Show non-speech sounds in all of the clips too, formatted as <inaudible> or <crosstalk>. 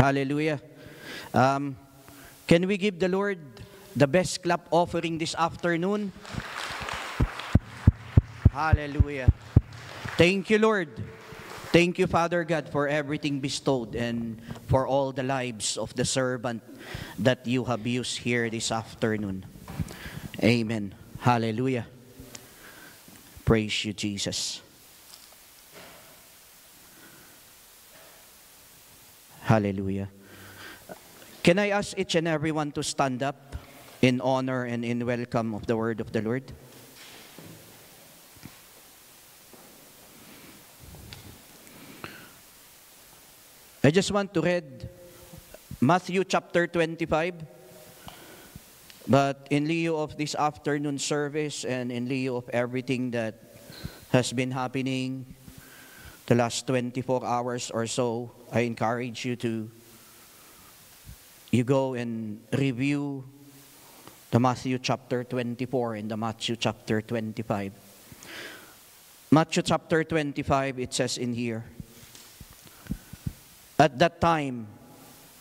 Hallelujah. Um, can we give the Lord the best clap offering this afternoon? Hallelujah. Thank you, Lord. Thank you, Father God, for everything bestowed and for all the lives of the servant that you have used here this afternoon. Amen. Hallelujah. Praise you, Jesus. Hallelujah. Can I ask each and everyone to stand up in honor and in welcome of the word of the Lord? I just want to read Matthew chapter 25. But in lieu of this afternoon service and in lieu of everything that has been happening the last 24 hours or so, I encourage you to you go and review the Matthew chapter 24 and the Matthew chapter 25. Matthew chapter 25, it says in here, At that time,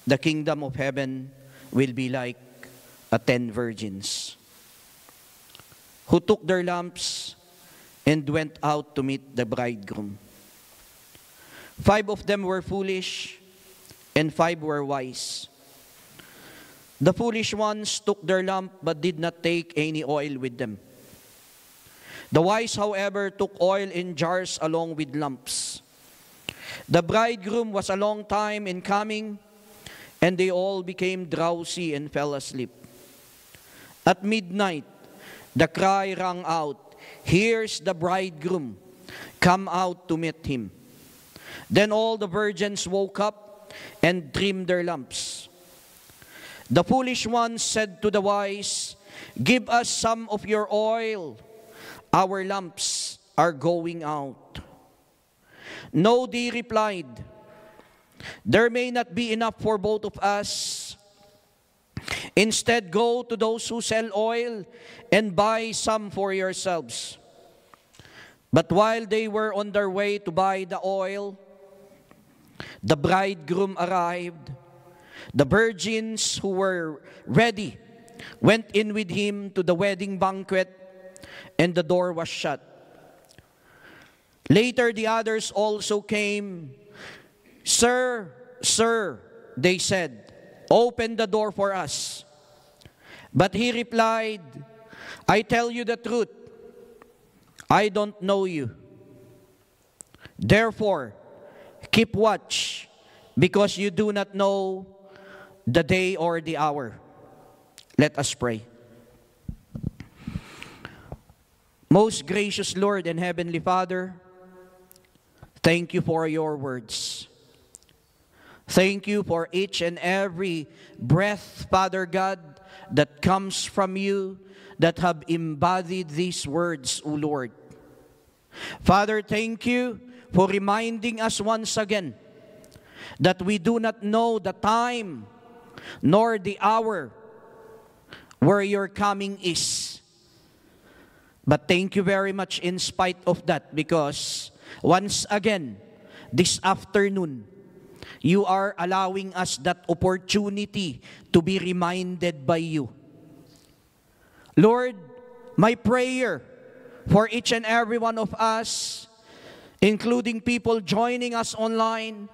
the kingdom of heaven will be like a ten virgins who took their lamps and went out to meet the bridegroom. Five of them were foolish, and five were wise. The foolish ones took their lamp but did not take any oil with them. The wise, however, took oil in jars along with lamps. The bridegroom was a long time in coming, and they all became drowsy and fell asleep. At midnight, the cry rang out, Here's the bridegroom, come out to meet him. Then all the virgins woke up and trimmed their lamps. The foolish ones said to the wise, Give us some of your oil. Our lamps are going out. No, they replied, There may not be enough for both of us. Instead, go to those who sell oil and buy some for yourselves. But while they were on their way to buy the oil, the bridegroom arrived. The virgins who were ready went in with him to the wedding banquet, and the door was shut. Later, the others also came. Sir, sir, they said, open the door for us. But he replied, I tell you the truth, I don't know you. Therefore, keep watch, because you do not know the day or the hour. Let us pray. Most gracious Lord and Heavenly Father, thank you for your words. Thank you for each and every breath, Father God, that comes from you that have embodied these words, O Lord. Father, thank you for reminding us once again that we do not know the time nor the hour where your coming is. But thank you very much in spite of that because once again, this afternoon, you are allowing us that opportunity to be reminded by you. Lord, my prayer for each and every one of us, including people joining us online,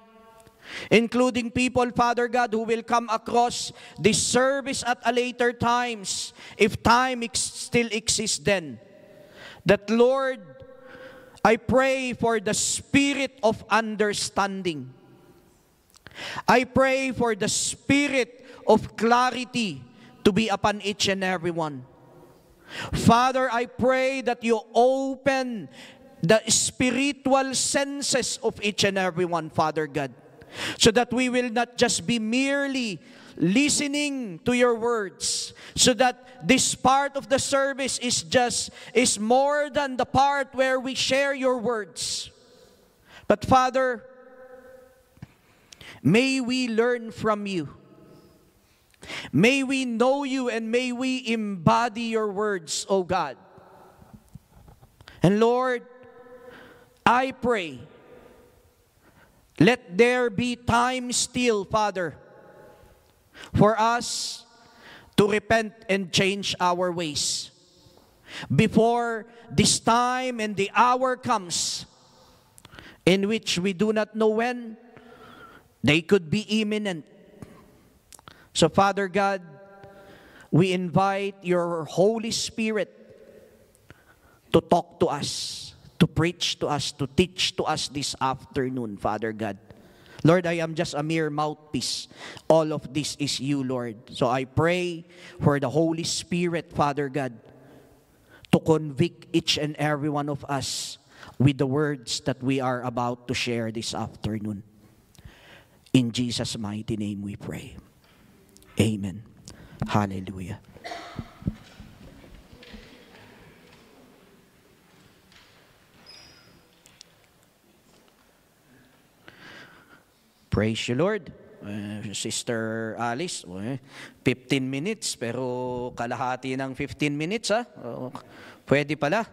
including people, Father God, who will come across this service at a later times, if time ex- still exists then. That, Lord, I pray for the spirit of understanding. I pray for the spirit of clarity to be upon each and every one. Father, I pray that you open the spiritual senses of each and every one, Father God so that we will not just be merely listening to your words so that this part of the service is just is more than the part where we share your words. But father may we learn from you. May we know you and may we embody your words oh god. And lord i pray Let there be time still, Father, for us to repent and change our ways. Before this time and the hour comes in which we do not know when, they could be imminent. So, Father God, we invite your Holy Spirit to talk to us, to preach to us, to teach to us this afternoon, Father God. Lord, I am just a mere mouthpiece. All of this is you, Lord. So I pray for the Holy Spirit, Father God, to convict each and every one of us with the words that we are about to share this afternoon. In Jesus' mighty name we pray. Amen. Hallelujah. Praise you, Lord. Uh, Sister Alice, uh, 15 minutes, pero kalahati ng 15 minutes, ha? Uh, pwede pala.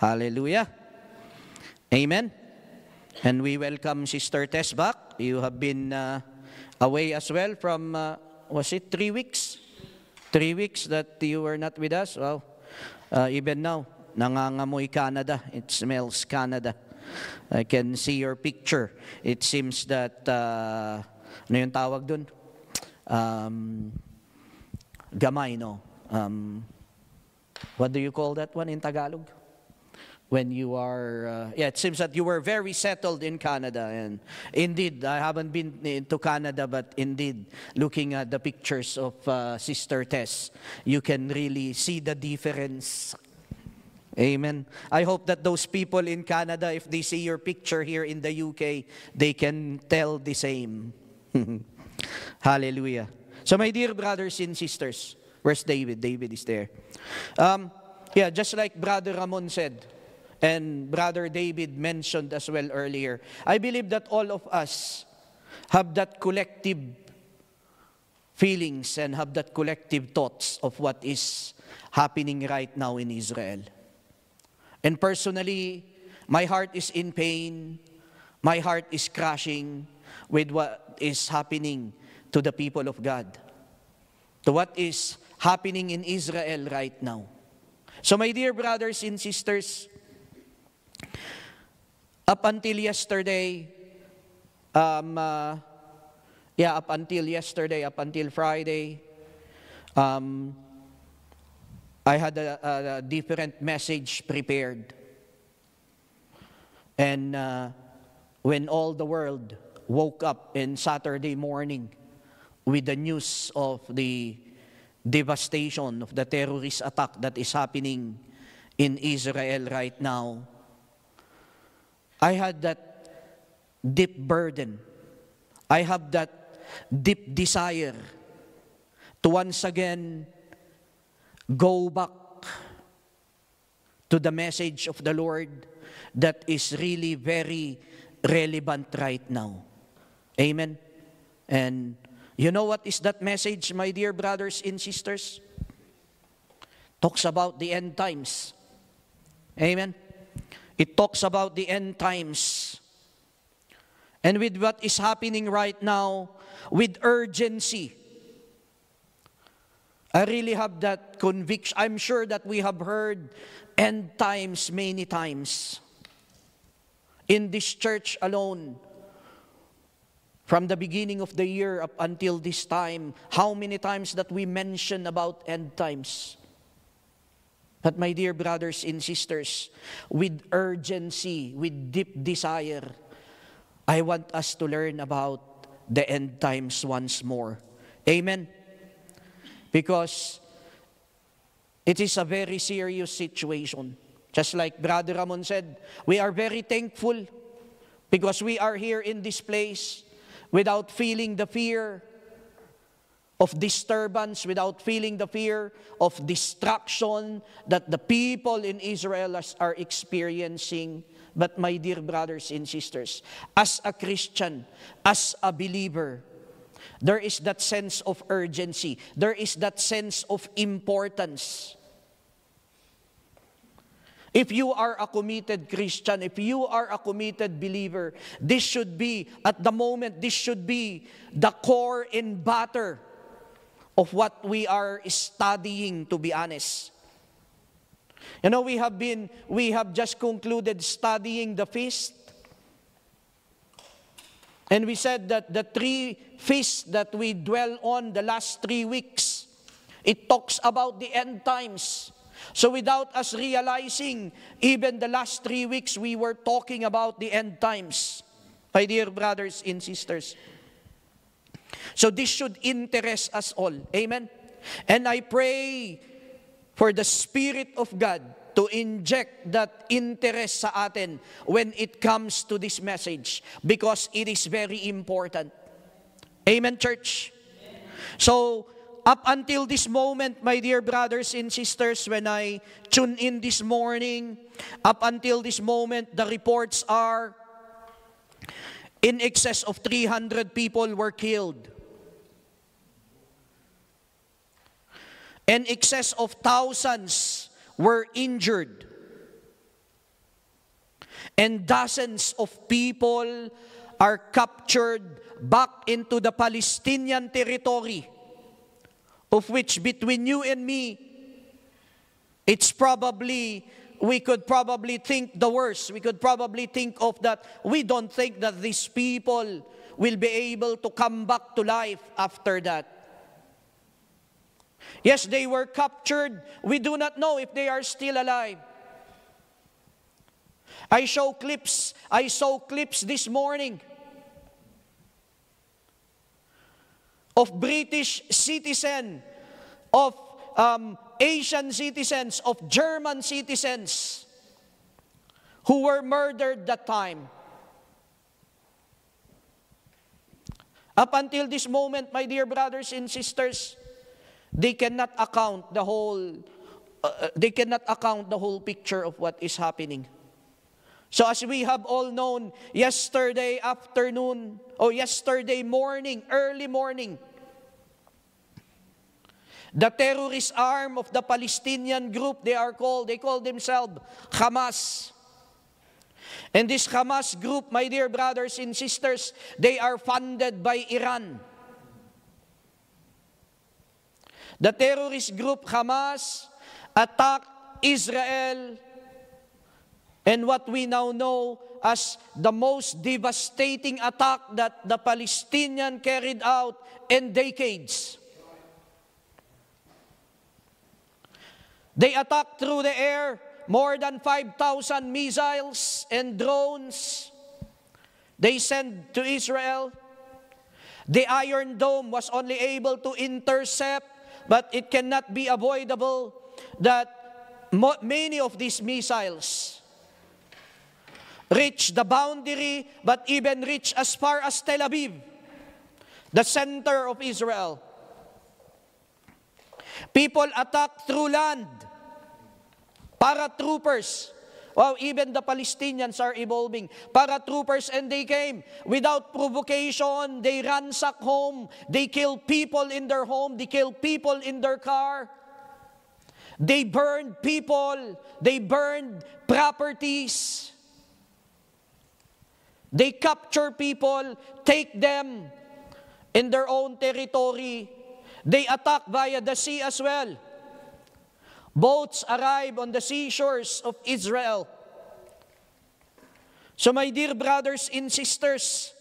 Hallelujah. Amen. And we welcome Sister Tess back. You have been uh, away as well from, uh, was it three weeks? Three weeks that you were not with us? Well, uh, even now, nangangamoy Canada. It smells Canada. I can see your picture. It seems that, uh, ano yung tawag dun? Um, gamay, no? Um, what do you call that one in Tagalog? When you are, uh, yeah, it seems that you were very settled in Canada. And indeed, I haven't been to Canada, but indeed, looking at the pictures of uh, Sister Tess, you can really see the difference Amen. I hope that those people in Canada, if they see your picture here in the UK, they can tell the same. <laughs> Hallelujah. So, my dear brothers and sisters, where's David? David is there. Um, yeah, just like Brother Ramon said, and Brother David mentioned as well earlier, I believe that all of us have that collective feelings and have that collective thoughts of what is happening right now in Israel. And personally, my heart is in pain. My heart is crashing with what is happening to the people of God, to what is happening in Israel right now. So, my dear brothers and sisters, up until yesterday, um, uh, yeah, up until yesterday, up until Friday, um, I had a, a different message prepared. And uh, when all the world woke up in Saturday morning with the news of the devastation of the terrorist attack that is happening in Israel right now, I had that deep burden. I have that deep desire to once again go back to the message of the Lord that is really very relevant right now. Amen. And you know what is that message, my dear brothers and sisters? Talks about the end times. Amen. It talks about the end times. And with what is happening right now, with urgency, I really have that conviction. I'm sure that we have heard end times many times. In this church alone, from the beginning of the year up until this time, how many times that we mention about end times. But my dear brothers and sisters, with urgency, with deep desire, I want us to learn about the end times once more. Amen. Because it is a very serious situation. Just like Brother Ramon said, we are very thankful because we are here in this place without feeling the fear of disturbance, without feeling the fear of destruction that the people in Israel are experiencing. But my dear brothers and sisters, as a Christian, as a believer, there is that sense of urgency. There is that sense of importance. If you are a committed Christian, if you are a committed believer, this should be, at the moment, this should be the core and butter of what we are studying, to be honest. You know, we have been, we have just concluded studying the feast. And we said that the three feasts that we dwell on the last three weeks, it talks about the end times. So without us realizing, even the last three weeks, we were talking about the end times. My dear brothers and sisters. So this should interest us all. Amen? And I pray for the Spirit of God to inject that interest sa atin when it comes to this message because it is very important. Amen, church? So, up until this moment, my dear brothers and sisters, when I tune in this morning, up until this moment, the reports are in excess of 300 people were killed. In excess of thousands were injured. And dozens of people are captured back into the Palestinian territory, of which between you and me, it's probably, we could probably think the worst. We could probably think of that. We don't think that these people will be able to come back to life after that. Yes, they were captured. We do not know if they are still alive. I show clips. I saw clips this morning of British citizen, of um, Asian citizens, of German citizens who were murdered that time. Up until this moment, my dear brothers and sisters, they cannot account the whole uh, uh, they cannot account the whole picture of what is happening. So as we have all known, yesterday afternoon or yesterday morning, early morning, the terrorist arm of the Palestinian group, they are called, they call themselves Hamas. And this Hamas group, my dear brothers and sisters, they are funded by Iran. The terrorist group Hamas attacked Israel and what we now know as the most devastating attack that the Palestinian carried out in decades. They attacked through the air more than 5,000 missiles and drones. They sent to Israel. The Iron Dome was only able to intercept but it cannot be avoidable that many of these missiles reach the boundary, but even reach as far as Tel Aviv, the center of Israel. People attack through land. Paratroopers Wow, even the Palestinians are evolving. Paratroopers and they came without provocation. They ransack home. They kill people in their home. They kill people in their car. They burned people. They burned properties. They capture people, take them in their own territory. They attack via the sea as well. Boats arrive on the seashores of Israel. So, my dear brothers and sisters,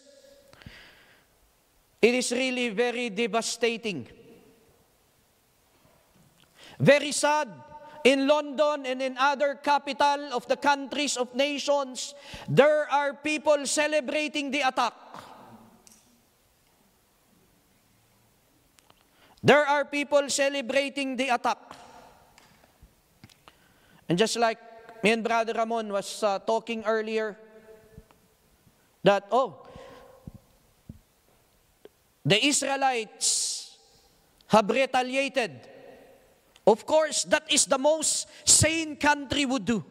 it is really very devastating. Very sad. In London and in other capital of the countries of nations, there are people celebrating the attack. There are people celebrating the attack. And just like me and Brother Ramon was uh, talking earlier, that, oh, the Israelites have retaliated. Of course, that is the most sane country would do.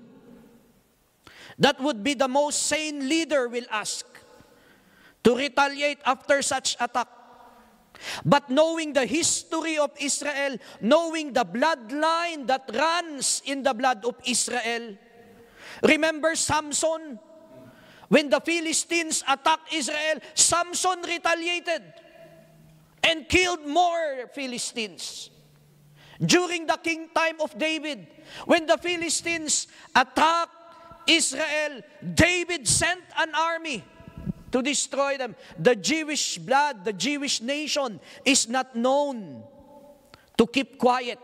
That would be the most sane leader will ask to retaliate after such attack. But knowing the history of Israel, knowing the bloodline that runs in the blood of Israel, Remember Samson? When the Philistines attacked Israel, Samson retaliated and killed more Philistines. During the king time of David, when the Philistines attacked Israel, David sent an army to destroy them. The Jewish blood, the Jewish nation is not known to keep quiet.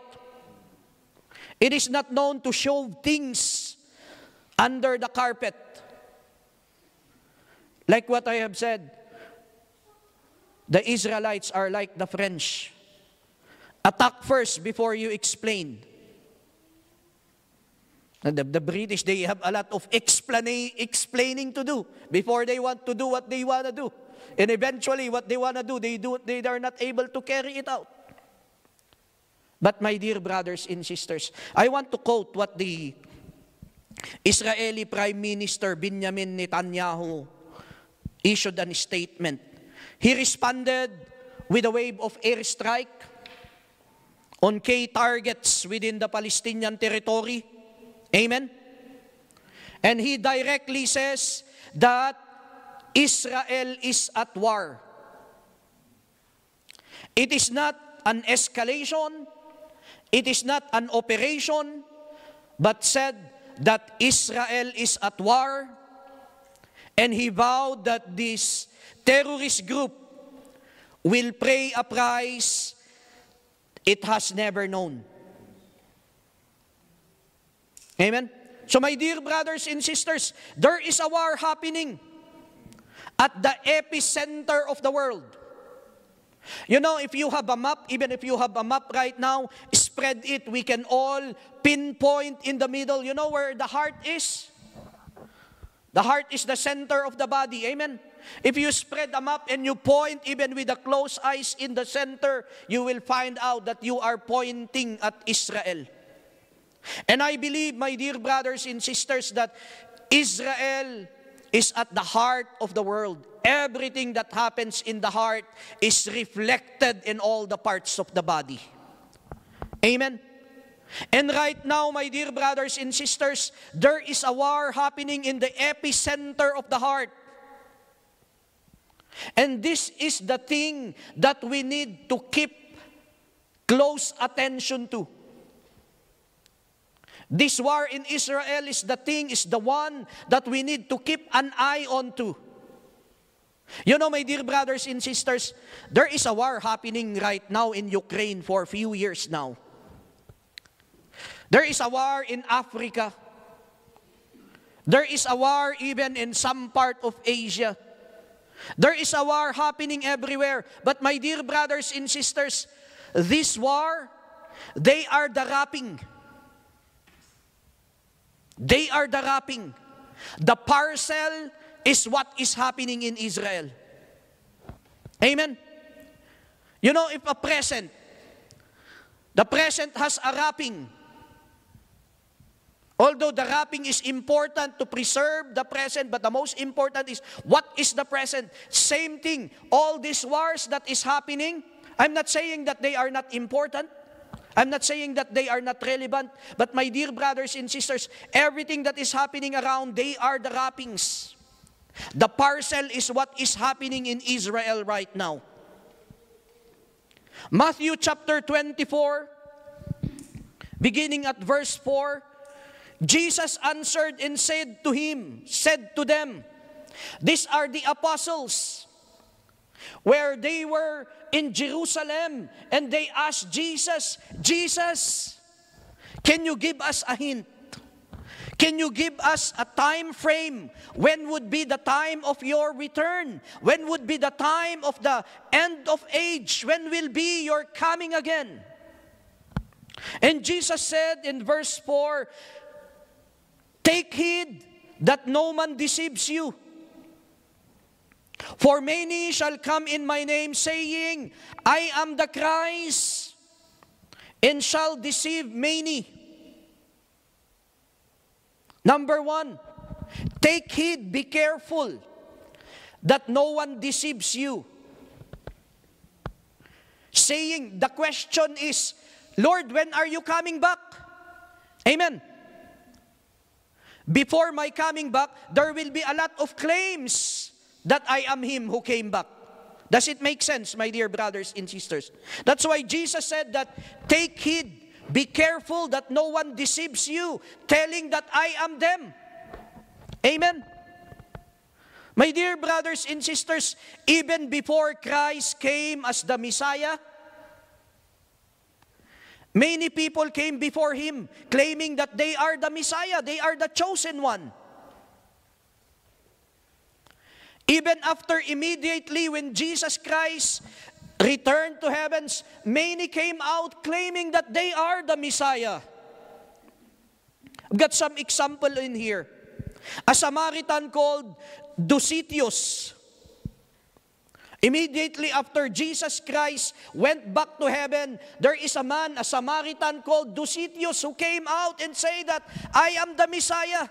It is not known to show things under the carpet. Like what I have said, the Israelites are like the French. Attack first before you explain. The, the British, they have a lot of explaining, explaining to do before they want to do what they want to do. And eventually, what they want to do, they, do, they are not able to carry it out. But my dear brothers and sisters, I want to quote what the Israeli Prime Minister Benjamin Netanyahu issued a statement. He responded with a wave of airstrike on key targets within the Palestinian territory. Amen? And he directly says that Israel is at war. It is not an escalation, it is not an operation, but said that Israel is at war And he vowed that this terrorist group will pay a price it has never known. Amen? So my dear brothers and sisters, there is a war happening at the epicenter of the world. You know, if you have a map, even if you have a map right now, spread it. We can all pinpoint in the middle. You know where the heart is? The heart is the center of the body. Amen. If you spread a map and you point even with the closed eyes in the center, you will find out that you are pointing at Israel. And I believe, my dear brothers and sisters, that Israel is at the heart of the world. Everything that happens in the heart is reflected in all the parts of the body. Amen. And right now, my dear brothers and sisters, there is a war happening in the epicenter of the heart. And this is the thing that we need to keep close attention to. This war in Israel is the thing, is the one that we need to keep an eye on to. You know, my dear brothers and sisters, there is a war happening right now in Ukraine for a few years now. There is a war in Africa. There is a war even in some part of Asia. There is a war happening everywhere. But my dear brothers and sisters, this war, they are the wrapping. They are the wrapping. The parcel is what is happening in Israel. Amen. You know, if a present, the present has a wrapping, Although the wrapping is important to preserve the present, but the most important is what is the present? Same thing. All these wars that is happening, I'm not saying that they are not important. I'm not saying that they are not relevant. But my dear brothers and sisters, everything that is happening around, they are the wrappings. The parcel is what is happening in Israel right now. Matthew chapter 24, beginning at verse 4, Jesus answered and said to him, said to them, These are the apostles, where they were in Jerusalem, and they asked Jesus, Jesus, can you give us a hint? Can you give us a time frame? When would be the time of your return? When would be the time of the end of age? When will be your coming again? And Jesus said in verse 4, Take heed that no man deceives you. For many shall come in my name, saying, I am the Christ, and shall deceive many. Number one, take heed, be careful, that no one deceives you. Saying, the question is, Lord, when are you coming back? Amen. before my coming back, there will be a lot of claims that I am Him who came back. Does it make sense, my dear brothers and sisters? That's why Jesus said that, take heed, be careful that no one deceives you, telling that I am them. Amen. My dear brothers and sisters, even before Christ came as the Messiah, many people came before him claiming that they are the Messiah, they are the chosen one. Even after immediately when Jesus Christ returned to heavens, many came out claiming that they are the Messiah. I've got some example in here. A Samaritan called Dositius. Immediately after Jesus Christ went back to heaven, there is a man, a Samaritan called Dositius, who came out and said that, I am the Messiah.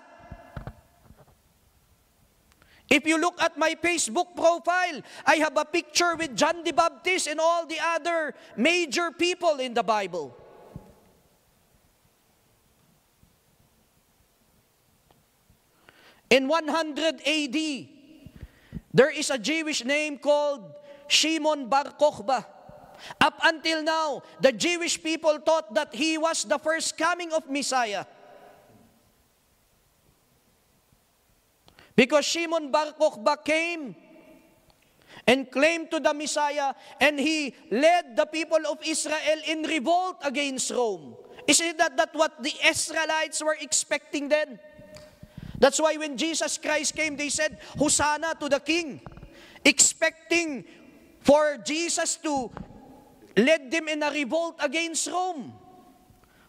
If you look at my Facebook profile, I have a picture with John the Baptist and all the other major people in the Bible. In 100 AD, there is a Jewish name called Shimon Bar Kokhba. Up until now, the Jewish people thought that he was the first coming of Messiah. Because Shimon Bar Kokhba came and claimed to the Messiah and he led the people of Israel in revolt against Rome. Isn't that, that what the Israelites were expecting then? That's why when Jesus Christ came, they said, Hosanna to the King, expecting for Jesus to lead them in a revolt against Rome.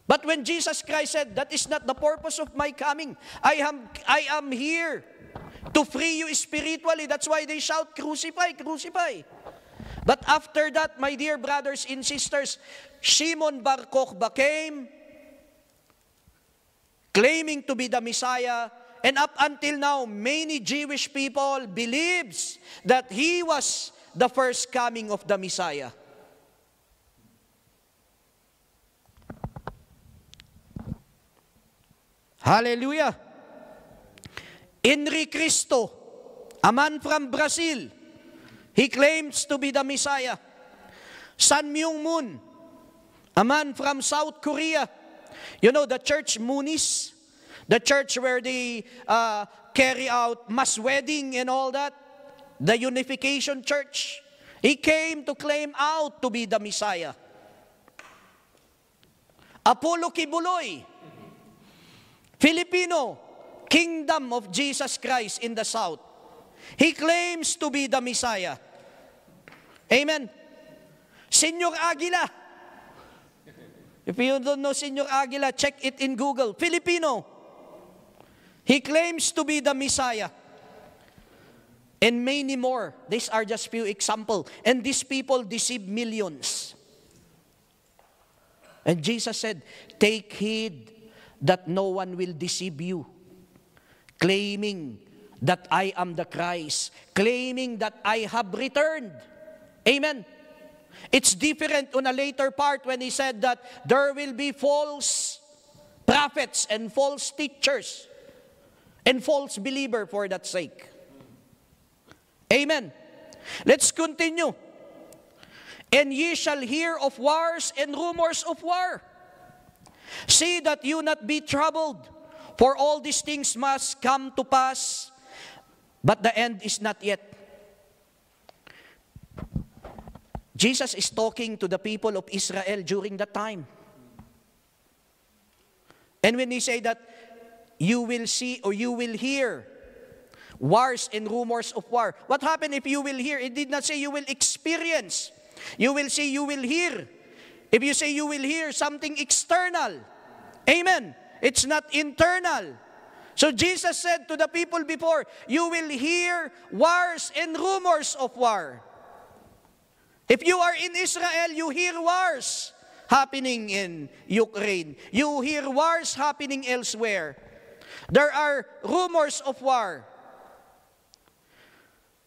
But when Jesus Christ said, that is not the purpose of my coming, I am, I am here to free you spiritually. That's why they shout, crucify, crucify. But after that, my dear brothers and sisters, Shimon Bar Kokhba came, claiming to be the Messiah, and up until now, many Jewish people believes that he was the first coming of the Messiah. Hallelujah. Henry Cristo, a man from Brazil, he claims to be the Messiah. Sun Myung Moon, a man from South Korea. You know the church Moonies, the church where they uh, carry out mass wedding and all that, the Unification Church. He came to claim out to be the Messiah. Apollo Kibuloy, Filipino, kingdom of Jesus Christ in the south. He claims to be the Messiah. Amen. Senor Aguila. If you don't know Senor Aguila, check it in Google. Filipino. He claims to be the Messiah. And many more. These are just few examples. And these people deceive millions. And Jesus said, Take heed that no one will deceive you claiming that I am the Christ, claiming that I have returned. Amen. It's different on a later part when he said that there will be false prophets and false teachers and false believer for that sake. Amen. Let's continue. And ye shall hear of wars and rumors of war. See that you not be troubled, For all these things must come to pass, but the end is not yet. Jesus is talking to the people of Israel during that time. And when he say that you will see or you will hear wars and rumors of war, what happened if you will hear? It did not say you will experience. You will see, you will hear. If you say you will hear something external, amen. It's not internal. So Jesus said to the people before, you will hear wars and rumors of war. If you are in Israel, you hear wars happening in Ukraine. You hear wars happening elsewhere. There are rumors of war.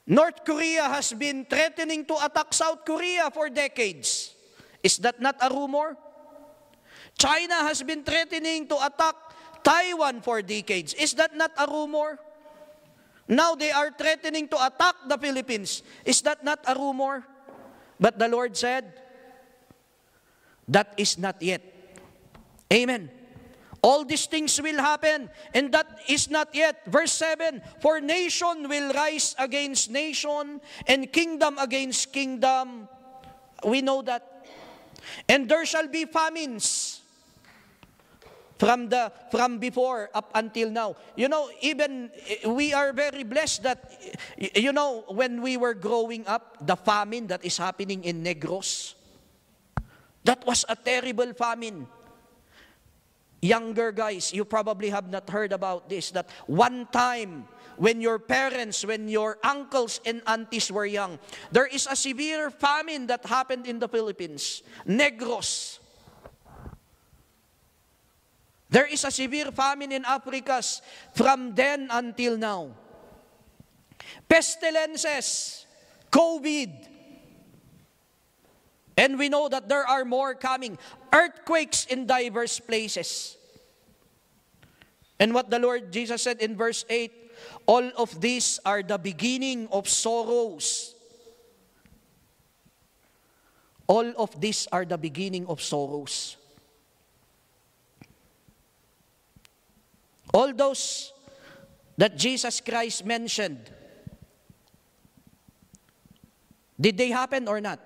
North Korea has been threatening to attack South Korea for decades. Is that not a rumor? China has been threatening to attack Taiwan for decades. Is that not a rumor? Now they are threatening to attack the Philippines. Is that not a rumor? But the Lord said, that is not yet. Amen. All these things will happen, and that is not yet. Verse 7 For nation will rise against nation, and kingdom against kingdom. We know that. And there shall be famines from the from before up until now. You know even we are very blessed that you know when we were growing up the famine that is happening in negros that was a terrible famine. Younger guys you probably have not heard about this that one time when your parents when your uncles and aunties were young there is a severe famine that happened in the philippines. Negros There is a severe famine in Africa from then until now. Pestilences, COVID, and we know that there are more coming. Earthquakes in diverse places. And what the Lord Jesus said in verse 8, all of these are the beginning of sorrows. All of these are the beginning of sorrows. All those that Jesus Christ mentioned, did they happen or not?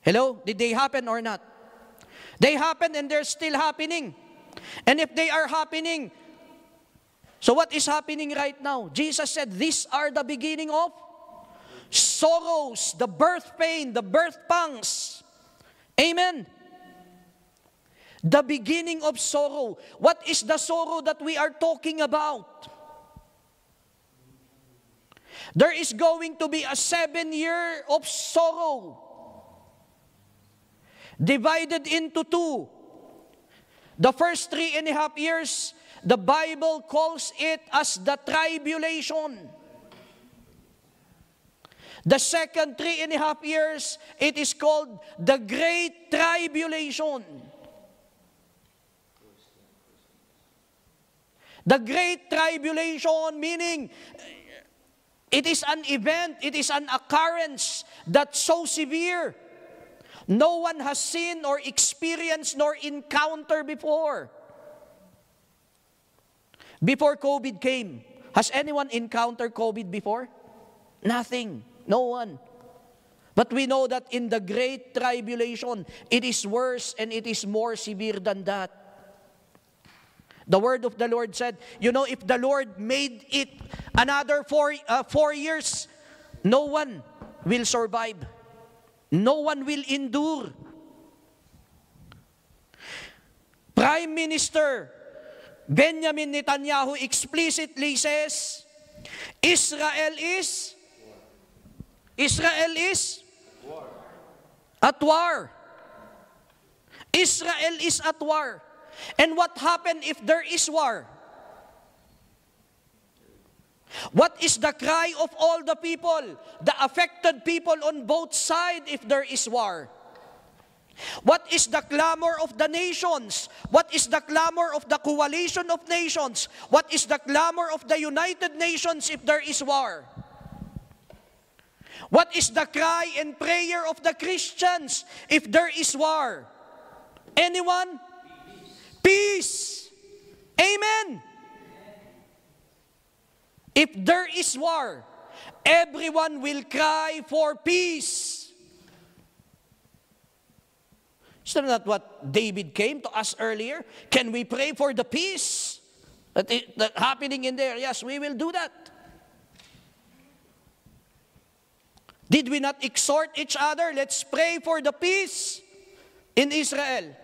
Hello? Did they happen or not? They happen and they're still happening. And if they are happening, so what is happening right now? Jesus said, These are the beginning of sorrows, the birth pain, the birth pangs. Amen. The beginning of sorrow. What is the sorrow that we are talking about? There is going to be a seven year of sorrow divided into two. The first three and a half years, the Bible calls it as the tribulation. The second three and a half years, it is called the Great Tribulation. The Great Tribulation, meaning it is an event, it is an occurrence that's so severe. No one has seen or experienced nor encountered before. Before COVID came, has anyone encountered COVID before? Nothing. No one. But we know that in the great tribulation, it is worse and it is more severe than that. The word of the Lord said, you know, if the Lord made it another four, uh, four years, no one will survive. No one will endure. Prime Minister Benjamin Netanyahu explicitly says, Israel is Israel is at war. Israel is at war. And what happened if there is war? What is the cry of all the people, the affected people on both sides if there is war? What is the clamor of the nations? What is the clamor of the coalition of nations? What is the clamor of the United Nations if there is war? What is the cry and prayer of the Christians if there is war? Anyone? Peace. Amen. If there is war, everyone will cry for peace. Is that not what David came to us earlier? Can we pray for the peace that, is, that happening in there? Yes, we will do that. Did we not exhort each other? Let's pray for the peace in Israel.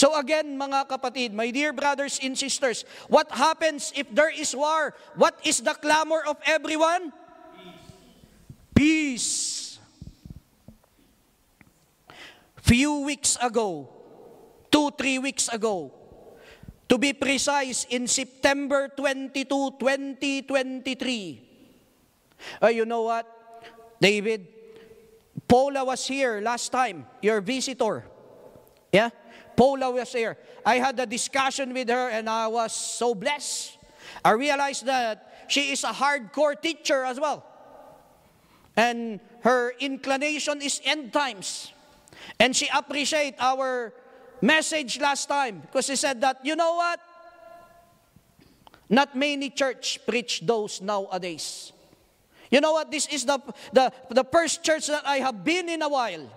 So again, mga kapatid, my dear brothers and sisters, what happens if there is war? What is the clamor of everyone? Peace. Few weeks ago, two, three weeks ago, to be precise, in September 22, 2023, uh, you know what, David, Paula was here last time, your visitor. Yeah? Paula was here. I had a discussion with her and I was so blessed. I realized that she is a hardcore teacher as well. And her inclination is end times. And she appreciate our message last time because she said that, you know what? Not many church preach those nowadays. You know what? This is the, the, the first church that I have been in a while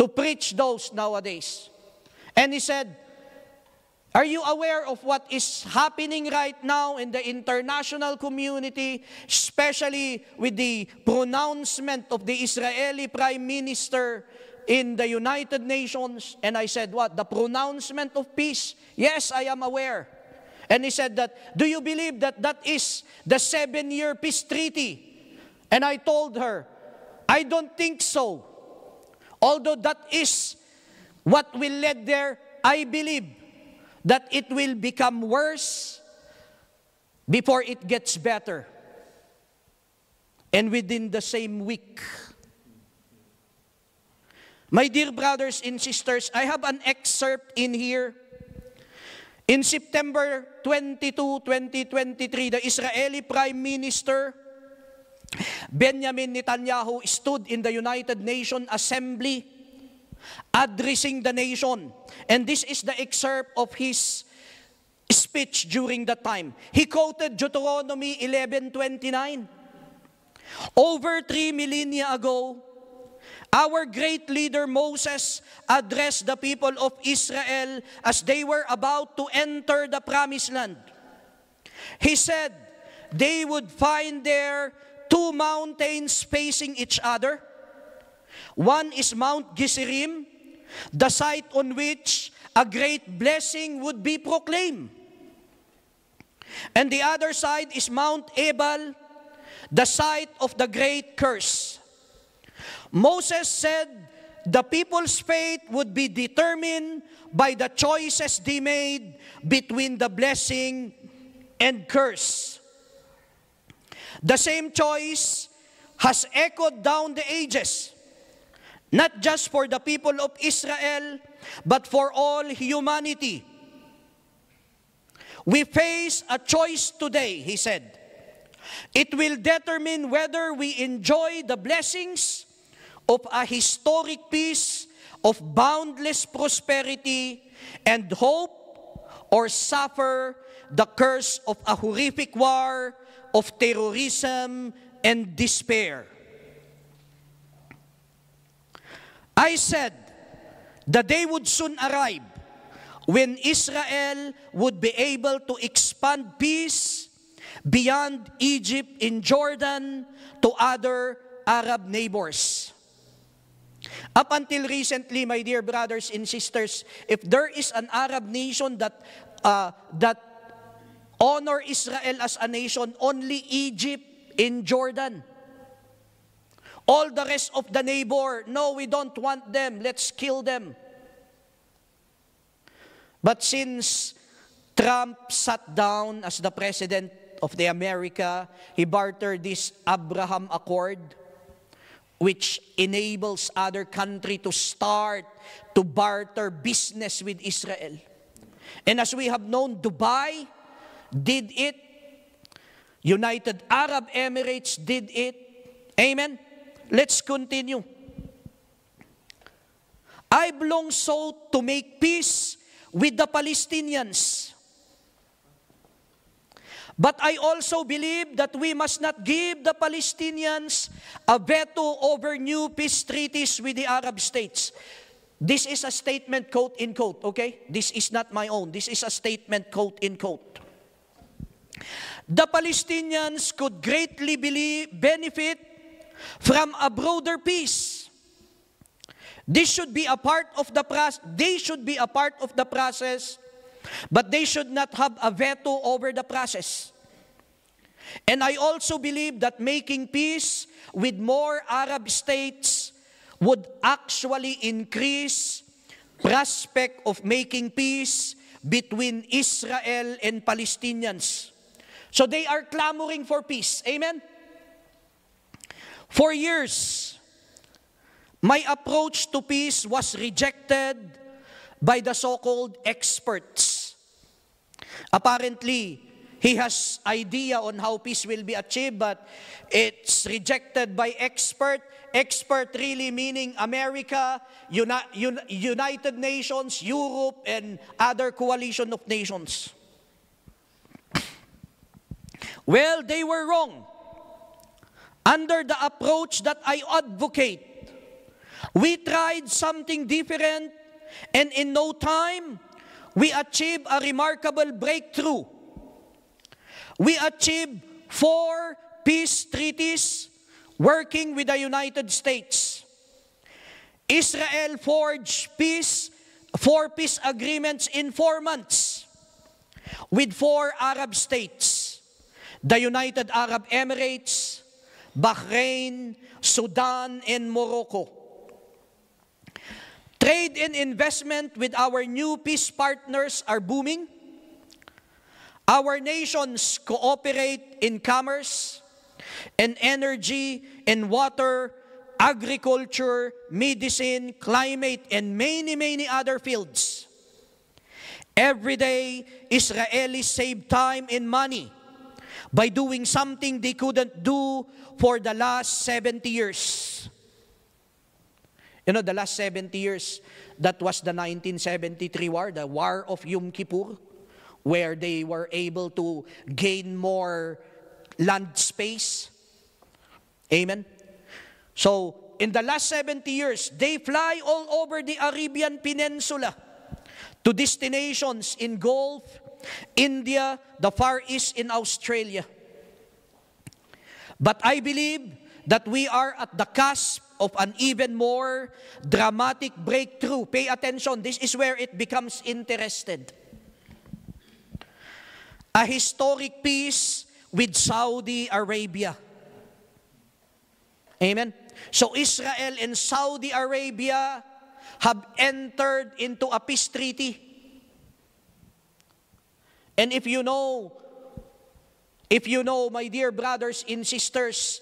to preach those nowadays. And he said, Are you aware of what is happening right now in the international community, especially with the pronouncement of the Israeli Prime Minister in the United Nations? And I said, What? The pronouncement of peace? Yes, I am aware. And he said that, Do you believe that that is the seven year peace treaty? And I told her, I don't think so. Although that is what will lead there, I believe that it will become worse before it gets better. And within the same week. My dear brothers and sisters, I have an excerpt in here. In September 22, 2023, the Israeli Prime Minister Benjamin Netanyahu stood in the United Nations Assembly addressing the nation. And this is the excerpt of his speech during that time. He quoted Deuteronomy 11:29. Over three millennia ago, our great leader Moses addressed the people of Israel as they were about to enter the promised land. He said they would find there two mountains facing each other one is Mount Gerizim, the site on which a great blessing would be proclaimed. And the other side is Mount Ebal, the site of the great curse. Moses said the people's fate would be determined by the choices they made between the blessing and curse. The same choice has echoed down the ages not just for the people of Israel, but for all humanity. We face a choice today, he said. It will determine whether we enjoy the blessings of a historic peace, of boundless prosperity and hope, or suffer the curse of a horrific war, of terrorism and despair. I said, the day would soon arrive when Israel would be able to expand peace beyond Egypt in Jordan to other Arab neighbors. Up until recently, my dear brothers and sisters, if there is an Arab nation that uh, that honor Israel as a nation, only Egypt in Jordan. All the rest of the neighbor, no, we don't want them. Let's kill them. But since Trump sat down as the president of the America, he bartered this Abraham Accord, which enables other country to start to barter business with Israel. And as we have known, Dubai did it. United Arab Emirates did it. Amen. Let's continue. I belong so to make peace with the Palestinians. But I also believe that we must not give the Palestinians a veto over new peace treaties with the Arab states. This is a statement, quote in quote, okay? This is not my own. This is a statement, quote in quote. The Palestinians could greatly benefit from a broader peace. This should be a part of the process. They should be a part of the process, but they should not have a veto over the process. And I also believe that making peace with more Arab states would actually increase prospect of making peace between Israel and Palestinians. So they are clamoring for peace. Amen? For years, my approach to peace was rejected by the so-called experts. Apparently, he has idea on how peace will be achieved, but it's rejected by expert. Expert really meaning America, Uni- Un- United Nations, Europe, and other coalition of nations. Well, they were wrong. Under the approach that I advocate, we tried something different, and in no time, we achieved a remarkable breakthrough. We achieved four peace treaties working with the United States. Israel forged peace, four peace agreements in four months with four Arab states, the United Arab Emirates, Bahrain, Sudan, and Morocco. Trade and investment with our new peace partners are booming. Our nations cooperate in commerce, in energy, in water, agriculture, medicine, climate, and many, many other fields. Every day, Israelis save time and money by doing something they couldn't do for the last 70 years. You know, the last 70 years, that was the 1973 war, the War of Yom Kippur, where they were able to gain more land space. Amen. So, in the last 70 years, they fly all over the Arabian Peninsula to destinations in Gulf, India, the Far East, in Australia. But I believe that we are at the cusp of an even more dramatic breakthrough. Pay attention, this is where it becomes interested. A historic peace with Saudi Arabia. Amen. So Israel and Saudi Arabia have entered into a peace treaty. And if you know, if you know, my dear brothers and sisters,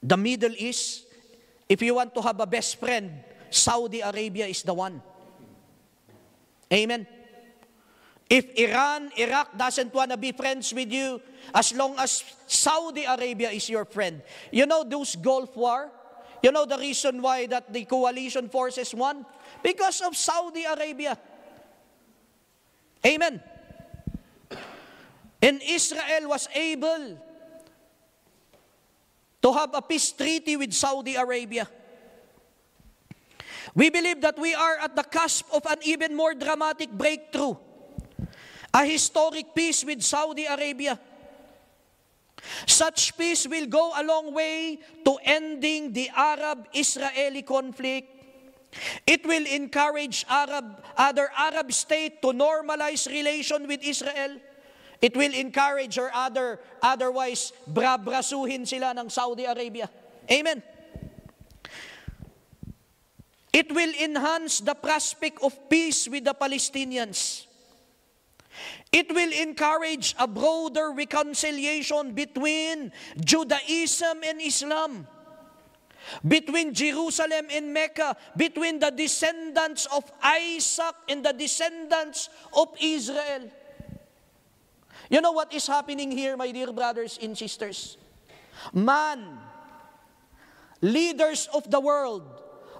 the Middle East, if you want to have a best friend, Saudi Arabia is the one. Amen. If Iran, Iraq doesn't want to be friends with you, as long as Saudi Arabia is your friend. You know those Gulf War? You know the reason why that the coalition forces won? Because of Saudi Arabia. Amen. And Israel was able to have a peace treaty with Saudi Arabia. We believe that we are at the cusp of an even more dramatic breakthrough, a historic peace with Saudi Arabia. Such peace will go a long way to ending the Arab-Israeli conflict. It will encourage Arab, other Arab states to normalize relation with Israel. It will encourage or other, otherwise brabrasuhin sila ng Saudi Arabia. Amen. It will enhance the prospect of peace with the Palestinians. It will encourage a broader reconciliation between Judaism and Islam, between Jerusalem and Mecca, between the descendants of Isaac and the descendants of Israel. You know what is happening here, my dear brothers and sisters? Man, leaders of the world,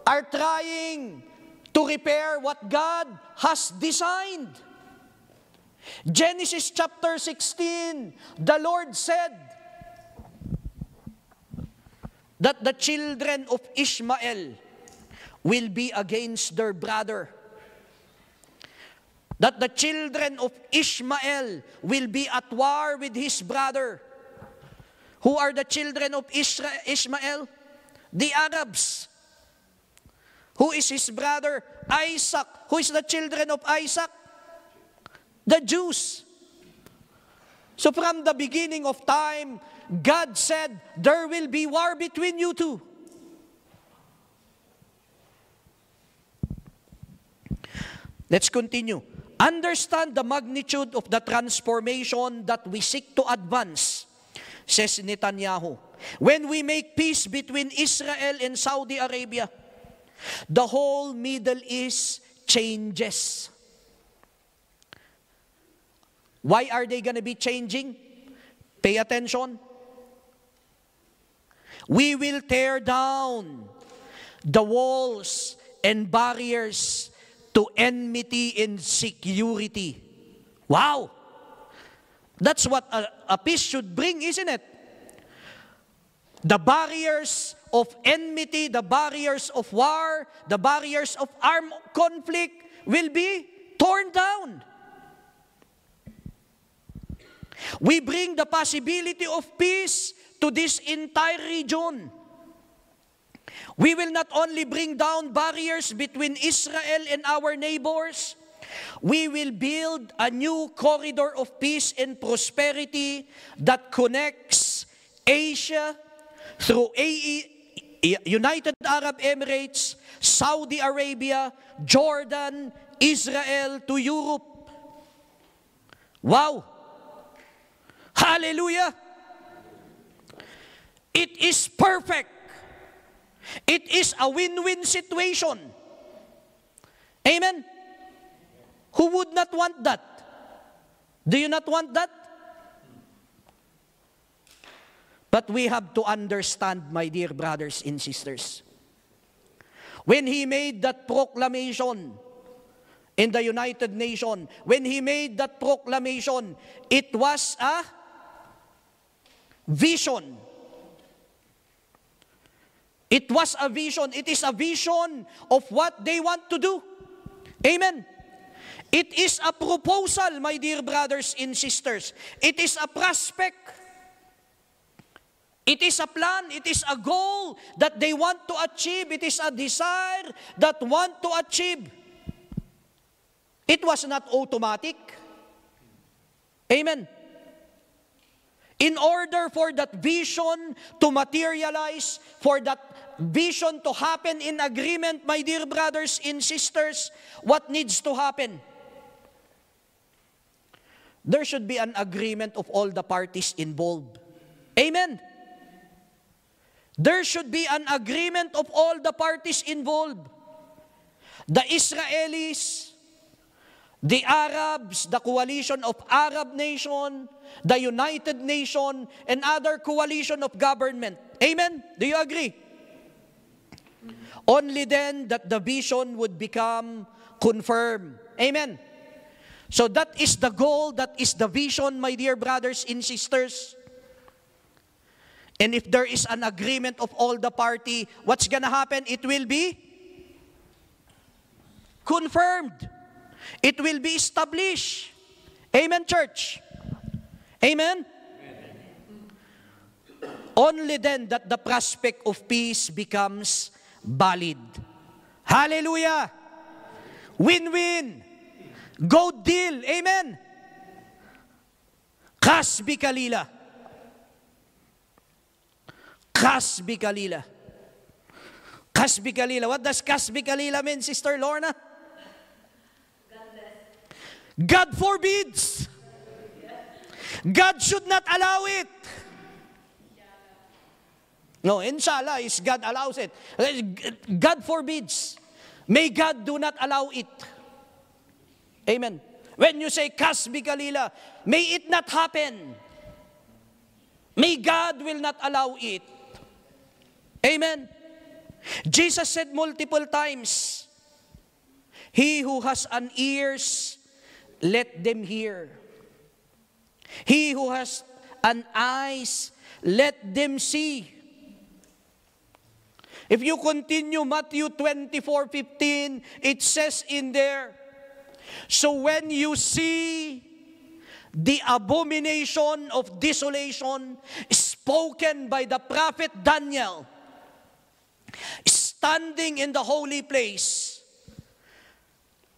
are trying to repair what God has designed. Genesis chapter 16, the Lord said that the children of Ishmael will be against their brother that the children of Ishmael will be at war with his brother. Who are the children of Isra- Ishmael? The Arabs. Who is his brother? Isaac. Who is the children of Isaac? The Jews. So from the beginning of time, God said, there will be war between you two. Let's continue. Understand the magnitude of the transformation that we seek to advance, says Netanyahu. when we make peace between Israel and Saudi Arabia, the whole Middle East changes. Why are they going to be changing? Pay attention. We will tear down the walls and barriers to enmity and security. Wow! That's what a, a peace should bring, isn't it? The barriers of enmity, the barriers of war, the barriers of armed conflict will be torn down. We bring the possibility of peace to this entire region. We will not only bring down barriers between Israel and our neighbors, we will build a new corridor of peace and prosperity that connects Asia through AE, United Arab Emirates, Saudi Arabia, Jordan, Israel to Europe. Wow! Hallelujah! It is perfect. It is a win-win situation. Amen? Who would not want that? Do you not want that? But we have to understand, my dear brothers and sisters, when he made that proclamation in the United Nations, when he made that proclamation, it was a vision. It was a vision. It is a vision of what they want to do. Amen. It is a proposal, my dear brothers and sisters. It is a prospect. It is a plan, it is a goal that they want to achieve. It is a desire that want to achieve. It was not automatic. Amen. In order for that vision to materialize, for that vision to happen in agreement, my dear brothers and sisters, what needs to happen? There should be an agreement of all the parties involved. Amen. There should be an agreement of all the parties involved. The Israelis, the Arabs, the coalition of Arab nation, the United Nation, and other coalition of government. Amen? Do you agree? Only then that the vision would become confirmed. Amen? So that is the goal, that is the vision, my dear brothers and sisters. And if there is an agreement of all the party, what's going to happen? It will be confirmed. It will be established. Amen, church? Amen? Amen? Only then that the prospect of peace becomes valid. Hallelujah! Win-win. Go deal. Amen. Kasbi Kalila. Kasbi Kalila. Kasbi Kalila. What does Kasbi Kalila mean, Sister Lorna? God forbids. God should not allow it. No, inshallah is God allows it. God forbids. May God do not allow it. Amen. When you say Kasbi Kalila, may it not happen. May God will not allow it. Amen. Jesus said multiple times, He who has an ears, let them hear. He who has an eyes, let them see. If you continue Matthew 24, 15, it says in there, So when you see the abomination of desolation spoken by the prophet Daniel standing in the holy place,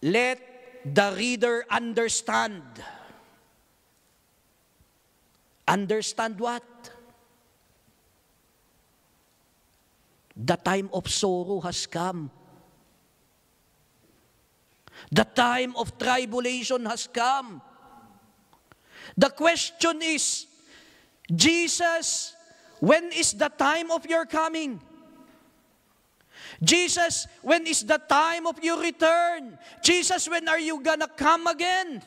let the reader understand. Understand what? The time of sorrow has come. The time of tribulation has come. The question is, Jesus when is the time of your coming? Jesus, when is the time of your return? Jesus, when are you gonna come again?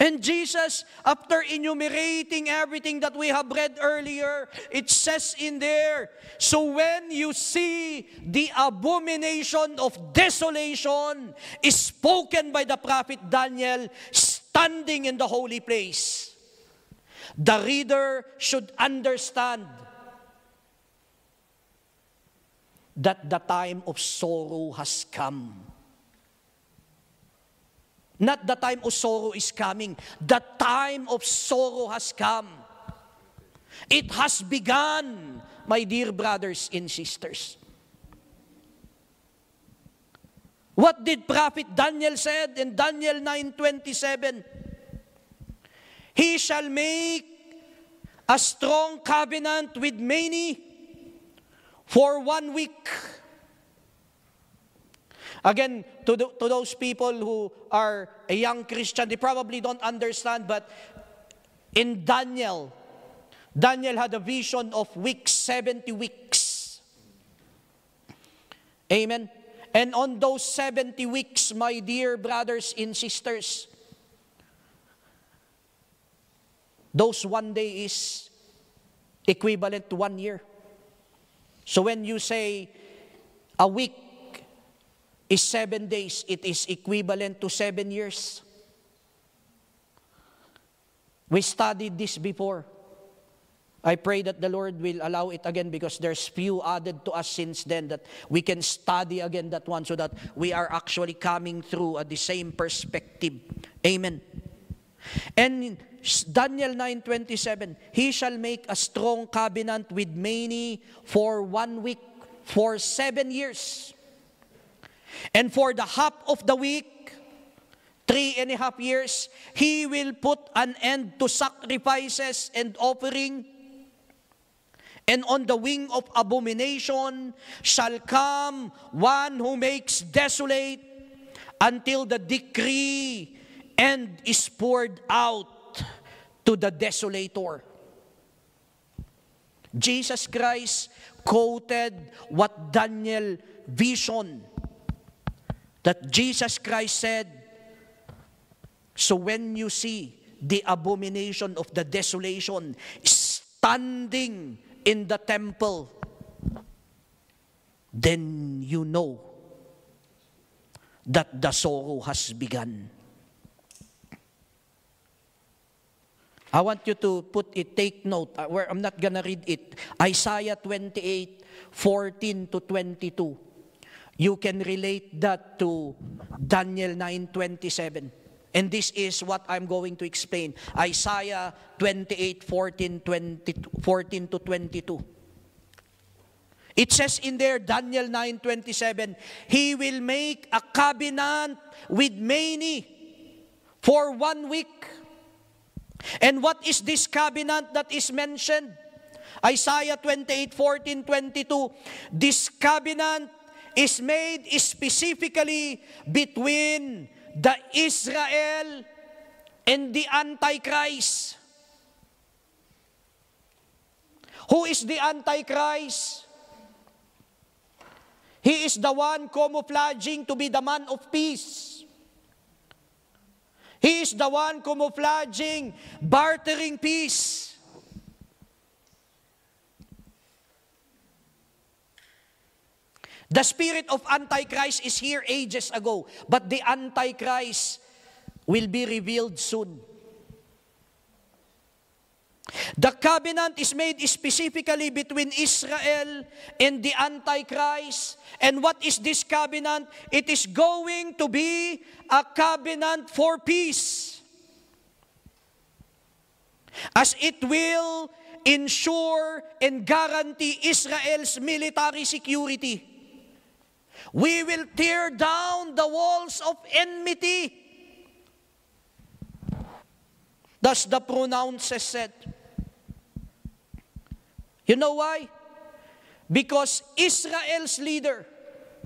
And Jesus, after enumerating everything that we have read earlier, it says in there, So when you see the abomination of desolation is spoken by the prophet Daniel standing in the holy place, the reader should understand that the time of sorrow has come. Not the time of sorrow is coming. The time of sorrow has come. It has begun, my dear brothers and sisters. What did prophet Daniel said in Daniel 9:27? He shall make a strong covenant with many for one week. Again, to, the, to those people who are a young Christian, they probably don't understand, but in Daniel, Daniel had a vision of weeks, 70 weeks. Amen. And on those 70 weeks, my dear brothers and sisters, those one day is equivalent to one year. So when you say a week is seven days, it is equivalent to seven years. We studied this before. I pray that the Lord will allow it again because there's few added to us since then that we can study again that one so that we are actually coming through at the same perspective. Amen. And Daniel 9:27, he shall make a strong covenant with many for one week, for seven years. And for the half of the week, three and a half years, he will put an end to sacrifices and offering. And on the wing of abomination shall come one who makes desolate until the decree end is poured out to the desolator. Jesus Christ quoted what Daniel vision that Jesus Christ said, So when you see the abomination of the desolation standing in the temple, then you know that the sorrow has begun. I want you to put it, take note, uh, where I'm not gonna read it. Isaiah 28, 14 to 22. You can relate that to Daniel 9:27. And this is what I'm going to explain. Isaiah 28, 14, 20, 14 to 22. It says in there, Daniel 9:27, He will make a covenant with many for one week. And what is this covenant that is mentioned? Isaiah 28, 14, 22. This covenant is made specifically between the Israel and the Antichrist. Who is the Antichrist? He is the one camouflaging to be the man of peace. He is the one camouflaging, bartering peace. The spirit of Antichrist is here ages ago, but the Antichrist will be revealed soon. The covenant is made specifically between Israel and the Antichrist. And what is this covenant? It is going to be a covenant for peace. As it will ensure and guarantee Israel's military security. We will tear down the walls of enmity. Thus the pronounces said. You know why? Because Israel's leader,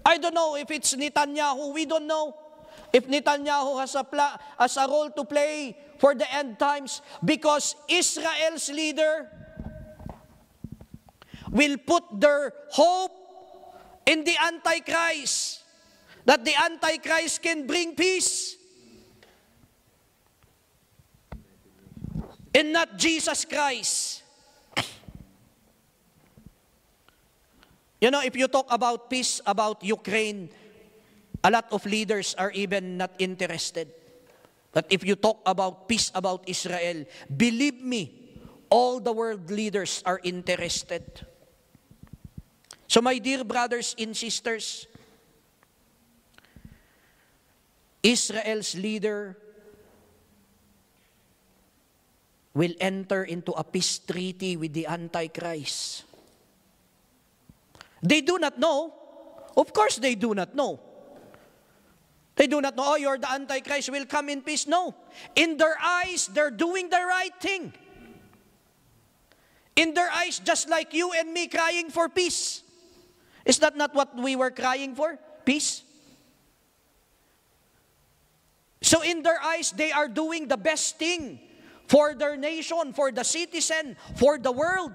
I don't know if it's Netanyahu, we don't know. if Netanyahu has a, pla- has a role to play for the end times because Israel's leader will put their hope in the Antichrist, that the Antichrist can bring peace. And not Jesus Christ. You know, if you talk about peace, about Ukraine, a lot of leaders are even not interested. But if you talk about peace about Israel, believe me, all the world leaders are interested. So, my dear brothers and sisters, Israel's leader will enter into a peace treaty with the Antichrist. They do not know. Of course, they do not know. They do not know, oh, you're the Antichrist, will come in peace. No. In their eyes, they're doing the right thing. In their eyes, just like you and me crying for peace. Is that not what we were crying for? Peace? So, in their eyes, they are doing the best thing for their nation, for the citizen, for the world.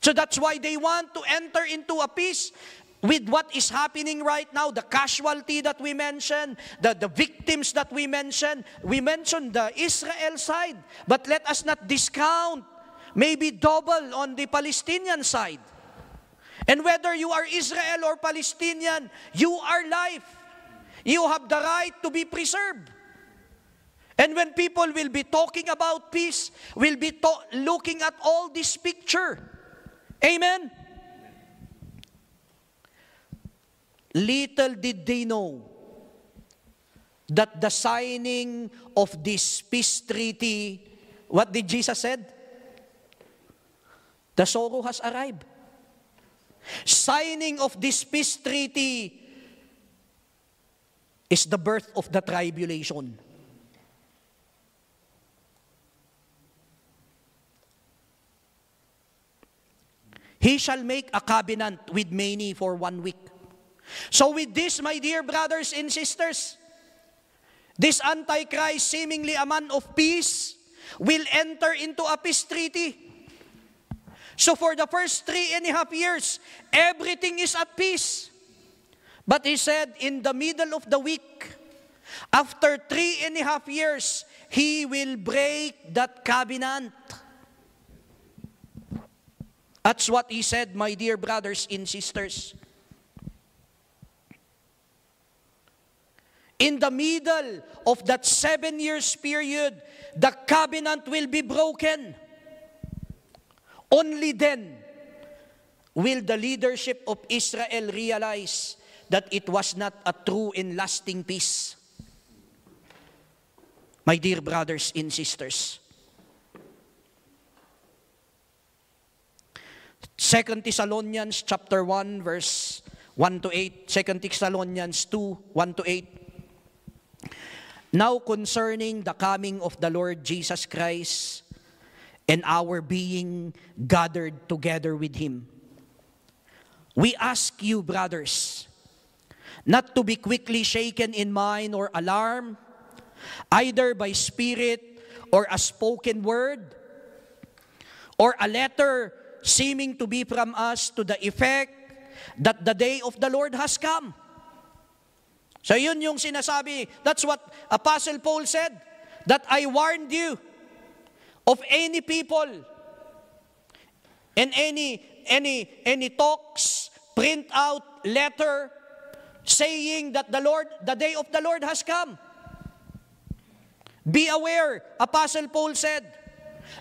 So that's why they want to enter into a peace with what is happening right now, the casualty that we mentioned, the, the victims that we mentioned. We mentioned the Israel side, but let us not discount, maybe double on the Palestinian side. And whether you are Israel or Palestinian, you are life. You have the right to be preserved. And when people will be talking about peace, will be looking at all this picture, Amen? Little did they know that the signing of this peace treaty, what did Jesus said? The sorrow has arrived. Signing of this peace treaty is the birth of the tribulation. He shall make a covenant with many for one week. So with this, my dear brothers and sisters, this Antichrist, seemingly a man of peace, will enter into a peace treaty. So for the first three and a half years, everything is at peace. But he said, in the middle of the week, after three and a half years, he will break that covenant. That's what he said, my dear brothers and sisters. In the middle of that seven years period, the covenant will be broken. Only then will the leadership of Israel realize that it was not a true and lasting peace. My dear brothers and sisters, Second Thessalonians chapter 1 verse 1 to 8, Second Thessalonians 2, 1 to 8. Now concerning the coming of the Lord Jesus Christ and our being gathered together with Him, we ask you, brothers, not to be quickly shaken in mind or alarmed, either by spirit or a spoken word, or a letter seeming to be from us to the effect that the day of the Lord has come. So yun yung sinasabi, that's what Apostle Paul said, that I warned you of any people and any any any talks, print out letter saying that the Lord, the day of the Lord has come. Be aware, Apostle Paul said,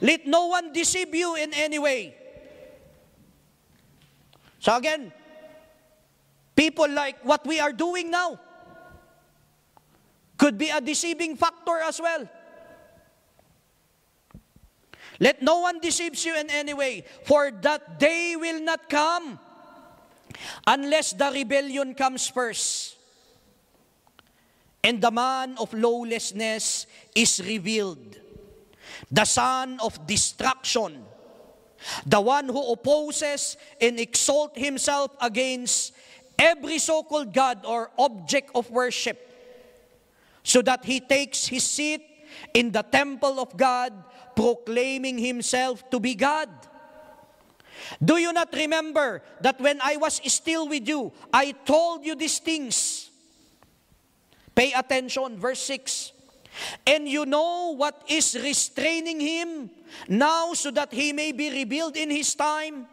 let no one deceive you in any way. So again, people like what we are doing now could be a deceiving factor as well. Let no one deceive you in any way, for that day will not come unless the rebellion comes first. And the man of lawlessness is revealed, the son of destruction, the one who opposes and exalt himself against every so called God or object of worship, so that he takes his seat in the temple of God, proclaiming himself to be God. Do you not remember that when I was still with you, I told you these things? Pay attention, verse 6. And you know what is restraining him now so that he may be revealed in his time?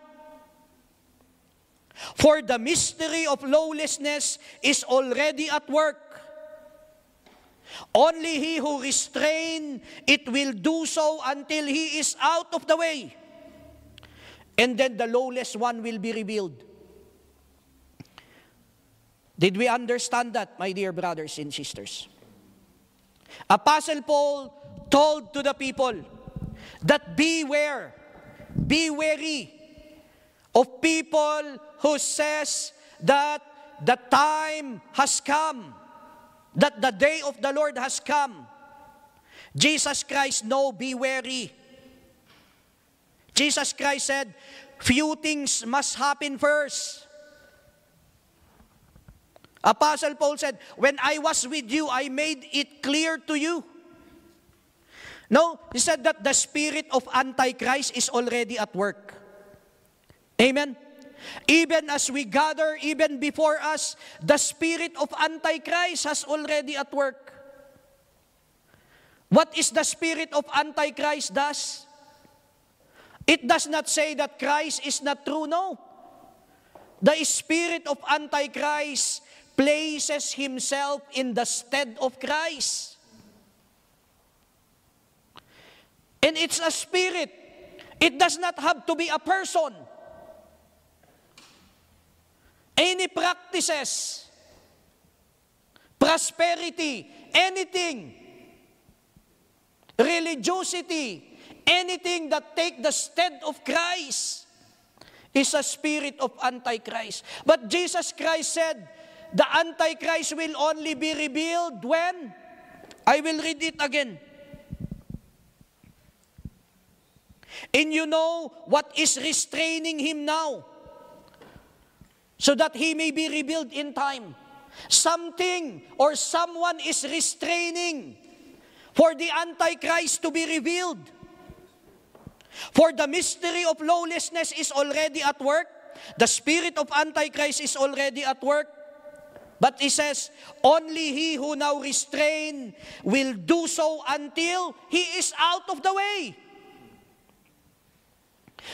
For the mystery of lawlessness is already at work. Only he who restrain it will do so until he is out of the way. And then the lawless one will be revealed. Did we understand that, my dear brothers and sisters? Apostle Paul told to the people that beware, be wary of people who says that the time has come, that the day of the Lord has come. Jesus Christ, no, be wary. Jesus Christ said, few things must happen first. Apostle Paul said, When I was with you, I made it clear to you. No, he said that the spirit of Antichrist is already at work. Amen. Even as we gather, even before us, the spirit of Antichrist has already at work. What is the spirit of Antichrist does? It does not say that Christ is not true, no. The spirit of Antichrist places himself in the stead of Christ. And it's a spirit. It does not have to be a person. Any practices, prosperity, anything, religiosity, anything that take the stead of Christ is a spirit of Antichrist. But Jesus Christ said, the Antichrist will only be revealed when? I will read it again. And you know what is restraining him now, so that he may be revealed in time. Something or someone is restraining for the Antichrist to be revealed. For the mystery of lawlessness is already at work. The spirit of Antichrist is already at work. But he says, only he who now restrain will do so until he is out of the way.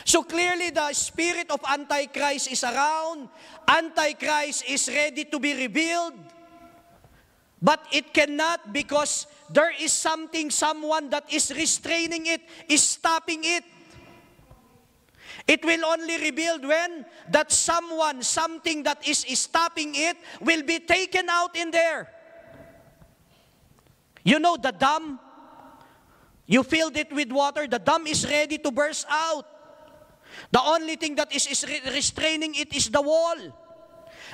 So clearly the spirit of Antichrist is around. Antichrist is ready to be revealed. But it cannot because there is something, someone that is restraining it, is stopping it. It will only revealed when that someone, something that is stopping it, will be taken out in there. You know the dam? You filled it with water, the dam is ready to burst out. The only thing that is, is restraining it is the wall.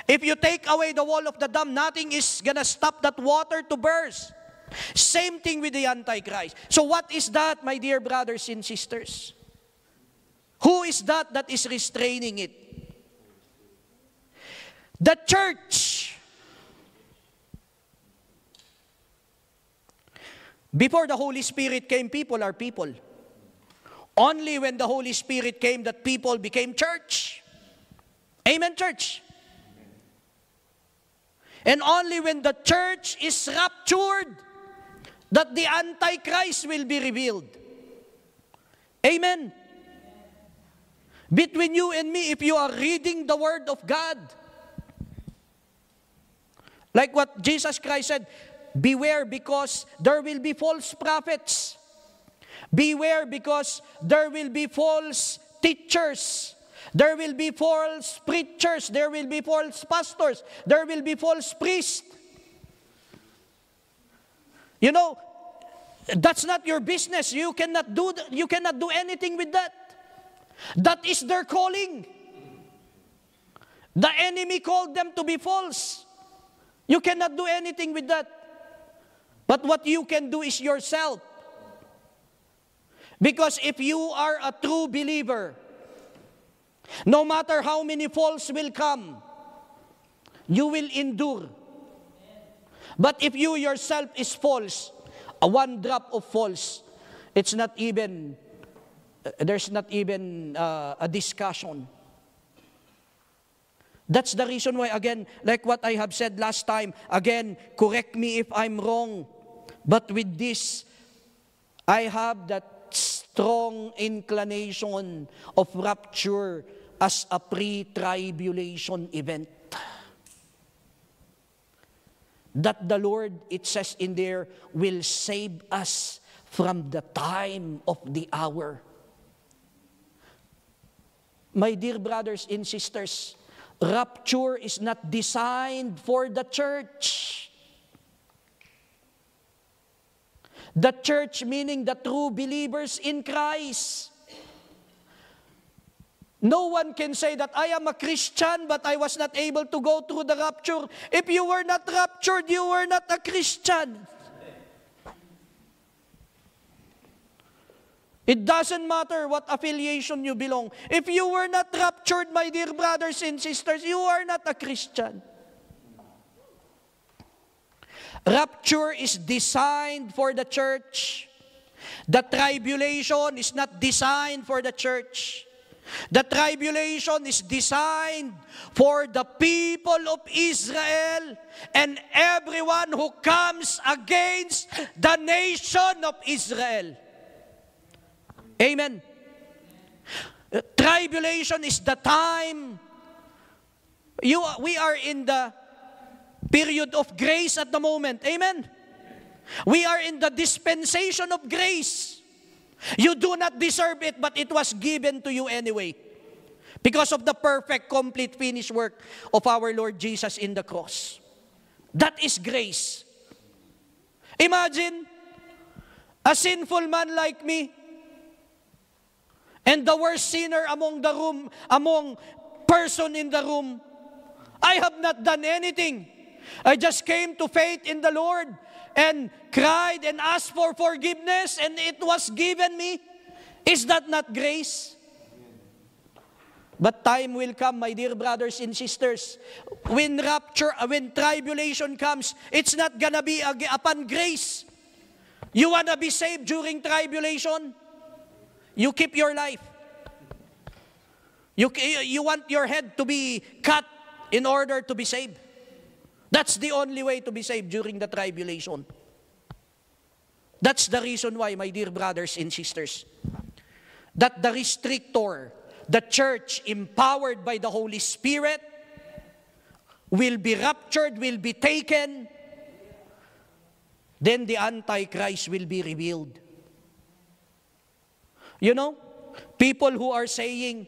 If you take away the wall of the dam, nothing is gonna stop that water to burst. Same thing with the Antichrist. So what is that, my dear brothers and sisters? Who is that that is restraining it? The church. Before the Holy Spirit came, people are people. Only when the Holy Spirit came that people became church. Amen, church. And only when the church is raptured that the Antichrist will be revealed. Amen. Between you and me, if you are reading the Word of God, like what Jesus Christ said, beware because there will be false prophets. Beware because there will be false teachers. There will be false preachers. There will be false pastors. There will be false priests. You know, that's not your business. You cannot do, you cannot do anything with that. That is their calling. The enemy called them to be false. You cannot do anything with that. But what you can do is yourself. Because if you are a true believer, no matter how many false will come, you will endure. But if you yourself is false, a one drop of false, it's not even, uh, there's not even uh, a discussion. That's the reason why, again, like what I have said last time, again, correct me if I'm wrong. But with this, I have that strong inclination of rapture as a pre-tribulation event. That the Lord, it says in there, will save us from the time of the hour. My dear brothers and sisters, rapture is not designed for the church. The church meaning the true believers in Christ. No one can say that I am a Christian, but I was not able to go through the rapture. If you were not raptured, you were not a Christian. It doesn't matter what affiliation you belong. If you were not raptured, my dear brothers and sisters, you are not a Christian. Rapture is designed for the church. The tribulation is not designed for the church. The tribulation is designed for the people of Israel and everyone who comes against the nation of Israel. Amen. Tribulation is the time you, we are in the period of grace at the moment. Amen. We are in the dispensation of grace. You do not deserve it, but it was given to you anyway. Because of the perfect, complete, finished work of our Lord Jesus in the cross. That is grace. Imagine a sinful man like me and the worst sinner among the room, among person in the room. I have not done anything. I just came to faith in the Lord and cried and asked for forgiveness and it was given me. Is that not grace? But time will come, my dear brothers and sisters, when rapture, uh, when tribulation comes, it's not gonna be upon grace. You wanna be saved during tribulation? You keep your life. You, you want your head to be cut in order to be saved. That's the only way to be saved during the tribulation. That's the reason why, my dear brothers and sisters, that the restrictor, the church empowered by the Holy Spirit, will be raptured, will be taken, then the Antichrist will be revealed. You know, people who are saying,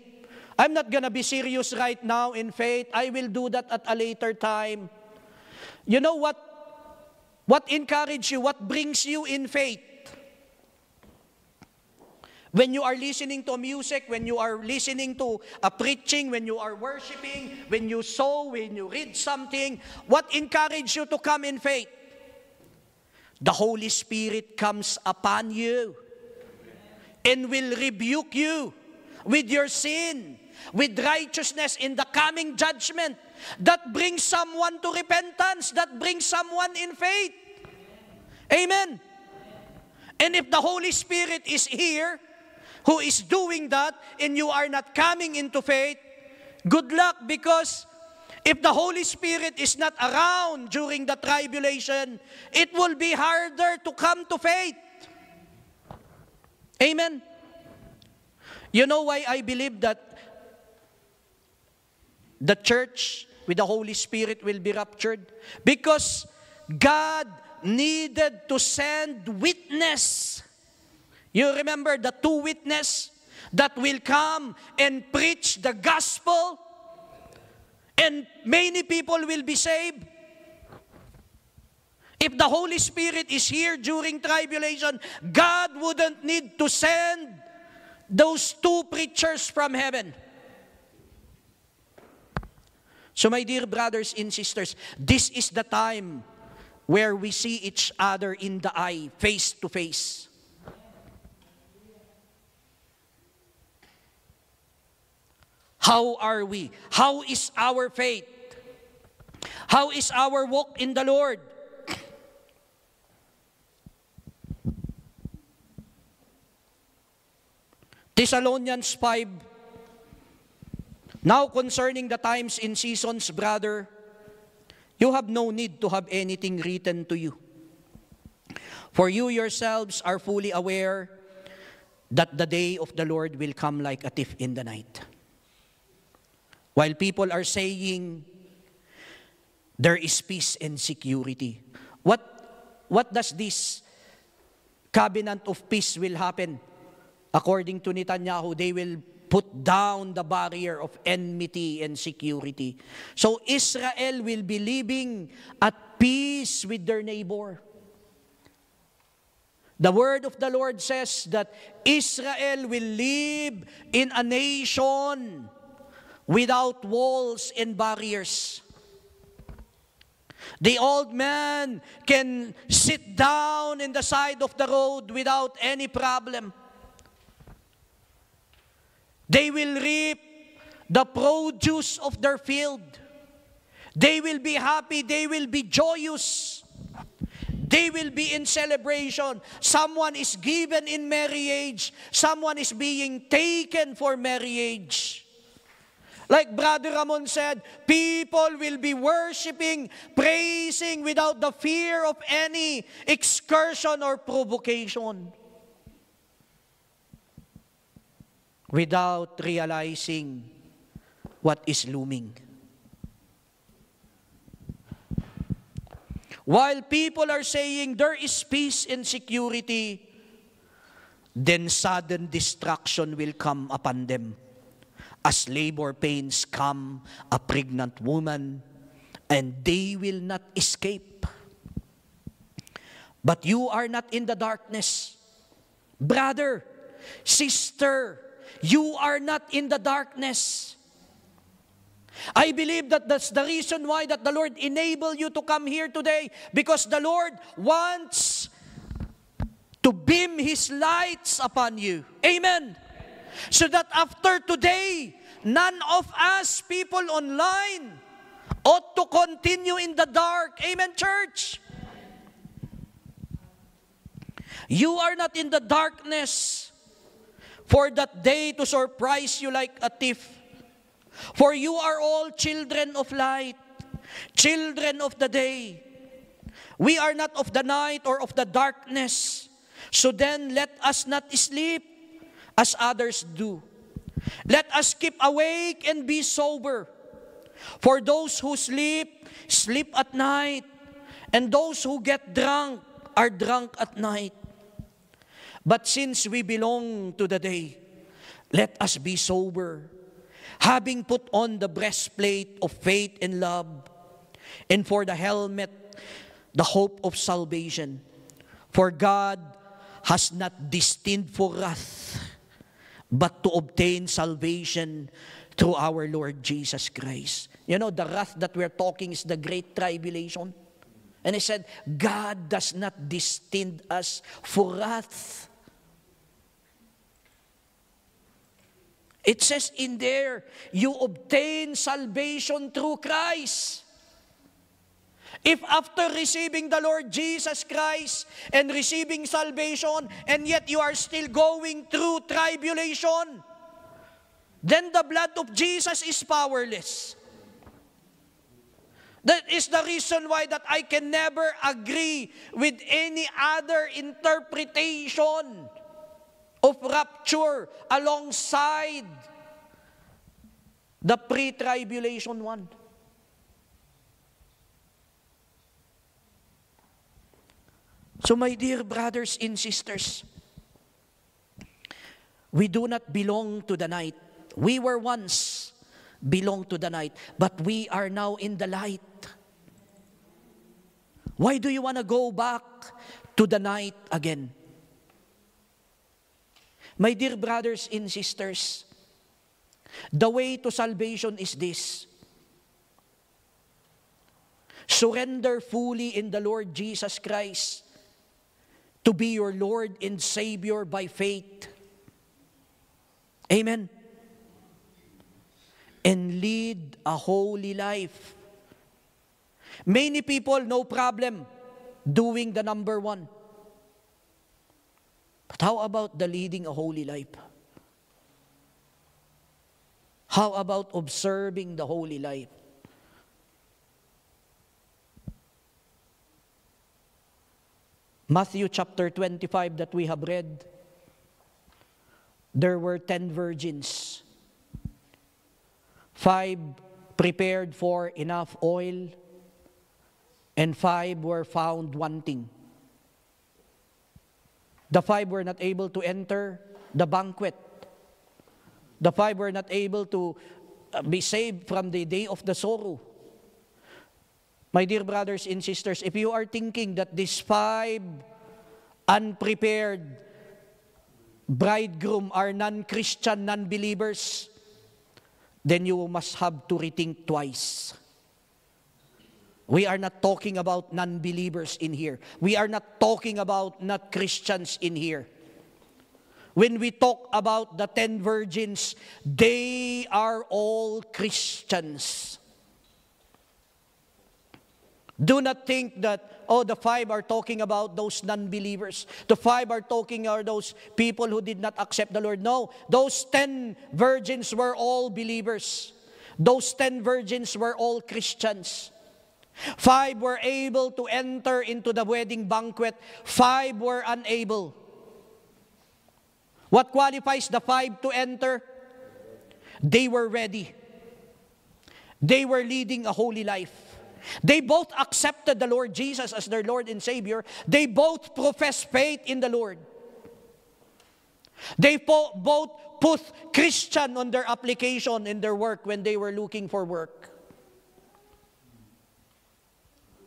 I'm not going to be serious right now in faith, I will do that at a later time. You know what? What encourages you? What brings you in faith? When you are listening to music, when you are listening to a preaching, when you are worshiping, when you sow, when you read something, what encourages you to come in faith? The Holy Spirit comes upon you and will rebuke you with your sin, with righteousness in the coming judgment that brings someone to repentance, that brings someone in faith. Amen. And if the Holy Spirit is here, who is doing that, and you are not coming into faith, good luck because if the Holy Spirit is not around during the tribulation, it will be harder to come to faith. Amen. You know why I believe that the church with the Holy Spirit will be raptured? Because God needed to send witness. You remember the two witness that will come and preach the gospel and many people will be saved. If the Holy Spirit is here during tribulation, God wouldn't need to send those two preachers from heaven. So, my dear brothers and sisters, this is the time where we see each other in the eye, face to face. How are we? How is our faith? How is our walk in the Lord? Thessalonians 5. Now concerning the times in seasons, brother, you have no need to have anything written to you. For you yourselves are fully aware that the day of the Lord will come like a thief in the night. While people are saying there is peace and security, what, what does this covenant of peace will happen? According to Netanyahu, they will put down the barrier of enmity and security. So Israel will be living at peace with their neighbor. The word of the Lord says that Israel will live in a nation without walls and barriers. The old man can sit down in the side of the road without any problem. They will reap the produce of their field. They will be happy, they will be joyous. They will be in celebration. Someone is given in marriage. Someone is being taken for marriage. Like Brother Ramon said, people will be worshiping, praising without the fear of any excursion or provocation. Without realizing what is looming. While people are saying there is peace and security, then sudden destruction will come upon them. As labor pains come a pregnant woman, and they will not escape. But you are not in the darkness. Brother, sister, you are not in the darkness. I believe that that's the reason why that the Lord enable you to come here today because the Lord wants to beam His lights upon you. Amen. So that after today, none of us people online ought to continue in the dark. Amen, church. You are not in the darkness for that day to surprise you like a thief. For you are all children of light, children of the day. We are not of the night or of the darkness. So then let us not sleep as others do. Let us keep awake and be sober. For those who sleep, sleep at night. And those who get drunk are drunk at night. But since we belong to the day, let us be sober having put on the breastplate of faith and love, and for the helmet, the hope of salvation. For God has not destined for wrath, but to obtain salvation through our Lord Jesus Christ. You know, the wrath that we're talking is the great tribulation. And he said, God does not destine us for wrath, It says in there, you obtain salvation through Christ. If after receiving the Lord Jesus Christ and receiving salvation, and yet you are still going through tribulation, then the blood of Jesus is powerless. That is the reason why that I can never agree with any other interpretation of rapture alongside the pre-tribulation one. So my dear brothers and sisters, we do not belong to the night. We were once belong to the night, but we are now in the light. Why do you want to go back to the night again? My dear brothers and sisters, the way to salvation is this. Surrender fully in the Lord Jesus Christ to be your Lord and Savior by faith. Amen. And lead a holy life. Many people, no problem doing the number one. But how about the leading a holy life? How about observing the holy life? Matthew chapter 25 that we have read, there were 10 virgins. Five prepared for enough oil, and five were found wanting. The five were not able to enter the banquet. The five were not able to uh, be saved from the day of the sorrow. My dear brothers and sisters, if you are thinking that these five unprepared bridegroom are non-Christian, non-believers, then you must have to rethink twice. We are not talking about non-believers in here. We are not talking about not Christians in here. When we talk about the ten virgins, they are all Christians. Do not think that, oh, the five are talking about those non believers. The five are talking are those people who did not accept the Lord. No, those ten virgins were all believers. Those ten virgins were all Christians. Five were able to enter into the wedding banquet, five were unable. What qualifies the five to enter? They were ready. They were leading a holy life. They both accepted the Lord Jesus as their Lord and Savior. They both profess faith in the Lord. They both put Christian on their application in their work when they were looking for work.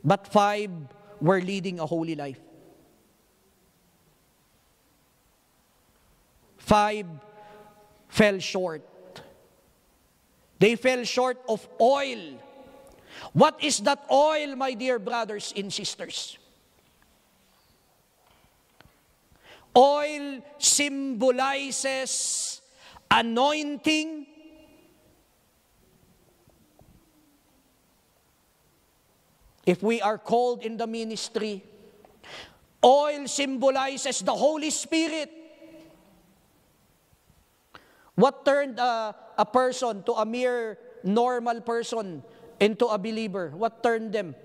But five were leading a holy life. Five fell short. They fell short of oil what is that oil, my dear brothers and sisters? Oil symbolizes anointing. If we are called in the ministry, oil symbolizes the Holy Spirit. What turned a, a person to a mere normal person into a believer, what turned them?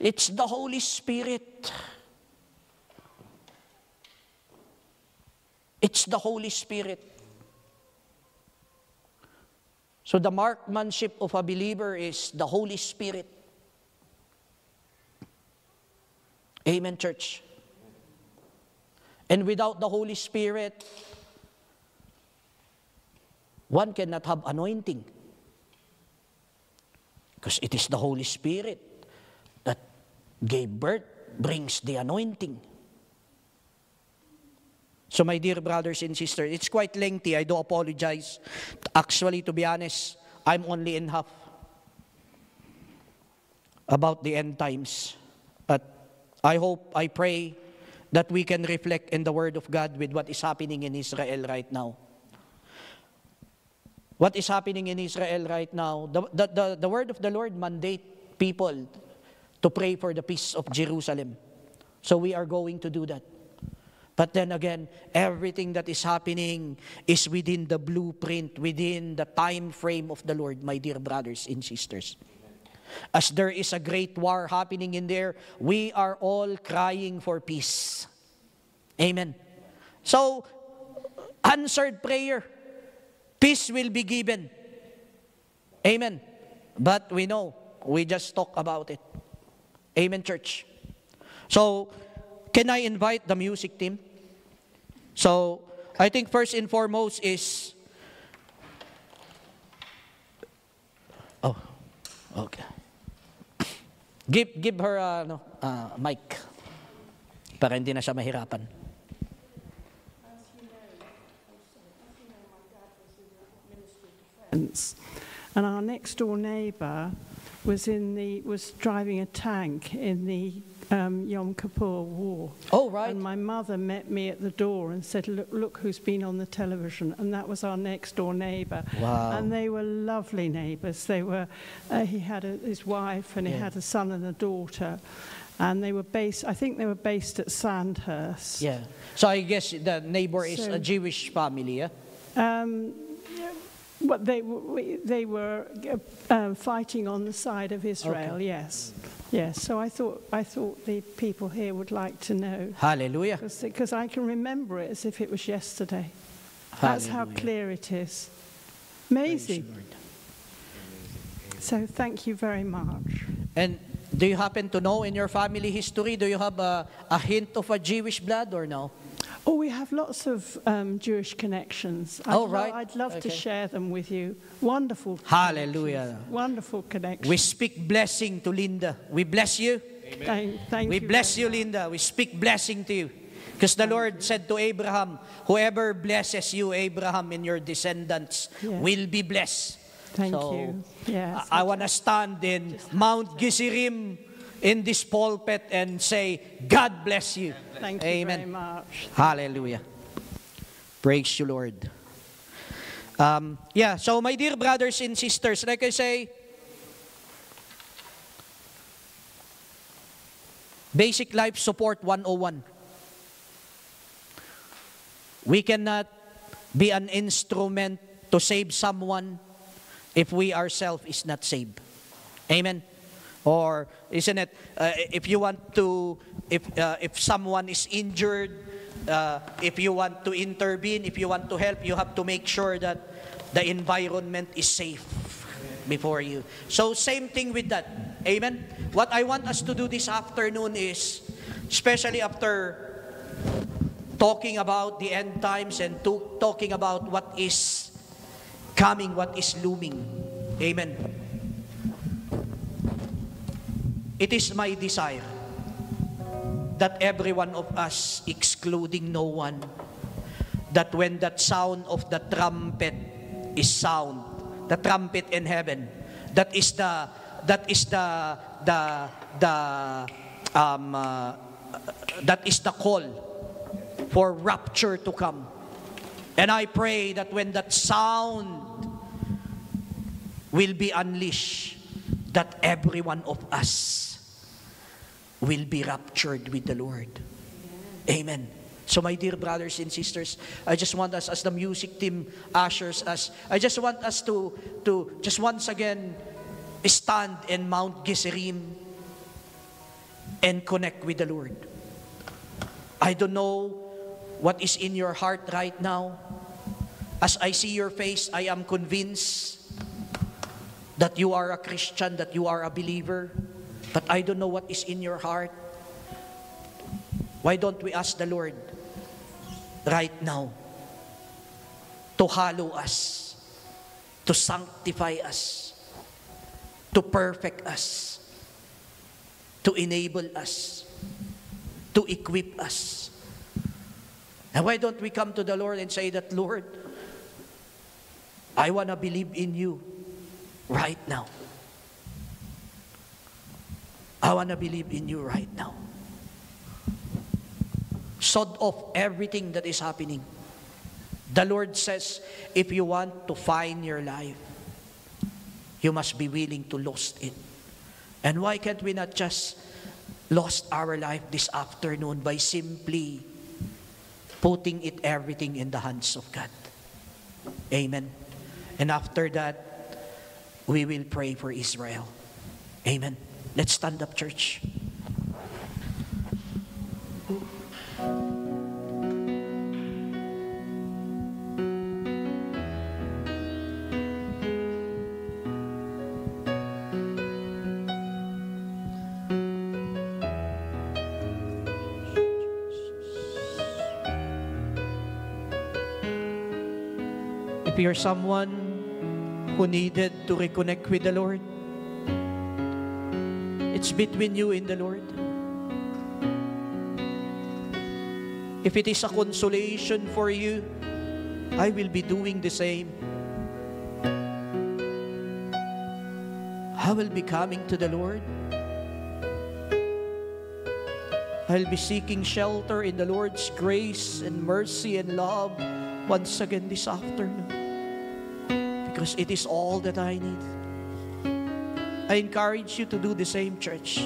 It's the Holy Spirit. It's the Holy Spirit. So the markmanship of a believer is the Holy Spirit. Amen, church. And without the Holy Spirit, one cannot have anointing. Because it is the Holy Spirit that gave birth, brings the anointing. So, my dear brothers and sisters, it's quite lengthy. I do apologize. Actually, to be honest, I'm only in half about the end times. But I hope, I pray that we can reflect in the Word of God with what is happening in Israel right now. What is happening in Israel right now? The, the, the, the word of the Lord mandate people to pray for the peace of Jerusalem. So we are going to do that. But then again, everything that is happening is within the blueprint, within the time frame of the Lord, my dear brothers and sisters. As there is a great war happening in there, we are all crying for peace. Amen. So, answered prayer Peace will be given. Amen. But we know, we just talk about it. Amen, church. So, can I invite the music team? So, I think first and foremost is. Oh, okay. Give, give her a uh, uh, mic para hindi na siya mahirapan. And our next door neighbour was in the was driving a tank in the um, Yom Kippur War. Oh, right. And my mother met me at the door and said, look, look who's been on the television. And that was our next door neighbour. Wow. And they were lovely neighbours. They were, uh, he had a, his wife and he had a son and a daughter. And they were based, I think they were based at Sandhurst. Yeah. So I guess the neighbor is So- a Jewish family, yeah? Um, but they, they were uh, fighting on the side of Israel, Okay. yes. Yes, so I thought, I thought the people here would like to know. Hallelujah. Because I can remember it as if it was yesterday. That's how clear it is. Amazing. So thank you very much. And do you happen to know in your family history, do you have a, a hint of a Jewish blood or no? Oh, we have lots of um, Jewish connections. I'd Oh, right. I'd love to share them with you. Wonderful. Hallelujah. connections. Wonderful connections. We speak blessing to Linda. We bless you. Thank, thank We you bless you, Linda. We speak blessing to you. Because the Lord said to Abraham, Whoever blesses you, Abraham, and your descendants Yeah. will be blessed. Thank So, you. Yes. I, want to stand in Mount Gisirim in this pulpit and say, God bless you. Thank you Amen. very much. Hallelujah. Praise you, Lord. Um, yeah, so my dear brothers and sisters, like I say, Basic Life Support 101. We cannot be an instrument to save someone if we ourselves is not saved. Amen. Or isn't it? Uh, if you want to, if uh, if someone is injured, uh, if you want to intervene, if you want to help, you have to make sure that the environment is safe before you. So same thing with that. Amen. What I want us to do this afternoon is, especially after talking about the end times and to, talking about what is coming, what is looming. Amen. It is my desire that every one of us, excluding no one, that when that sound of the trumpet is sound, the trumpet in heaven, that is the that is the the the um, uh, that is the call for rapture to come. And I pray that when that sound will be unleashed, that every one of us will be raptured with the Lord. Amen. So, my dear brothers and sisters, I just want us, as the music team ushers us, I just want us to, to just once again stand in Mount Geserim and connect with the Lord. I don't know what is in your heart right now. As I see your face, I am convinced that you are a Christian, that you are a believer, but I don't know what is in your heart. Why don't we ask the Lord right now to hallow us, to sanctify us, to perfect us, to enable us, to equip us. And why don't we come to the Lord and say that, Lord, I want to believe in you right now. I want to believe in you right now. Sod off everything that is happening. The Lord says, if you want to find your life, you must be willing to lose it. And why can't we not just lost our life this afternoon by simply putting it everything in the hands of God? Amen. And after that, we will pray for Israel. Amen. Let's stand up, church. If you're someone who needed to reconnect with the Lord. It's between you and the Lord. If it is a consolation for you, I will be doing the same. I will be coming to the Lord. I'll be seeking shelter in the Lord's grace and mercy and love once again this afternoon. because it is all that I need. I encourage you to do the same, church.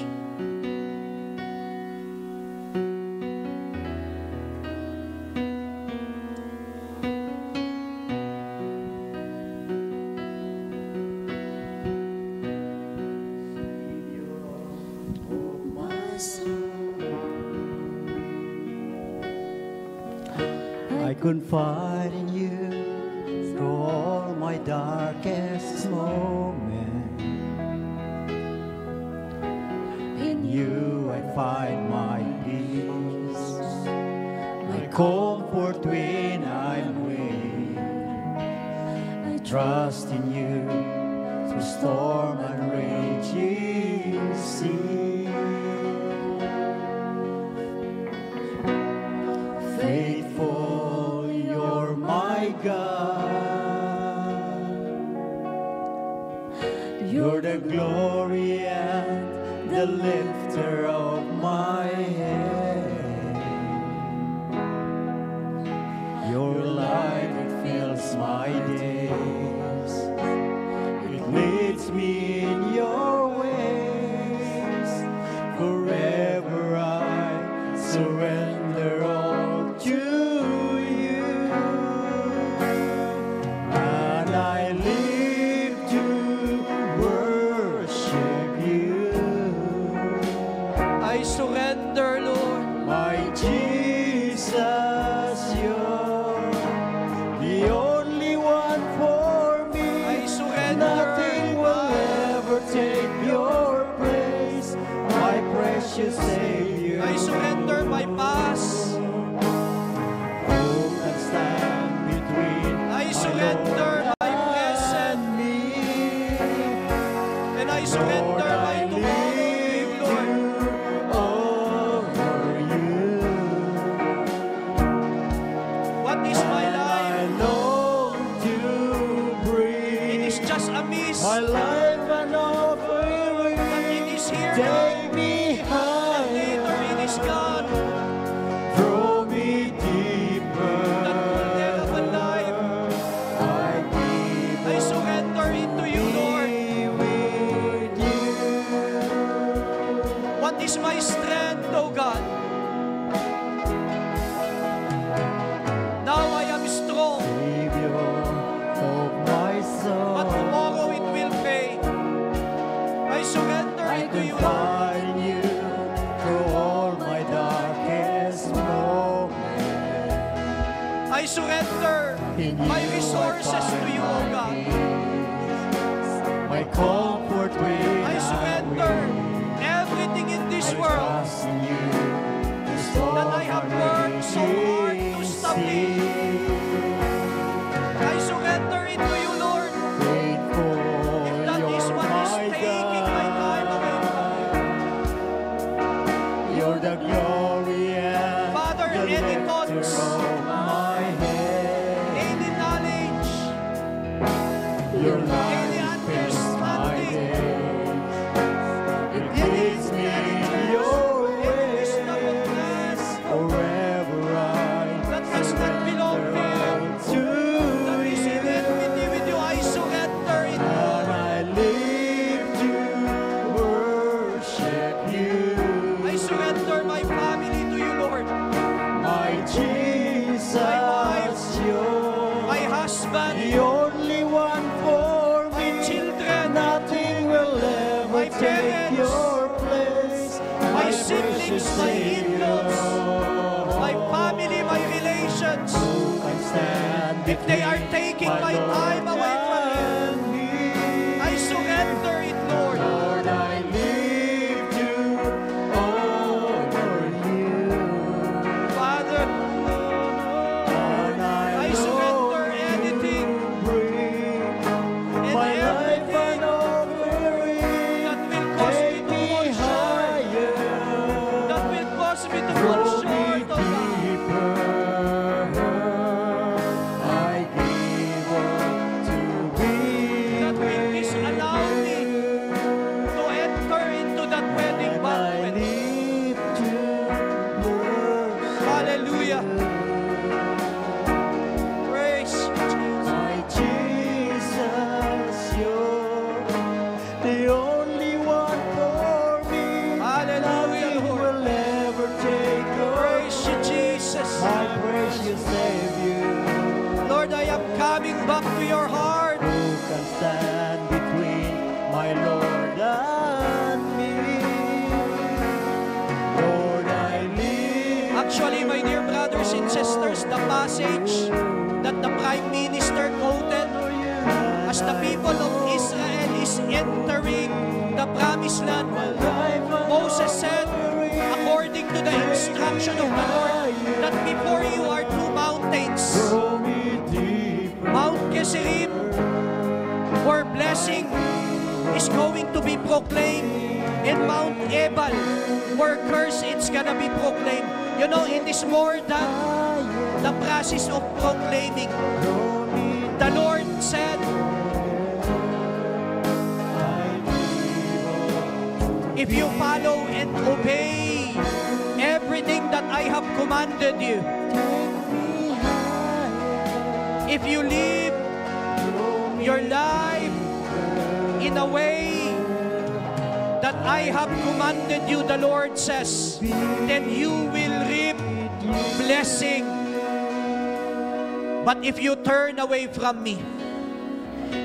If you turn away from me,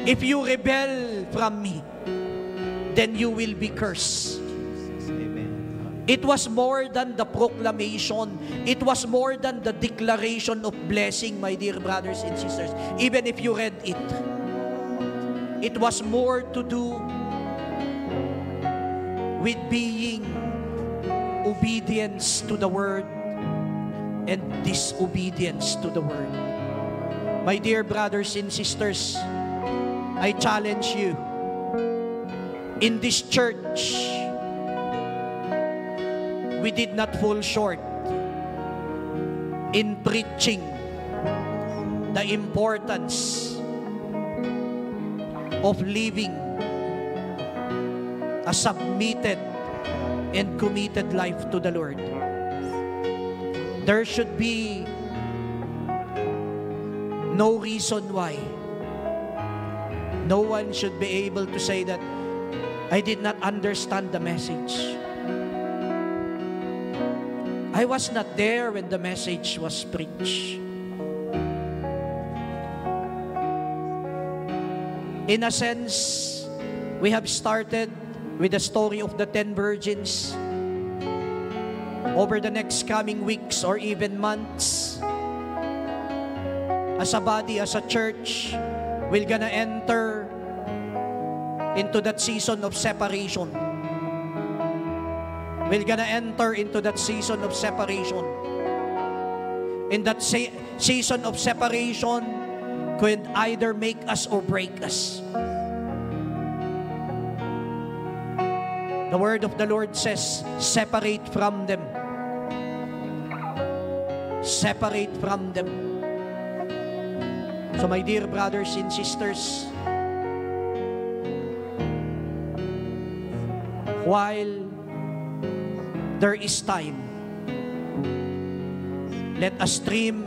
if you rebel from me, then you will be cursed. It was more than the proclamation. It was more than the declaration of blessing, my dear brothers and sisters. Even if you read it, it was more to do with being obedience to the word and disobedience to the word. My dear brothers and sisters, I challenge you in this church we did not fall short in preaching the importance of living a submitted and committed life to the Lord. There should be no reason why no one should be able to say that I did not understand the message. I was not there when the message was preached. In a sense, we have started with the story of the ten virgins. Over the next coming weeks or even months, as a body, as a church, we're gonna enter into that season of separation. We're gonna enter into that season of separation. In that se- season of separation could either make us or break us. The word of the Lord says, separate from them. Separate from them. So my dear brothers and sisters, while there is time, let us trim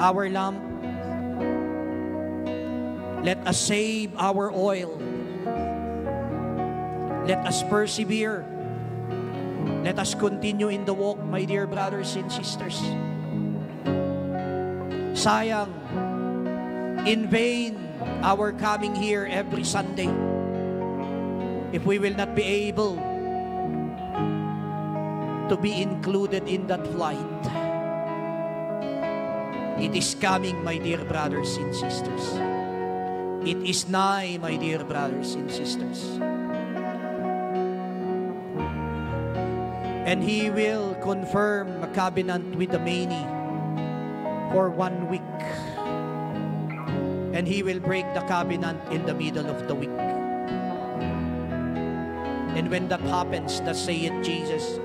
our lamp. Let us save our oil. Let us persevere. Let us continue in the walk, my dear brothers and sisters. Sayang, in vain our coming here every Sunday if we will not be able to be included in that flight. It is coming, my dear brothers and sisters. It is nigh, my dear brothers and sisters. And He will confirm a covenant with the many for one week. And He will break the covenant in the middle of the week. And when that happens, thus saith Jesus,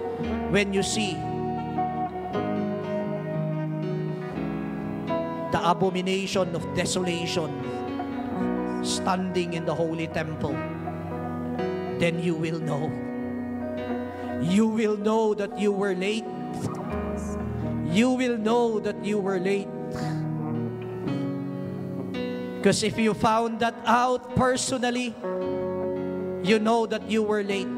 when you see the abomination of desolation standing in the holy temple, then you will know. You will know that you were late. You will know that you were late. Because if you found that out personally, you know that you were late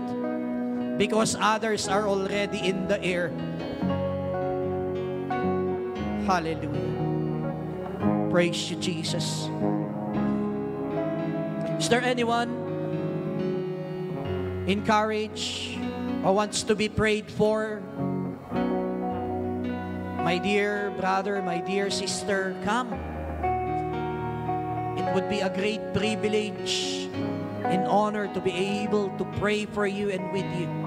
because others are already in the air. Hallelujah. Praise you, Jesus. Is there anyone encouraged or wants to be prayed for, my dear brother, my dear sister, come. It would be a great privilege and honor to be able to pray for you and with you.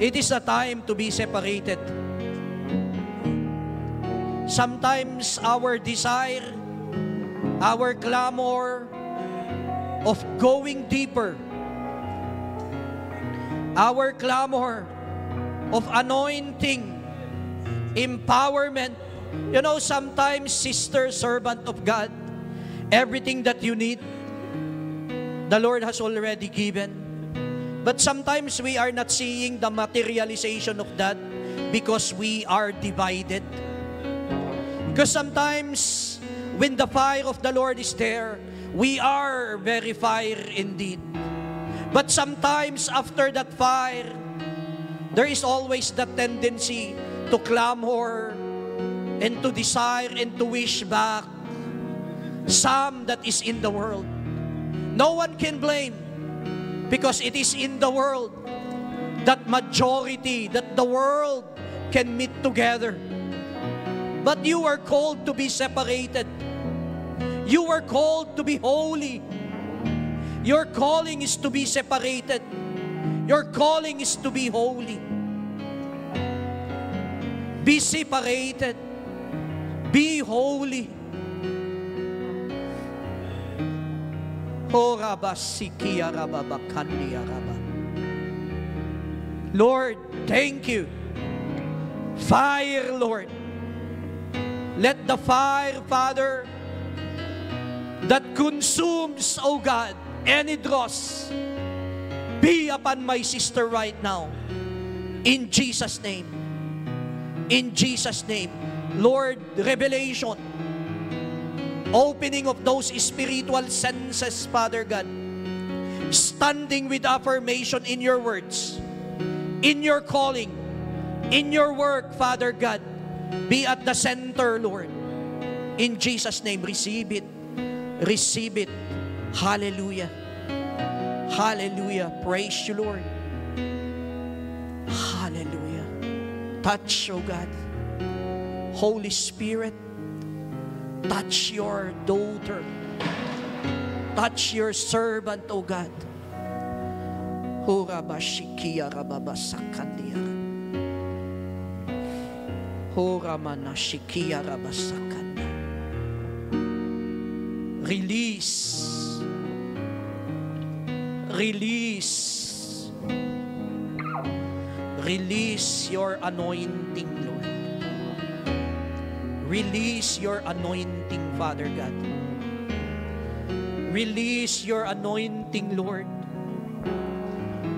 it is a time to be separated. Sometimes our desire, our clamor of going deeper, our clamor of anointing, empowerment. You know, sometimes, sister, servant of God, everything that you need, the Lord has already given. But sometimes we are not seeing the materialization of that because we are divided. Because sometimes when the fire of the Lord is there, we are very fire indeed. But sometimes after that fire, there is always the tendency to clamor and to desire and to wish back some that is in the world. No one can blame because it is in the world that majority, that the world can meet together. But you are called to be separated. You are called to be holy. Your calling is to be separated. Your calling is to be holy. Be separated. Be holy. Lord, thank you. Fire, Lord. Let the fire, Father, that consumes, O God, any dross, be upon my sister right now. In Jesus' name. In Jesus' name. Lord, revelation. Opening of those spiritual senses, Father God. Standing with affirmation in your words. In your calling. In your work, Father God. Be at the center, Lord. In Jesus' name, receive it. Receive it. Hallelujah. Hallelujah. Praise you, Lord. Hallelujah. Touch, oh God. Holy Spirit, touch your daughter. Touch your servant, oh God. Hurabashikia rababasakandia. Huramanashikia rabasakanda. Release. Release. Release your anointing. Release your anointing, Father God. Release your anointing, Lord.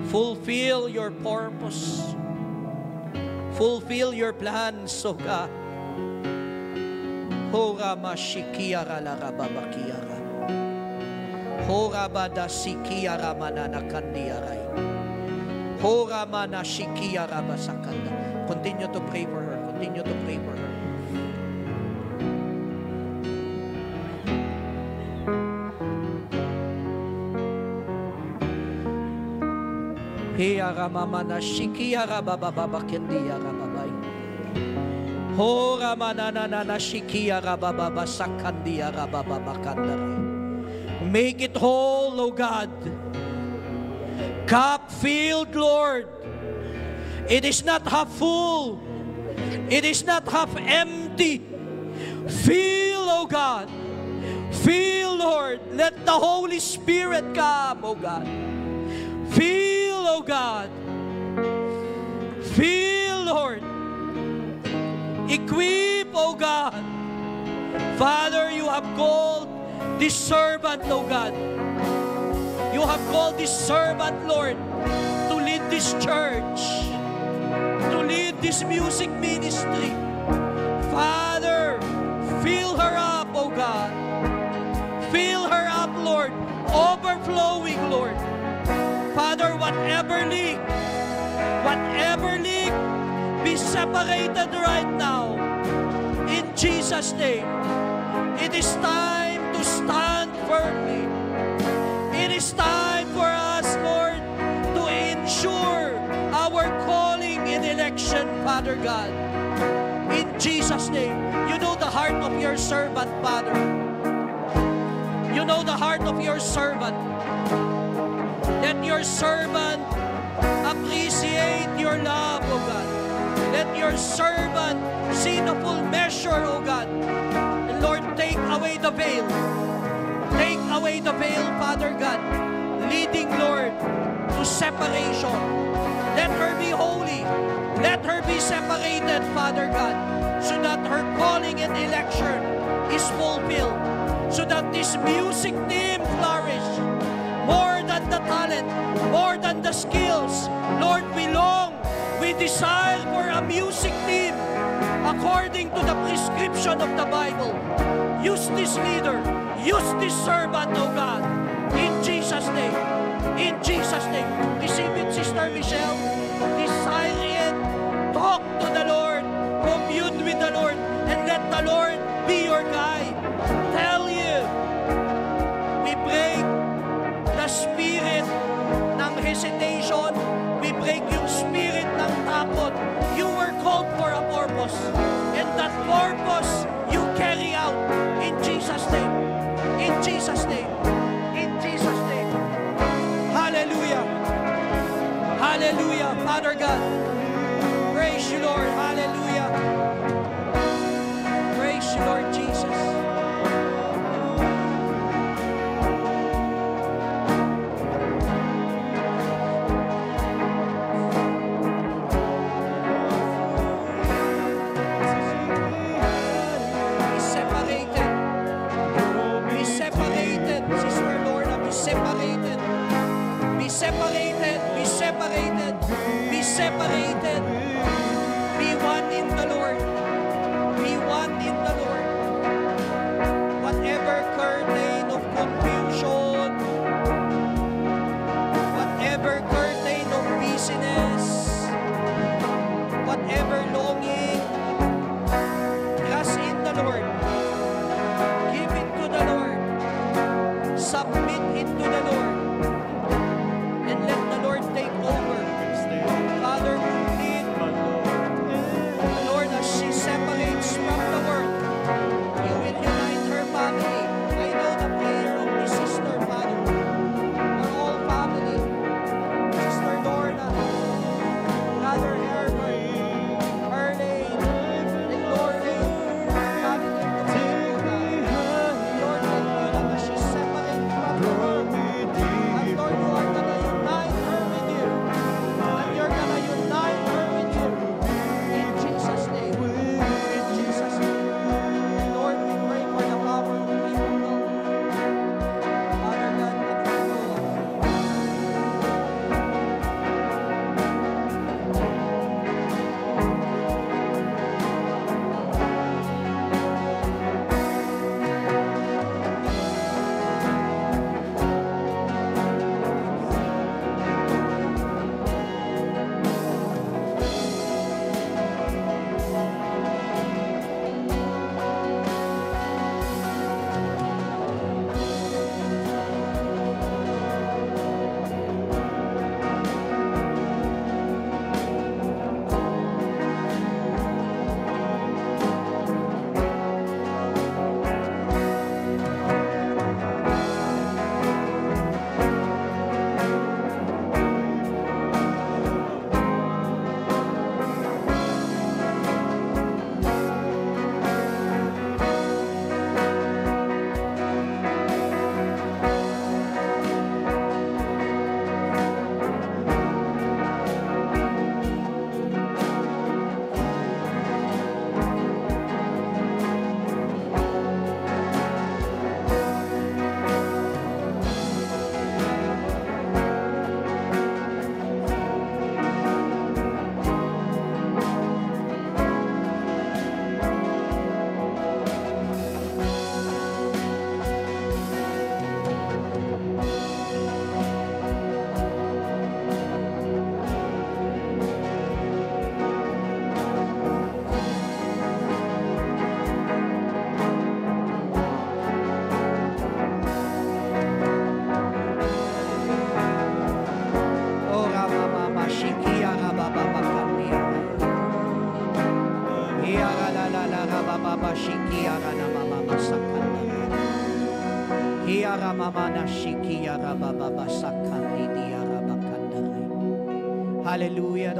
Fulfill your purpose. Fulfill your plans, O God. Hora mashikiara la rababakiara. Hora bada sikiara manana kandiaray. Hora mana shikiara basakanda. Continue to pray for her. Continue to pray for her. Hiara mamana shikiara babababakendiara babay. Hora mananana shikia rabababa sakandia rabababa kandare. Make it whole, O God. Cup filled, Lord. It is not half full. It is not half empty. Fill, O God. Fill, Lord. Let the Holy Spirit come, O God. Fill, O God. Fill, Lord. Equip, O God. Father, you have called this servant, O God. You have called this servant, Lord, to lead this church, to lead this music ministry. Father, fill her up, O God. Fill her up, Lord, overflowing, Lord. Father, whatever leak, whatever leak, be separated right now. In Jesus' name. It is time to stand firmly. It is time for us, Lord, to ensure our calling in election, Father God. In Jesus' name. You know the heart of your servant, Father. You know the heart of your servant. Let your servant appreciate your love, O God. Let your servant see the full measure, O God. And Lord, take away the veil. Take away the veil, Father God. Leading, Lord, to separation. Let her be holy. Let her be separated, Father God, so that her calling and election is fulfilled. So that this music team flourish more the talent, more than the skills. Lord, we long, we desire for a music team according to the prescription of the Bible. Use this leader, use this servant, O God, in Jesus' name. In Jesus' name. Receive it, Sister Michelle. Desire it. Talk to the Lord. Commune with the Lord. And let the Lord be your guide. Spirit ng hesitation. We break yung spirit ng takot. You were called for a purpose. And that purpose, you carry out in Jesus' name. In Jesus' name. In Jesus' name. Hallelujah. Hallelujah. Father God, praise you, Lord. Hallelujah. separated, be separated, be separated. Be one in the Lord. Be one in the Lord.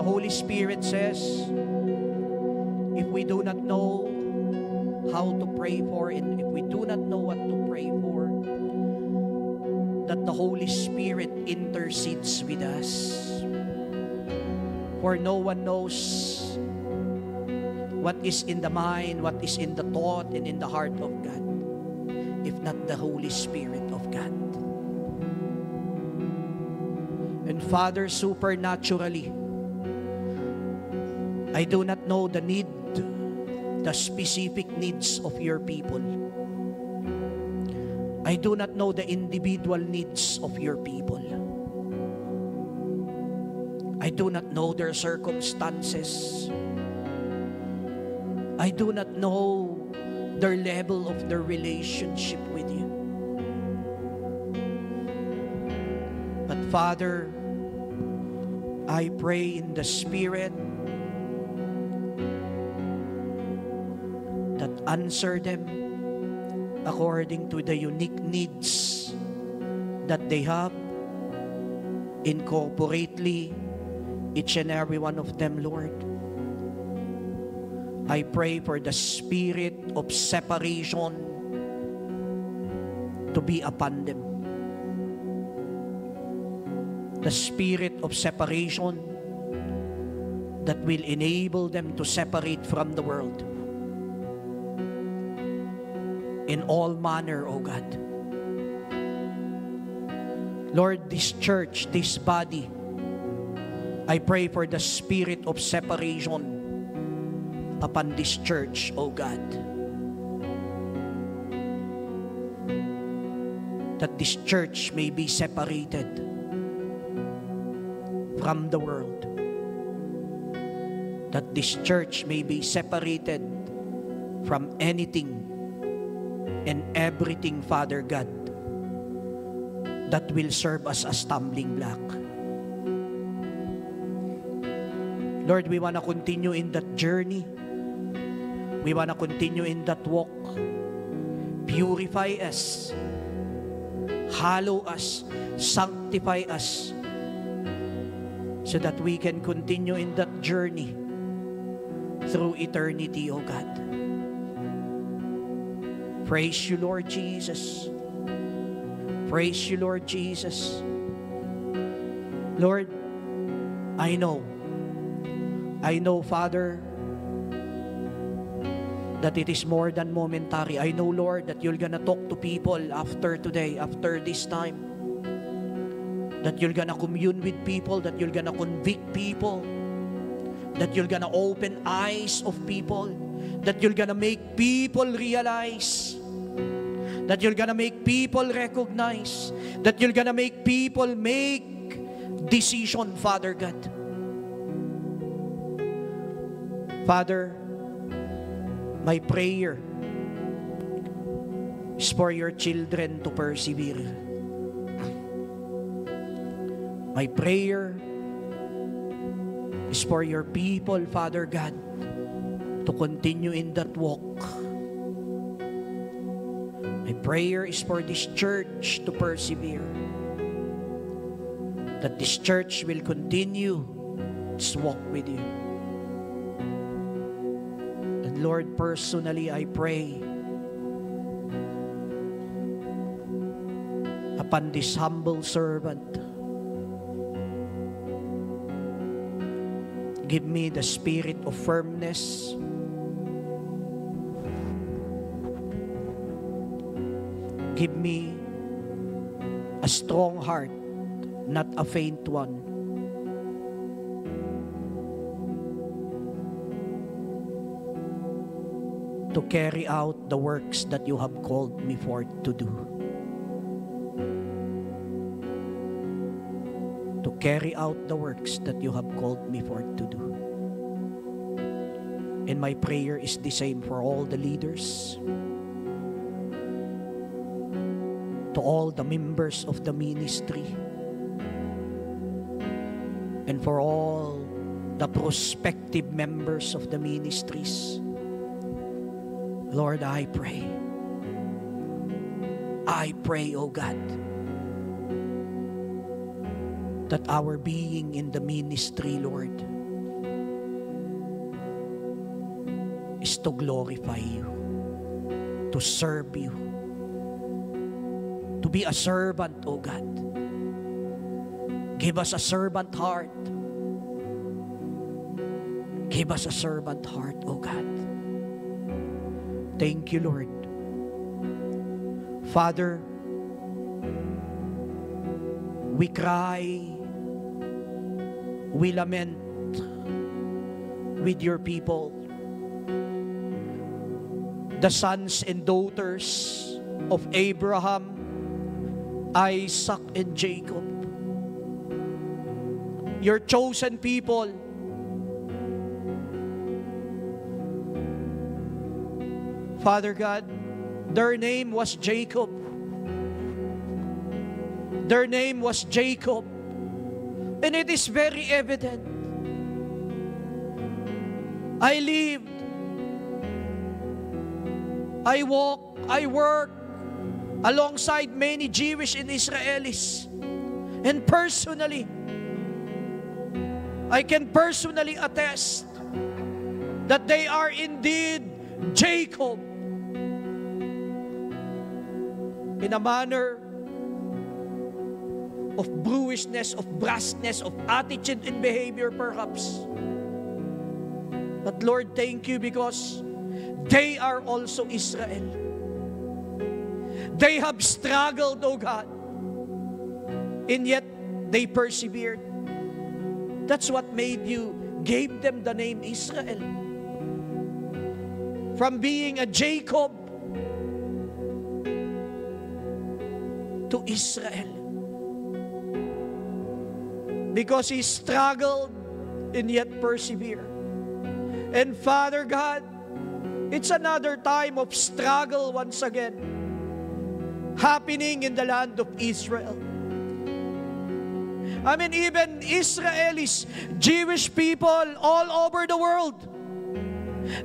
Holy Spirit says, if we do not know how to pray for and if we do not know what to pray for, that the Holy Spirit intercedes with us. For no one knows what is in the mind, what is in the thought, and in the heart of God, if not the Holy Spirit of God. And Father, supernaturally, I do not know the need, the specific needs of your people. I do not know the individual needs of your people. I do not know their circumstances. I do not know their level of their relationship with you. But Father, I pray in the Spirit answer them according to the unique needs that they have incorporately each and every one of them, Lord. I pray for the spirit of separation to be upon them. The spirit of separation that will enable them to separate from the world in all manner, O God. Lord, this church, this body, I pray for the spirit of separation upon this church, O God. That this church may be separated from the world. That this church may be separated from anything and everything, Father God, that will serve as a stumbling block. Lord, we want to continue in that journey. We want to continue in that walk. Purify us. Hallow us. Sanctify us. So that we can continue in that journey through eternity, O God. Praise you, Lord Jesus. Praise you, Lord Jesus. Lord, I know I know, Father, that it is more than momentary. I know, Lord, that you're gonna talk to people after today, after this time. That you're gonna commune with people, that you're gonna convict people, that you're gonna open eyes of people, that you're gonna make people realize, that you're gonna make people recognize, that you're gonna make people make decision, Father God. Father, my prayer is for your children to persevere. My prayer is for your people, Father God, to continue in that walk. My prayer is for this church to persevere. That this church will continue its walk with you. And Lord, personally, I pray upon this humble servant. Give me the spirit of firmness. Give me a strong heart, not a faint one. To carry out the works that you have called me forth to do. To carry out the works that you have called me forth to do. And my prayer is the same for all the leaders, to all the members of the ministry, and for all the prospective members of the ministries. Lord, I pray. I pray, O God, that our being in the ministry, Lord, is to glorify you, to serve you, to be a servant, O God. Give us a servant heart. Give us a servant heart, O God. Thank you, Lord. Father, we cry, we lament with your people, the sons and daughters of Abraham, Isaac, and Jacob. Your chosen people, Father God, their name was Jacob. Their name was Jacob. And it is very evident. I lived, I walked, I worked alongside many Jewish and Israelis. And personally, I can personally attest that they are indeed Jacob in a manner of bruishness, of brassness, of attitude and behavior perhaps. But Lord, thank you because they are also Israel. They have struggled, oh God, and yet they persevered. That's what made you, gave them the name Israel. From being a Jacob to Israel. Because he struggled and yet persevered. And Father God, it's another time of struggle once again happening in the land of Israel. I mean, even Israelis, Jewish people all over the world,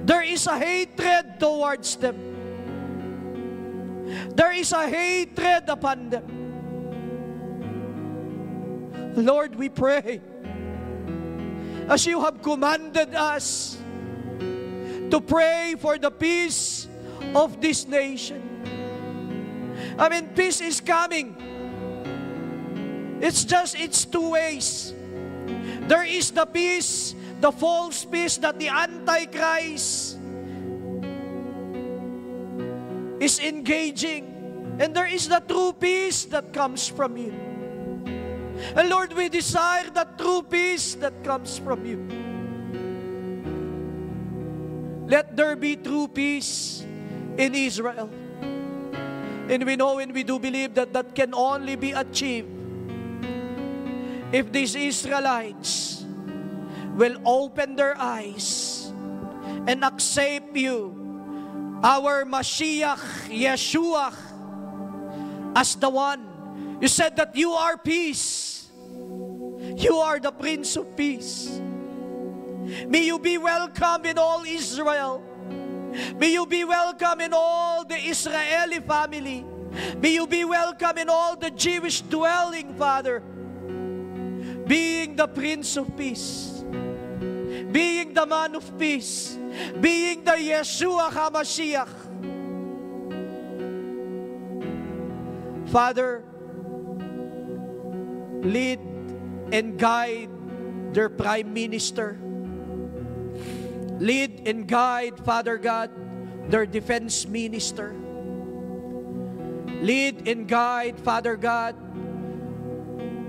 there is a hatred towards them. There is a hatred upon them. Lord, we pray, as you have commanded us to pray for the peace of this nation. I mean, peace is coming. It's just, it's two ways. There is the peace, the false peace that the Antichrist is engaging. And there is the true peace that comes from you. And Lord, we desire the true peace that comes from you. Let there be true peace in Israel. And we know and we do believe that that can only be achieved if these Israelites will open their eyes and accept you, our Mashiach, Yeshua, as the one. You said that you are peace. You are the Prince of Peace. May you be welcome in all Israel. May you be welcome in all the Israeli family. May you be welcome in all the Jewish dwelling, Father. Being the Prince of Peace. Being the man of peace. Being the Yeshua HaMashiach. Father, lead and guide their Prime Minister. Lead and guide, Father God, their Defense Minister. Lead and guide, Father God,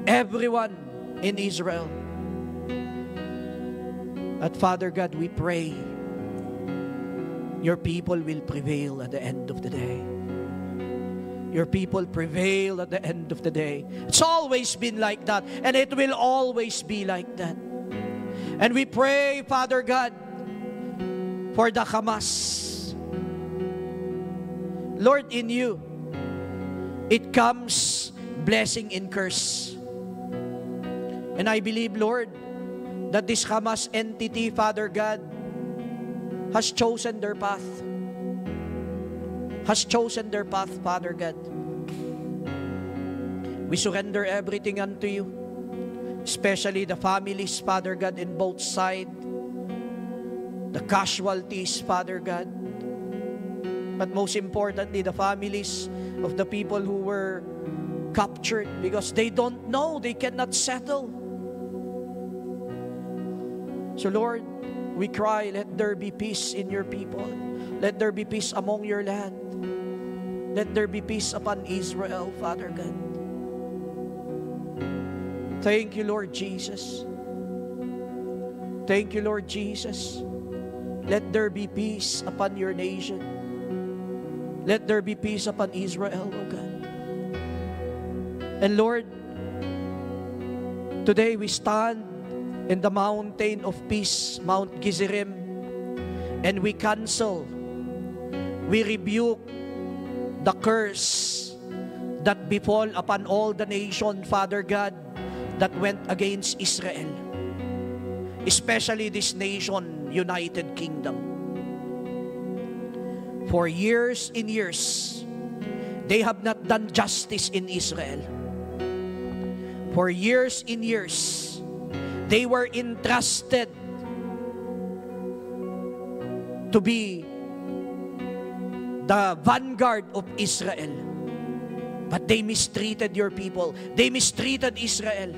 everyone in Israel. At Father God, we pray your people will prevail at the end of the day. Your people prevail at the end of the day. It's always been like that, and it will always be like that. And we pray, Father God, for the Hamas. Lord, in you, it comes blessing and curse. And I believe, Lord, that this Hamas entity, Father God, has chosen their path. has chosen their path, Father God. We surrender everything unto you, especially the families, Father God, in both sides, the casualties, Father God, but most importantly, the families of the people who were captured because they don't know, they cannot settle. So, Lord, we cry, let there be peace in your people. Let there be peace among your land. Let there be peace upon Israel, Father God. Thank you, Lord Jesus. Thank you, Lord Jesus. Let there be peace upon your nation. Let there be peace upon Israel, O God. And Lord, today we stand in the mountain of peace, Mount Gerizim, and we cancel, we rebuke the curse that befall upon all the nation, Father God, that went against Israel, especially this nation, United Kingdom. For years and years, they have not done justice in Israel. For years and years, they were entrusted to be the vanguard of Israel. But they mistreated your people. They mistreated Israel.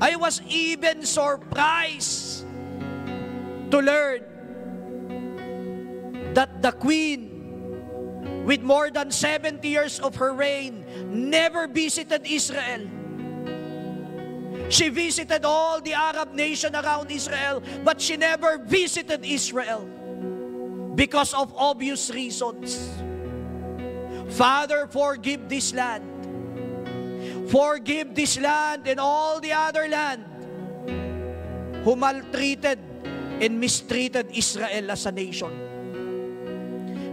I was even surprised to learn that the queen, with more than 70 years of her reign, never visited Israel. She visited all the Arab nation around Israel, but she never visited Israel because of obvious reasons. Father, forgive this land. Forgive this land and all the other land who maltreated and mistreated Israel as a nation.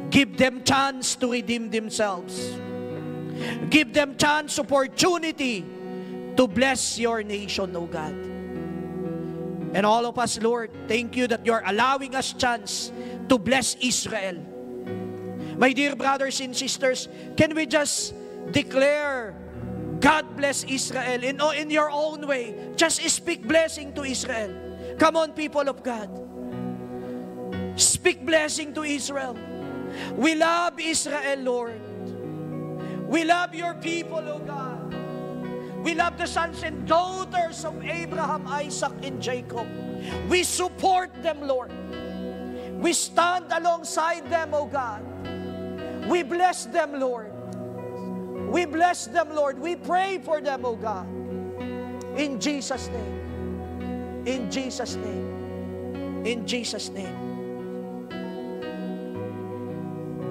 Give them chance to redeem themselves. Give them chance, opportunity to bless your nation, O God. And all of us, Lord, thank you that you're allowing us chance to bless Israel. My dear brothers and sisters, can we just declare, God bless Israel in, in your own way. Just speak blessing to Israel. Come on, people of God. Speak blessing to Israel. We love Israel, Lord. We love your people, O God. We love the sons and daughters of Abraham, Isaac, and Jacob. We support them, Lord. We stand alongside them, O God. We bless them, Lord. We bless them, Lord. We pray for them, O God. In Jesus' name. In Jesus' name. In Jesus' name.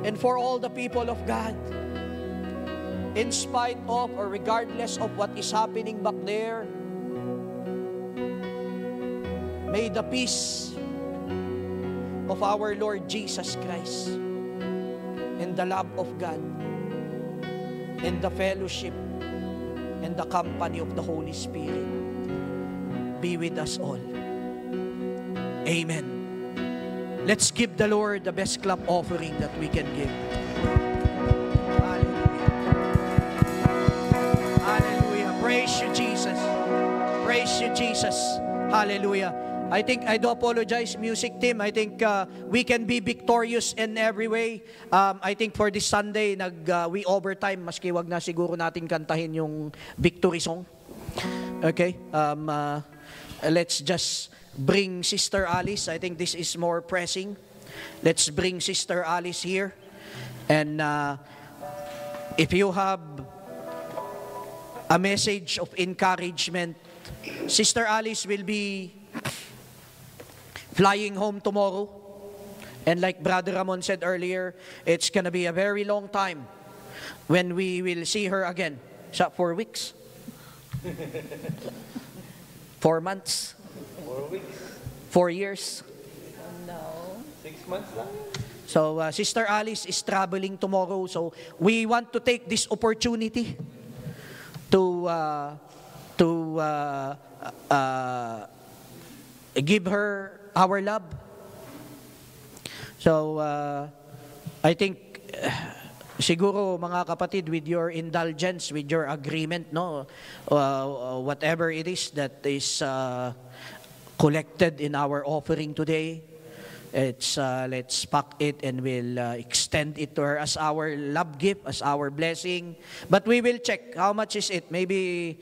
And for all the people of God, in spite of or regardless of what is happening back there, may the peace of our Lord Jesus Christ and the love of God and the fellowship and the company of the Holy Spirit be with us all. Amen. Let's give the Lord the best clap offering that we can give. Praise you, Jesus. Praise you, Jesus. Hallelujah. I think I do apologize, music team. I think uh, we can be victorious in every way. Um, I think for this Sunday, nag uh, we overtime maski wag na siguro natin kantahin yung victory song. Okay? Um, uh, let's just bring Sister Alice. I think this is more pressing. Let's bring Sister Alice here. And uh, if you have a message of encouragement. Sister Alice will be flying home tomorrow. And like Brother Ramon said earlier, it's going to be a very long time when we will see her again. Sa four weeks? <laughs> four months? Four weeks? Four years? No. Six months lang. So, uh, Sister Alice is traveling tomorrow. So, we want to take this opportunity to uh, to uh, uh, give her our love. So uh, I think siguro mga kapatid with your indulgence with your agreement no uh, whatever it is that is uh, collected in our offering today it's uh, let's pack it and we'll uh, extend it to her as our love gift as our blessing. But we will check how much is it. Maybe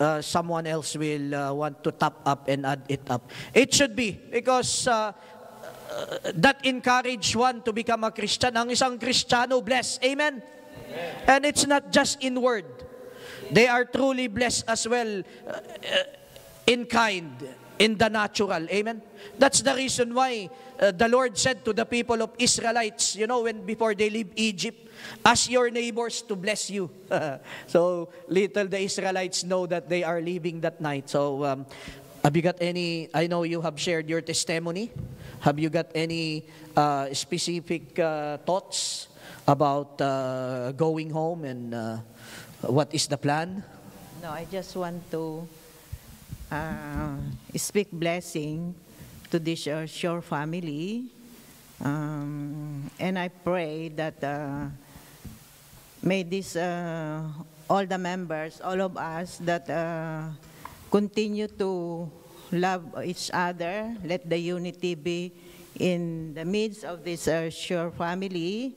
uh, someone else will uh, want to top up and add it up. It should be because uh, that encourage one to become a Christian. Ang isang Kristiyano, blessed. Amen? And it's not just in word. They are truly blessed as well uh, in kind, in the natural. Amen? That's the reason why uh, the Lord said to the people of Israelites, you know, when before they leave Egypt, ask your neighbors to bless you. <laughs> so little the Israelites know that they are leaving that night. So um, have you got any, I know you have shared your testimony. Have you got any uh, specific uh, thoughts about uh, going home and uh, what is the plan? No, I just want to uh, speak blessing to this uh, Shore family. Um, and I pray that uh, may this, uh, all the members, all of us, that uh, continue to love each other. Let the unity be in the midst of this uh, Shore family.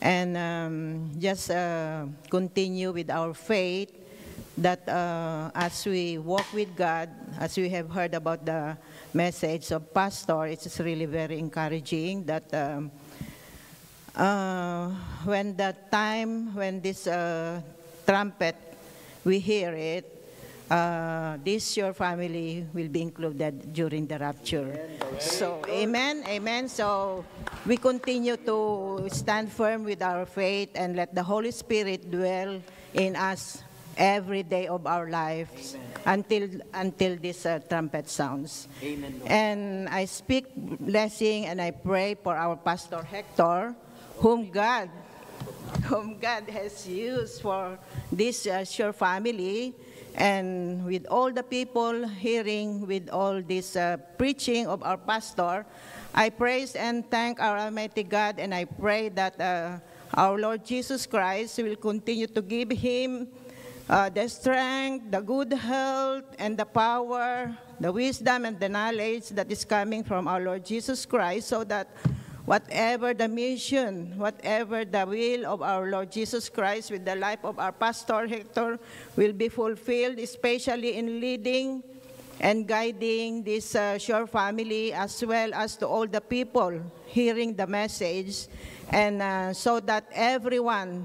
And um, just uh, continue with our faith that uh, as we walk with God, as we have heard about the message of Pastor, it's really very encouraging that um, uh, when the time, when this uh, trumpet, we hear it, uh, this your family will be included during the rapture. So, amen, amen. So, we continue to stand firm with our faith and let the Holy Spirit dwell in us every day of our lives until until this uh, trumpet sounds. Amen. And I speak blessing and I pray for our pastor Hector, whom God whom God has used for this uh, sure family and with all the people hearing with all this uh, preaching of our pastor, I praise and thank our Almighty God, and I pray that uh, our Lord Jesus Christ will continue to give him uh, the strength, the good health, and the power, the wisdom, and the knowledge that is coming from our Lord Jesus Christ, so that whatever the mission, whatever the will of our Lord Jesus Christ with the life of our pastor Hector will be fulfilled, especially in leading and guiding this uh, Shore family as well as to all the people hearing the message, and uh, so that everyone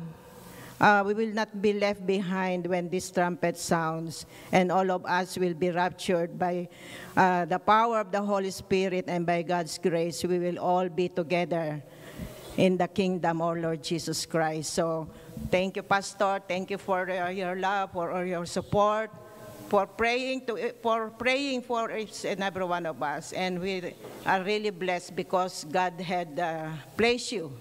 uh, we will not be left behind when this trumpet sounds, and all of us will be raptured by uh, the power of the Holy Spirit and by God's grace. We will all be together in the kingdom, of Lord Jesus Christ. So, thank you, Pastor. Thank you for uh, your love, for your support, for praying to for praying for each and every one of us. And we are really blessed because God had uh, placed you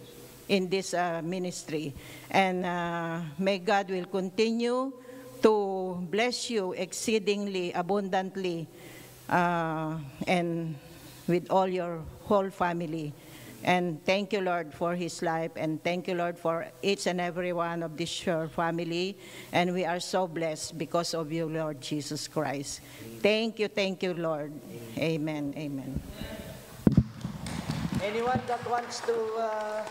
in this uh, ministry. And uh, may God will continue to bless you exceedingly abundantly uh, and with all your whole family. And thank you, Lord, for his life. And thank you, Lord, for each and every one of this Shore family. And we are so blessed because of you, Lord Jesus Christ. Thank you, thank you, Lord. Amen, amen. Anyone that wants to uh,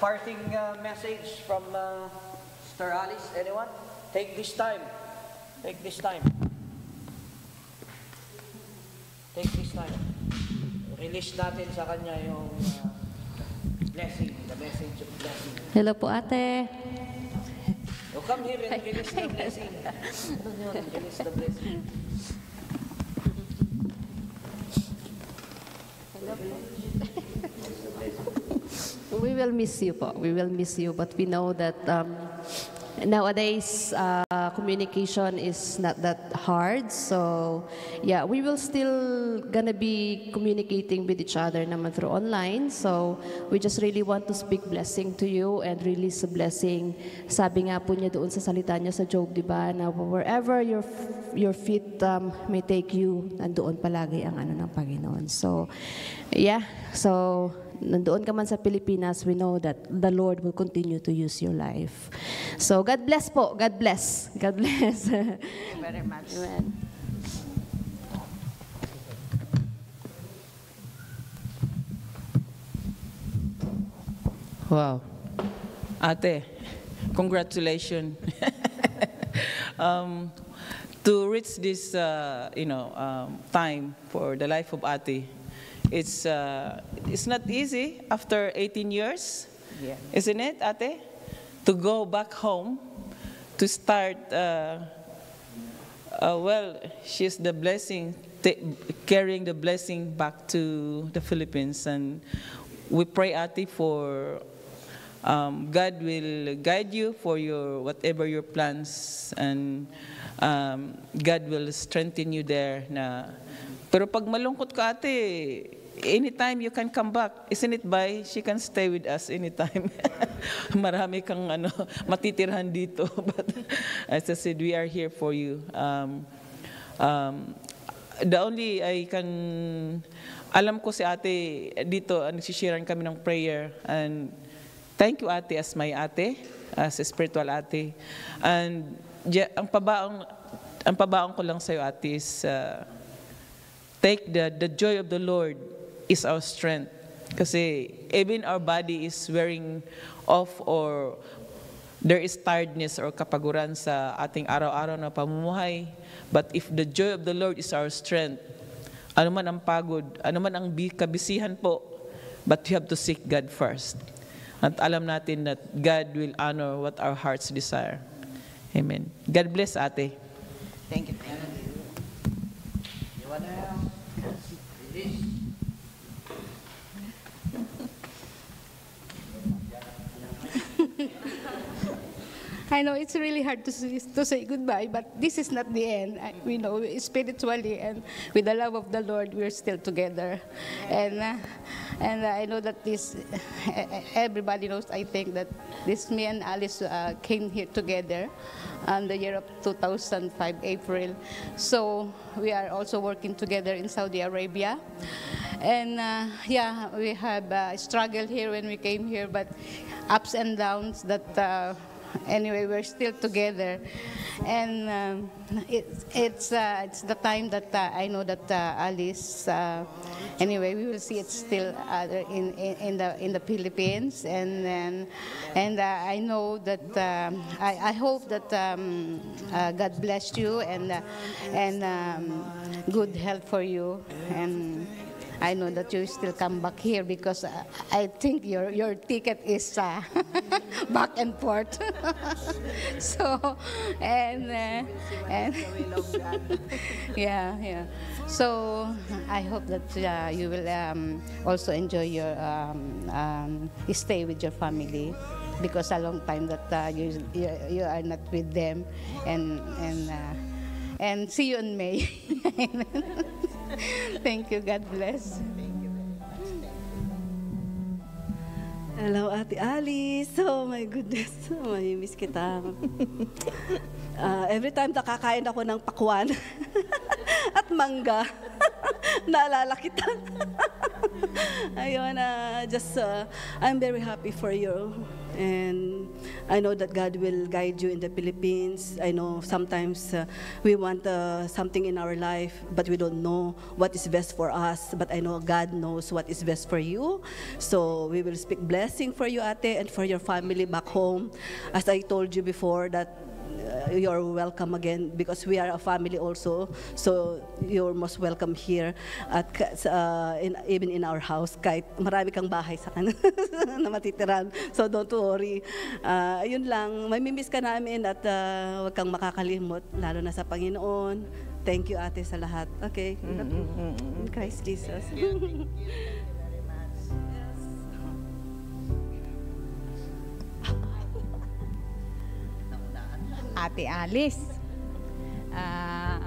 parting uh, message from uh, Sir Alice? Anyone? Take this time. Take this time. Take this time. Release natin sa kanya yung uh, blessing, the message of blessing. Hello po ate. So come here and release the <laughs> blessing. Ano yun? Release the blessing. We will miss you po. We will miss you but we know that um, nowadays uh, communication is not that hard. So yeah, we will still gonna be communicating with each other naman through online. So we just really want to speak blessing to you and release a blessing. Sabi nga po niya doon sa salita niya sa Job, di ba, na wherever your your feet um, may take you, nandoon palagi ang ano ng Panginoon. So yeah, so nandoon ka man sa Pilipinas, we know that the Lord will continue to use your life. So, God bless po. God bless. God <laughs> bless. Thank you very much. Amen. Wow. Ate, congratulations. <laughs> um, to reach this, uh, you know, um, time for the life of Ate, it's, uh, it's not easy after 18 years, Yeah. isn't it, Ate? To go back home, to start, uh, uh, well, she's the blessing, carrying the blessing back to the Philippines. And we pray, Ate, for um, God will guide you for your whatever your plans and um, God will strengthen you there na pero pag malungkot ka ate anytime you can come back isn't it by she can stay with us anytime. <laughs> Marami kang ano matitirhan dito. <laughs> But as I said we are here for you. Um, um, the only I can alam ko si ate dito uh, nagsisharean kami ng prayer. And thank you ate as my ate as spiritual ate. And ja- ang pabaong ang pabaong ko lang sa iyo ate is uh, take the the joy of the Lord is our strength kasi even our body is wearing off or there is tiredness or kapaguran sa ating araw-araw na pamumuhay. But if the joy of the Lord is our strength, ano man ang pagod, ano man ang bi- kabisihan po, but you have to seek God first. At alam natin that God will honor what our hearts desire. Amen. God bless ate. Thank you. Thank you. I know it's really hard to, say- to say goodbye, but this is not the end. I, we know spiritually and with the love of the Lord, we're still together. And, uh, and I know that this, everybody knows, I think, that this me and Alice uh, came here together on the year of 2005, April. So we are also working together in Saudi Arabia. And uh, yeah, we have uh, struggled here when we came here, but ups and downs that uh, <laughs> anyway, we're still together. And um, it's, it's, uh, it's the time that uh, I know that uh, Alice, uh, anyway, we will see it still uh, in, in, in, the, in the Philippines. And, and uh, I know that, um, I, I hope that um, God bless you and, and um, good health for you. And I know that you still come back here because uh, I think your your ticket is uh, <laughs> back and forth. <laughs> so and uh, and <laughs> yeah yeah. So I hope that uh, you will um, also enjoy your um, um, stay with your family because a long time that uh, you, you you are not with them and and. Uh, and see you in May. <laughs> Thank you. God bless. Hello, Ate Alice. Oh my goodness. <laughs> Mamimiss kita. <laughs> Ah, every time nakakain ako ng pakwan <laughs> at mangga, <laughs> naalala kita. <laughs> Ayun, ah, just, uh, I'm very happy for you. And I know that God will guide you in the Philippines. I know sometimes uh, we want uh, something in our life, but we don't know what is best for us. But I know God knows what is best for you. So we will speak blessing for you, ate, and for your family back home. As I told you before, that uh, you're welcome again because we are a family also. So you're most welcome here at uh, in, even in our house kahit marami kang bahay sa kan <laughs> na matitiran. So don't worry. Uh, yun lang, mamimiss ka namin at uh, huwag kang makakalimot lalo na sa Panginoon. Thank you ate sa lahat. Okay. In Christ Jesus. <laughs> Ate Alice. Uh,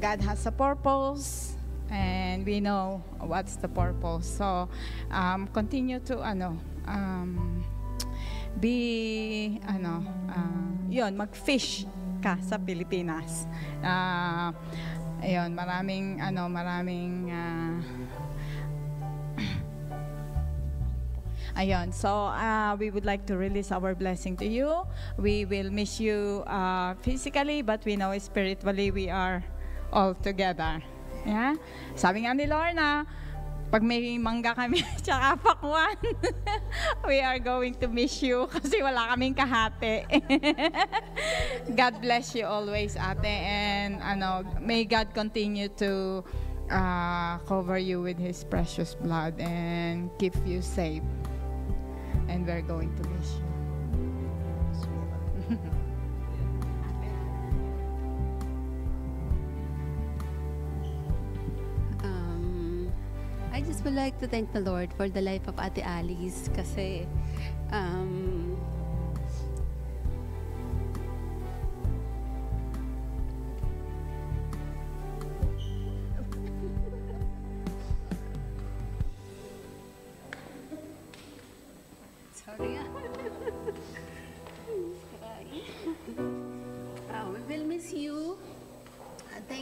God has a purpose and we know what's the purpose. So um, continue to ano um, be ano uh, yon mag-fish ka sa Pilipinas. Uh, ayun, maraming ano maraming uh, Ayun. So, uh, we would like to release our blessing to you. We will miss you uh, physically, but we know spiritually we are all together. Yeah? Sabi nga ni Lorna, pag may mangga kami <laughs> tsaka pakwan, <laughs> we are going to miss you <laughs> kasi wala kaming kahati. God bless you always, ate. And ano, may God continue to uh, cover you with His precious blood and keep you safe. And we're going to miss you. <laughs> Um, I just would like to thank the Lord for the life of Ate Alice kasi um,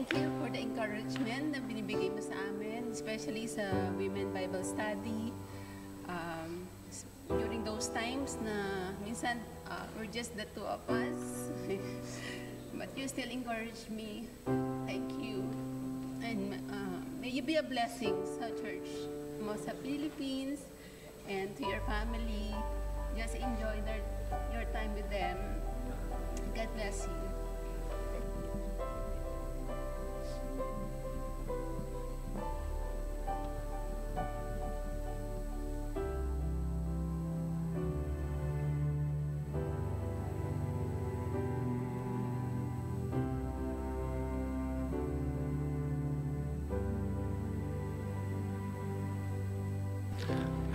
Thank you for the encouragement na binibigay mo sa amin, especially sa Women Bible Study. Um, during those times na minsan uh, we're just the two of us. <laughs> But you still encourage me. Thank you. And uh, may you be a blessing sa church mo sa Philippines and to your family. Just enjoy their, your time with them. God bless you.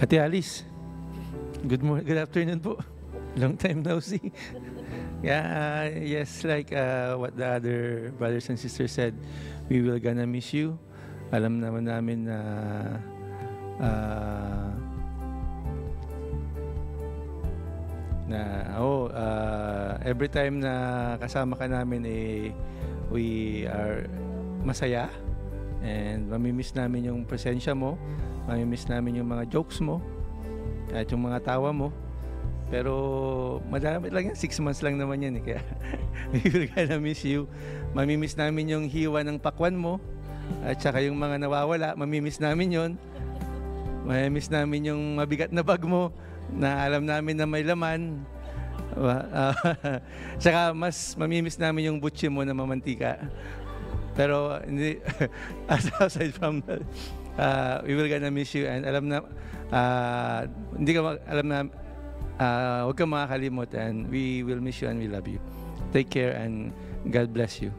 Ate Alice, good morning, good afternoon po. Long time no see. yeah, uh, yes, like uh, what the other brothers and sisters said, we will gonna miss you. Alam naman namin na uh, na oh uh, every time na kasama ka namin eh we are masaya and mamimiss namin yung presensya mo mamimiss namin yung mga jokes mo kahit yung mga tawa mo. Pero madami lang yan. 6 months lang naman yan eh. Kaya <laughs> we will gonna miss you. Mamimiss namin yung hiwa ng pakwan mo at saka yung mga nawawala. Mamimiss namin yon mamimiss namin yung mabigat na bag mo na alam namin na may laman. Ah, <laughs> Saka mas mamimiss namin yung butchi mo na mamantika. Pero hindi <laughs> aside from that, uh, we will gonna miss you and alam na ah, hindi ka ma- alam na uh, huwag kang makakalimot and we will miss you and we love you. Take care and God bless you.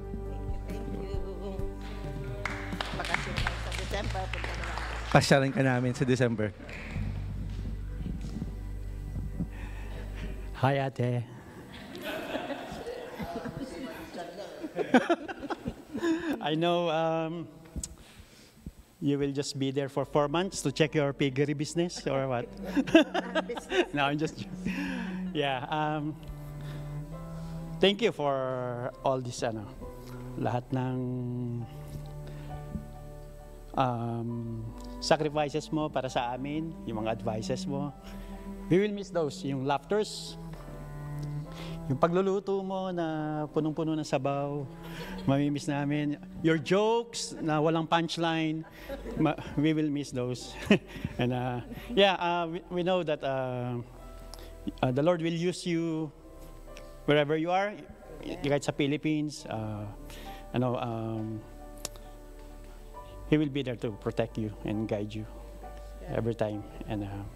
Bakasyon tayo sa December. punta na lang. Pasyalan ka namin sa December. Hi, Ate. <laughs> I know um, you will just be there for four months to check your piggery business or what? <laughs> no, I'm just. Yeah. Um, thank you for all this, ano, lahat ng um, sacrifices mo para sa amin, yung mga advices mo. We will miss those, yung laughters, yung pagluluto mo na punong-puno ng sabaw, mamimiss namin. Your jokes na walang punchline, we will miss those. <laughs> and uh, yeah, uh, we, we know that uh, uh, the Lord will use you wherever you are, kahit sa Philippines. Uh, ano, um, He will be there to protect you and guide you every time. And uh,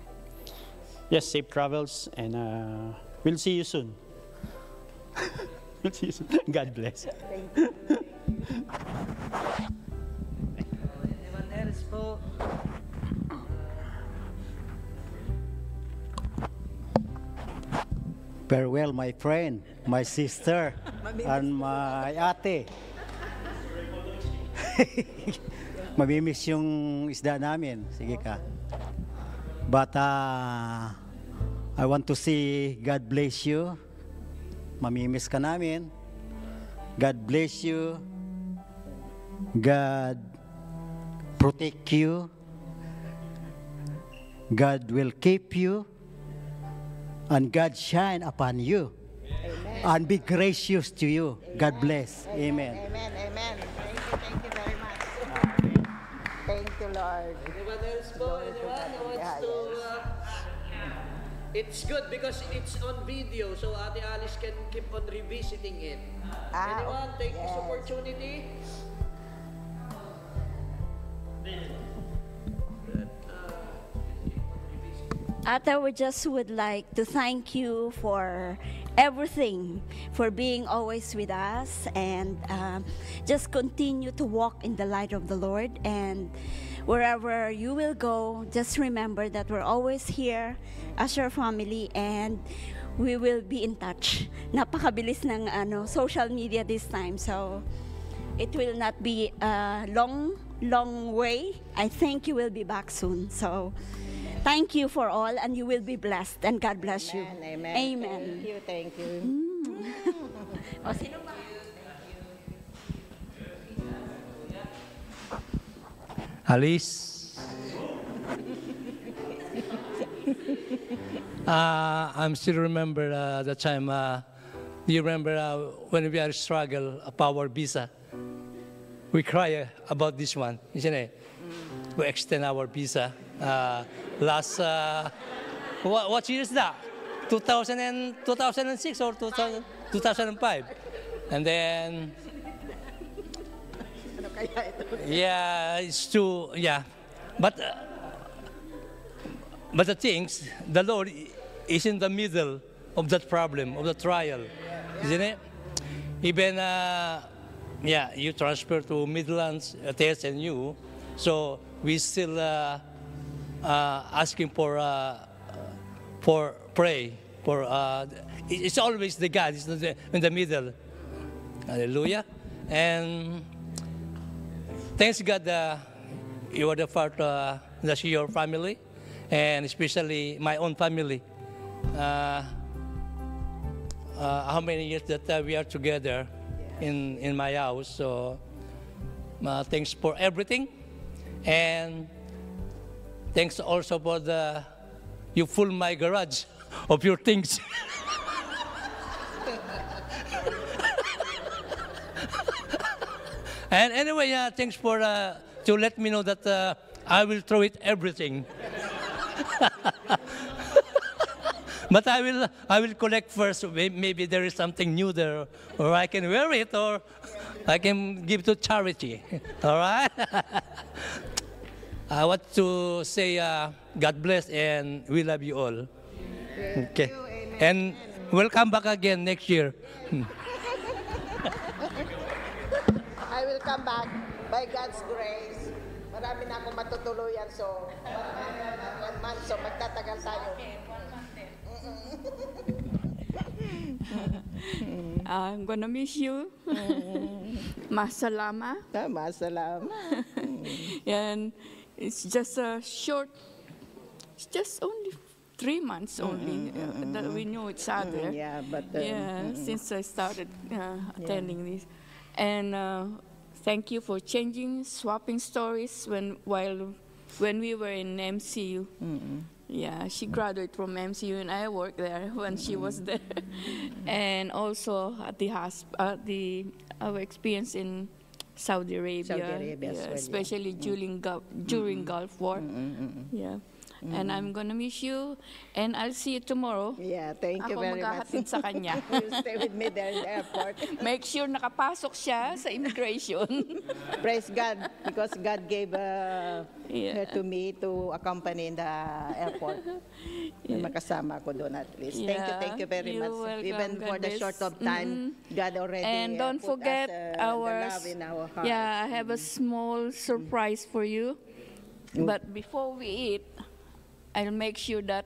yes, safe travels, and uh, we'll see you soon. <laughs> God bless. Anyone else po? Farewell, my friend, my sister, and my ate. <laughs> Mamimiss yung isda namin. Sige ka. But uh, I want to see God bless you. Mamimiss ka namin. God bless you. God protect you. God will keep you and God shine upon you and be gracious to you. God bless. Amen. Amen, amen. Thank you, thank you very much. Thank you, Lord. Anyone else po? Anyone who wants to... it's good because it's on video, so Ate Alice can keep on revisiting it. Ah, Anyone take this yes. opportunity? Ata, we just would like to thank you for everything, for being always with us, and um, just continue to walk in the light of the Lord. And wherever you will go, just remember that we're always here as your family, and we will be in touch. Napakabilis ng ano, social media this time, so it will not be a long, long way. I think you will be back soon. So. Thank you for all, and you will be blessed, and God bless you. Amen, amen. Amen. Thank you, thank you. Mm. <laughs> O, sino ba? Alice. <laughs> uh, I'm still remember uh, the time. Uh, you remember uh, when we are struggle about our visa? We cry uh, about this one, isn't it? We extend our visa. Uh, last, uh, what, what year is that? 2000 and, 2006 or 2000, 2005? And then kaya ito? yeah, it's true. Yeah, but uh, but the things the Lord is in the middle of that problem of the trial, isn't it? Even uh, yeah, you transfer to Midlands, uh, you, so we still uh, uh, asking for uh, for pray for. Uh, it's always the God is in the middle. Hallelujah, and thanks God uh, you are the part uh, that's your family, and especially my own family. Uh, uh, how many years that uh, we are together in, in my house. So uh, thanks for everything. And thanks also for the, you full my garage <laughs> of your things. <laughs> and anyway, uh, thanks for uh, to let me know that uh, I will throw it everything. <laughs> but I will I will collect first. Maybe there is something new there, or I can wear it, or I can give to charity. <laughs> All right. <laughs> I want to say uh, God bless and we love you all. Okay. And welcome back again next year. Come back by God's grace. Marami na akong matutuluyan, so one month, so magtatagal tayo. <laughs> I'm gonna miss you. <laughs> Masalama. Masalama. <laughs> and it's just a short, it's just only three months only uh, that we knew each other. Mm, yeah, but, uh, yeah, since I started uh, attending this, and uh, thank you for changing, swapping stories when while when we were in MCU. Yeah, she graduated from MCU and I worked there <laughs> when she was there. and also at the hosp- at the our experience in Saudi Arabia, Saudi Arabia yeah, well, yeah. especially Mm. during Gulf, during Gulf War. Yeah. And I'm gonna miss you, and I'll see you tomorrow. Yeah, thank you Ako very much. maghahatid sa kanya. <laughs> Will stay with me there in the airport. <laughs> Make sure nakapasok siya sa immigration. <laughs> Praise God, because God gave uh, her to me to accompany in the airport. Na makasama ko doon at least. Thank you, thank you very You're much. welcome. Even for the short of time, God already and uh, don't put forget us, uh, our, love in our heart. yeah i have a small surprise for you Mm. but before we eat i'll make sure that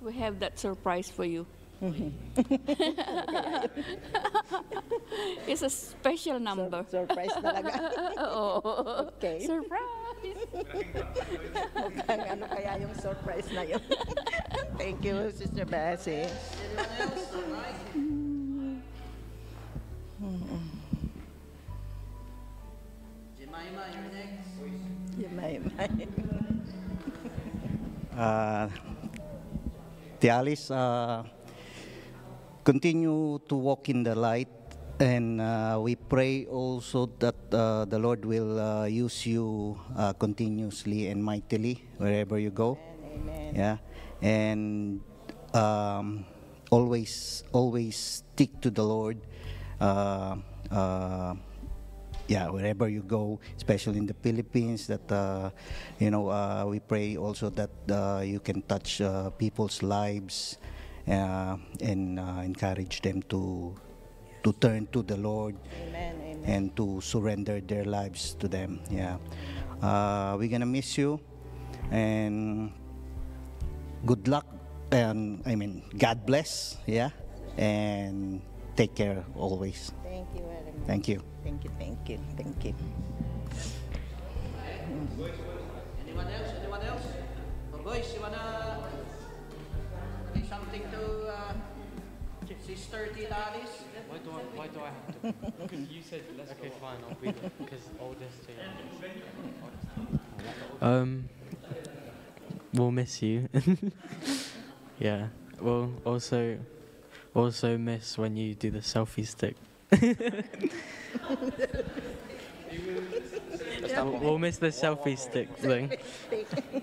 we have that surprise for you mm-hmm. <laughs> it's a special number surprise talaga <laughs> Oo. Oh. Okay. surprise Mukhang ano kaya yung surprise na yun. <laughs> Thank you, Sister Bessie. Jemima, you're next. Jemima. Uh, Tialis, uh, continue to walk in the light, and uh, we pray also that uh, the Lord will uh, use you uh, continuously and mightily wherever you go. Amen. Yeah, and um, always, always stick to the Lord. Yeah, wherever you go, especially in the Philippines, that uh, you know, uh, we pray also that uh, you can touch uh, people's lives uh, and uh, encourage them to to turn to the Lord Amen, amen. and to surrender their lives to them. Yeah, uh, we're gonna miss you, and good luck, and I mean, God bless. Yeah, and take care always. Thank you very much. Thank you. Thank you, thank you, thank you. Anyone else? Anyone else? Oh, boys, you wanna say something to uh, Sister Tita Alice? Why do I, why do I have to? <laughs> Because you said let's okay, fine, I'll be there. Because all this thing. Um, we'll miss you. <laughs> yeah. We'll also also miss when you do the selfie stick. we'll miss the selfie stick thing.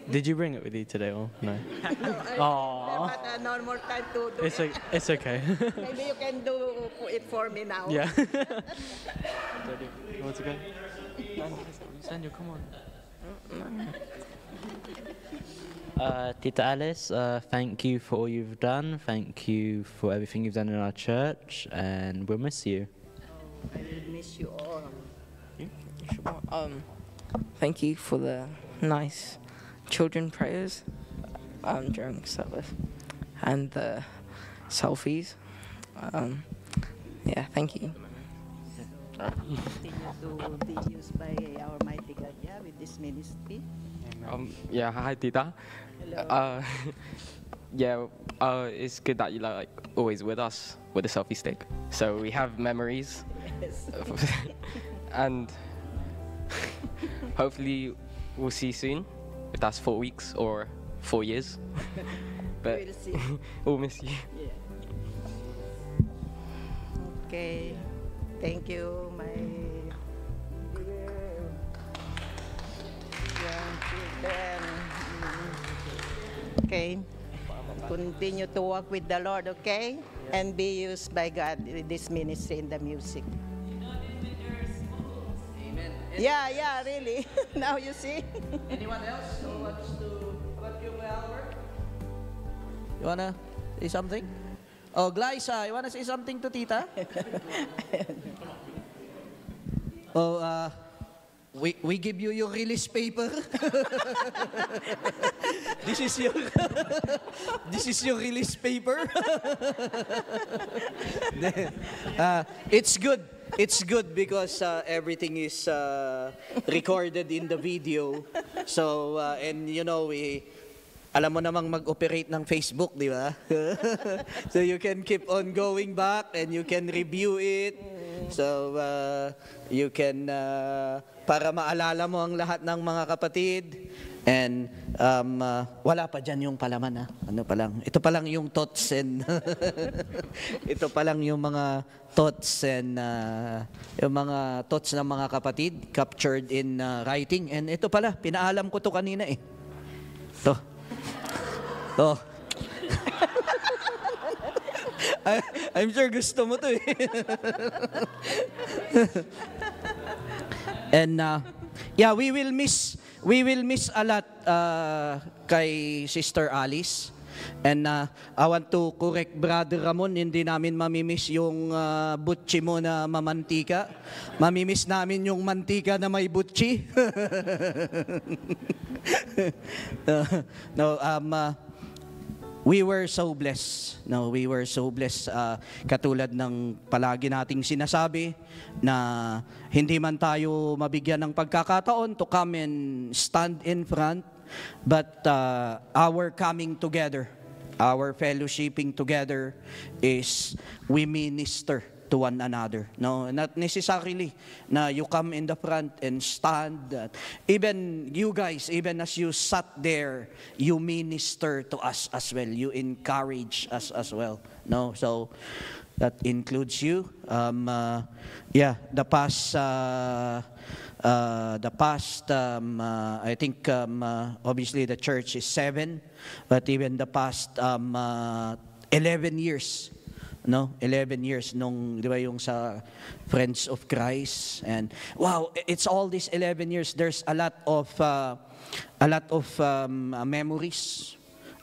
Did you bring it with you today or no? Aww. But uh, no more <laughs> time to do It's it. o- it's okay. <laughs> Maybe you can do it for me now. Yeah. <laughs> You want to go? Daniel, come on. Uh, Tita Alice, uh, thank you for all you've done. Thank you for everything you've done in our church, and we'll miss you. I will miss you all. Um, thank you for the nice children prayers um, during service and the selfies. Um, yeah, thank you. Continue to be used by our mighty God, yeah, with this ministry. Um, yeah, hi Tita. Hello. Uh, <laughs> yeah, uh, it's good that you're like always with us with the selfie stick. So we have memories, Yes. <laughs> and <laughs> hopefully we'll see you soon. If that's four weeks or four years, but We'll see. we'll miss you. Yeah. Okay. Thank you, my dear young children. Okay. Continue to walk with the Lord, okay? And be used by God with this ministry in the music. Yeah, yeah, really. <laughs> now you see. Anyone else who wants to, how about you, Albert? You wanna say something? Oh, Glyza, you wanna say something to Tita? <laughs> oh, uh, we, we give you your release paper. <laughs> this is your <laughs> this is your release paper. uh, it's good. It's good because uh, everything is uh, recorded in the video. So, uh, and you know, we, alam mo namang mag-operate ng Facebook, di ba? <laughs> so you can keep on going back and you can review it. So, uh, you can, uh, para maalala mo ang lahat ng mga kapatid. And um, uh, wala pa dyan yung palaman, ha? Ano pa lang? Ito pa lang yung thoughts and <laughs> ito pa lang yung mga thoughts and uh, yung mga thoughts ng mga kapatid captured in uh, writing. And ito pala, pinaalam ko to kanina eh. To. To. <laughs> I, I'm sure gusto mo to eh. <laughs> And uh, yeah, we will miss we will miss a lot uh, kay Sister Alice. And uh, I want to correct Brother Ramon, hindi namin mamimiss yung uh, butchi mo na mamantika. Mamimiss namin yung mantika na may butchi. <laughs> <laughs> no, no, um, uh, we were so blessed. No, we were so blessed. Uh, katulad ng palagi nating sinasabi na hindi man tayo mabigyan ng pagkakataon to come and stand in front, but uh, our coming together, our fellowshipping together is we minister to one another. No, not necessarily na you come in the front and stand. Even you guys, even as you sat there, you minister to us as well. You encourage us as well. No, so that includes you. Um, uh, yeah, the past. Uh, uh, the past, um, uh, I think, um, uh, obviously the church is seven, but even the past um, uh, 11 years, no 11 years nung di ba yung sa Friends of Christ and wow it's all these 11 years there's a lot of uh, a lot of um, memories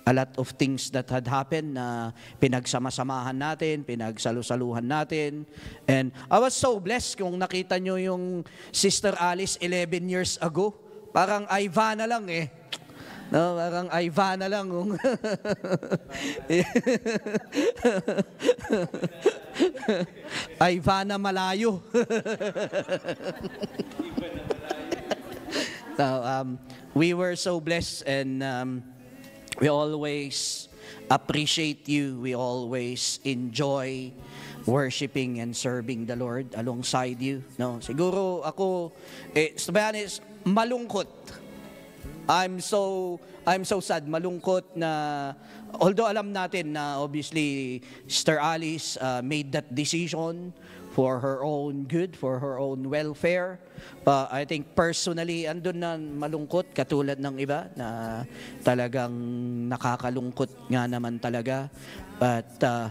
a lot of things that had happened na pinagsama-samahan natin, pinagsalusaluhan natin. And I was so blessed kung nakita nyo yung Sister Alice 11 years ago. Parang Ivana lang eh. No, parang Ivana lang. Kung <laughs> Ivana malayo. <laughs> so, um, we were so blessed and um, we always appreciate you. We always enjoy worshiping and serving the Lord alongside you. No, siguro ako, eh, be honest, malungkot. I'm so I'm so sad, malungkot na although alam natin na obviously Sister Alice uh, made that decision for her own good, for her own welfare. Uh, I think personally, andun na malungkot katulad ng iba na talagang nakakalungkot nga naman talaga. But uh,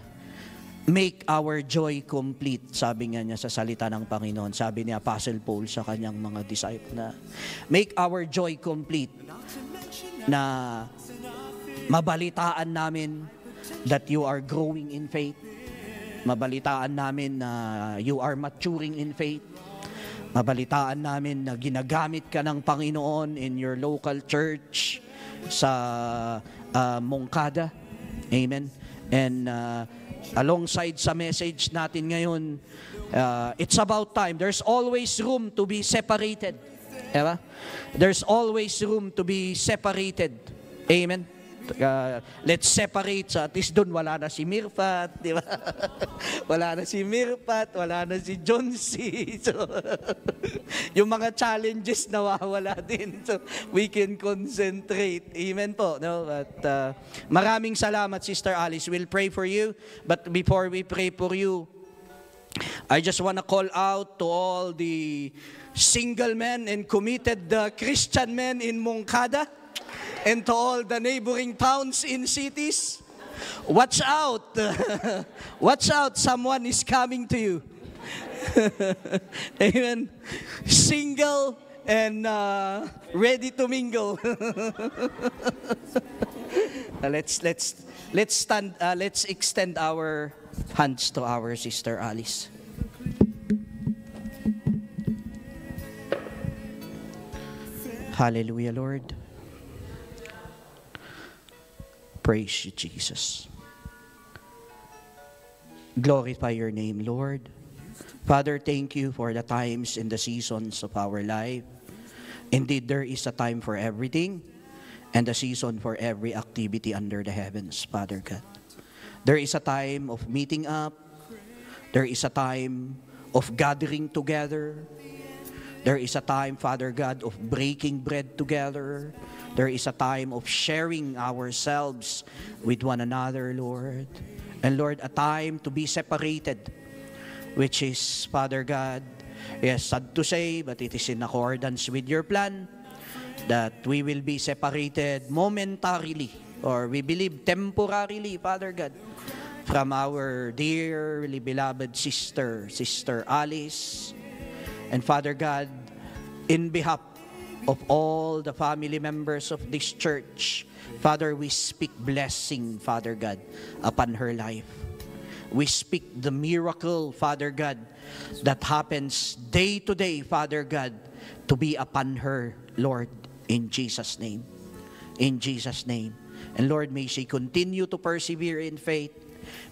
make our joy complete, sabi nga niya sa salita ng Panginoon. Sabi ni Apostle Paul sa kanyang mga disciples na, make our joy complete na mabalitaan namin that you are growing in faith. Mabalitaan namin na you are maturing in faith. Mabalitaan namin na ginagamit ka ng Panginoon in your local church sa uh, Mongkada. Amen. And uh, alongside sa message natin ngayon, uh, it's about time. There's always room to be separated. Diba? There's always room to be separated. Amen. Uh, let's separate. So at least doon wala na si Mirfat, di ba? <laughs> wala na si Mirfat, wala na si John C. <laughs> So, <laughs> yung mga challenges nawawala din. So, we can concentrate. Amen po. No? But, uh, maraming salamat, Sister Alice. We'll pray for you. But before we pray for you, I just want to call out to all the single men and committed uh, Christian men in Mongkada and to all the neighboring towns in cities. Watch out. <laughs> Watch out. Someone is coming to you. <laughs> Amen. Single and uh, ready to mingle. <laughs> Uh, let's let's let's stand uh, let's extend our hands to our sister Alice. Hallelujah, Lord. Praise you, Jesus. Glorify your name, Lord. Father, thank you for the times and the seasons of our life. Indeed, there is a time for everything and a season for every activity under the heavens, Father God. There is a time of meeting up. There is a time of gathering together. There is a time, Father God, of breaking bread together. There is a time of sharing ourselves with one another, Lord. And Lord, a time to be separated, which is, Father God, yes, sad to say, but it is in accordance with your plan that we will be separated momentarily, or we believe temporarily, Father God, from our dearly beloved sister, Sister Alice. And Father God, in behalf of all the family members of this church, Father, we speak blessing, Father God, upon her life. We speak the miracle, Father God, that happens day to day, Father God, to be upon her, Lord, in Jesus' name. In Jesus' name. And Lord, may she continue to persevere in faith.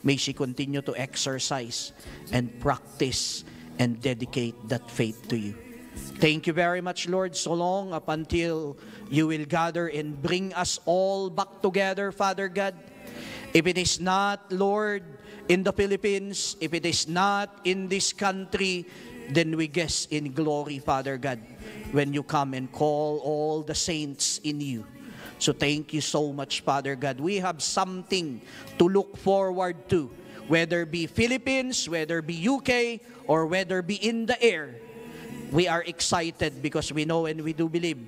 May she continue to exercise and practice and dedicate that faith to you. Thank you very much, Lord, so long up until you will gather and bring us all back together, Father God. If it is not, Lord, in the Philippines. If it is not in this country, then we guess in glory, Father God, when you come and call all the saints in you. So thank you so much, Father God. We have something to look forward to, whether be Philippines, whether be UK, or whether be in the air. We are excited because we know and we do believe,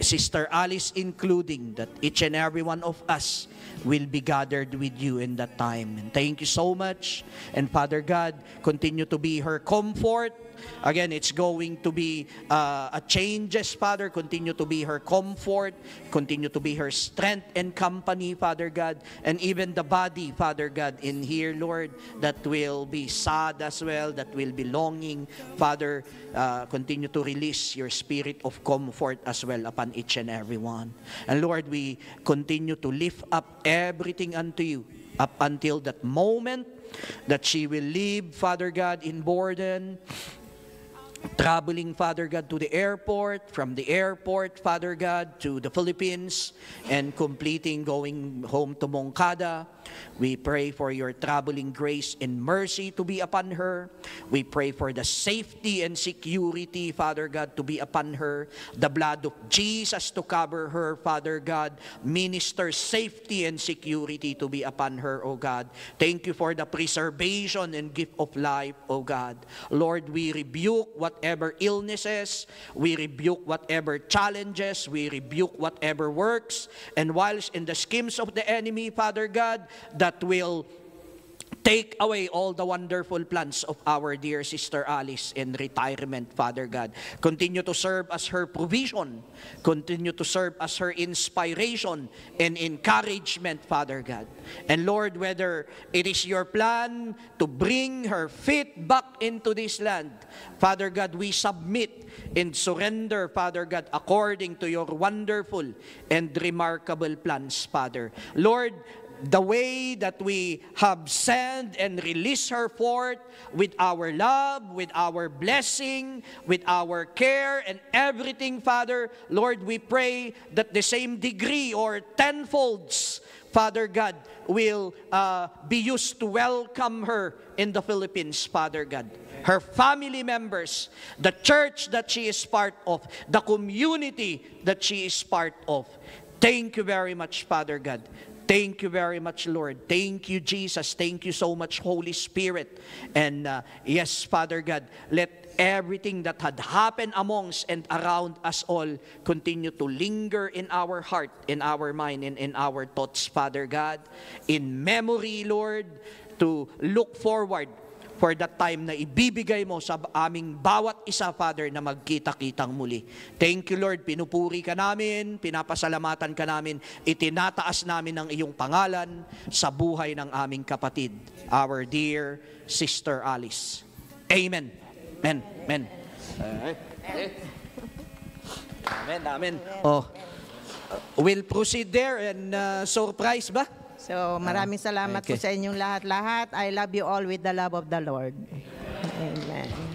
Sister Alice including, that each and every one of us will be gathered with you in that time. And thank you so much. And Father God, continue to be her comfort. Again, it's going to be uh, a changes, Father. Continue to be her comfort. Continue to be her strength and company, Father God. And even the body, Father God, in here, Lord, that will be sad as well, that will be longing. Father, uh, continue to release your spirit of comfort as well upon each and every one. And Lord, we continue to lift up everything unto you up until that moment that she will leave, Father God, in Borden traveling, Father God, to the airport, from the airport, Father God, to the Philippines, and completing going home to Moncada. We pray for your traveling grace and mercy to be upon her. We pray for the safety and security, Father God, to be upon her. The blood of Jesus to cover her, Father God. Minister safety and security to be upon her, O God. Thank you for the preservation and gift of life, O God. Lord, we rebuke whatever illnesses, we rebuke whatever challenges, we rebuke whatever works, and whilst in the schemes of the enemy, Father God, that will Take away all the wonderful plans of our dear sister Alice in retirement, Father God. Continue to serve as her provision. Continue to serve as her inspiration and encouragement, Father God. And Lord, whether it is your plan to bring her feet back into this land, Father God, we submit and surrender, Father God, according to your wonderful and remarkable plans, Father. Lord, the way that we have sent and released her forth with our love, with our blessing, with our care and everything, Father, Lord, we pray that the same degree or tenfolds, Father God, will uh, be used to welcome her in the Philippines, Father God. Her family members, the church that she is part of, the community that she is part of. Thank you very much, Father God. Thank you very much, Lord. Thank you, Jesus. Thank you so much, Holy Spirit. And uh, yes, Father God, let everything that had happened amongst and around us all continue to linger in our heart, in our mind, and in our thoughts, Father God. In memory, Lord, to look forward for that time na ibibigay mo sa aming bawat isa, Father, na magkita-kitang muli. Thank you, Lord. Pinupuri ka namin, pinapasalamatan ka namin, itinataas namin ang iyong pangalan sa buhay ng aming kapatid, our dear Sister Alice. Amen. Amen. Amen. Amen. Amen. Oh. We'll proceed there and uh, surprise ba? So maraming salamat Okay. po sa inyong lahat-lahat. I love you all with the love of the Lord. Amen.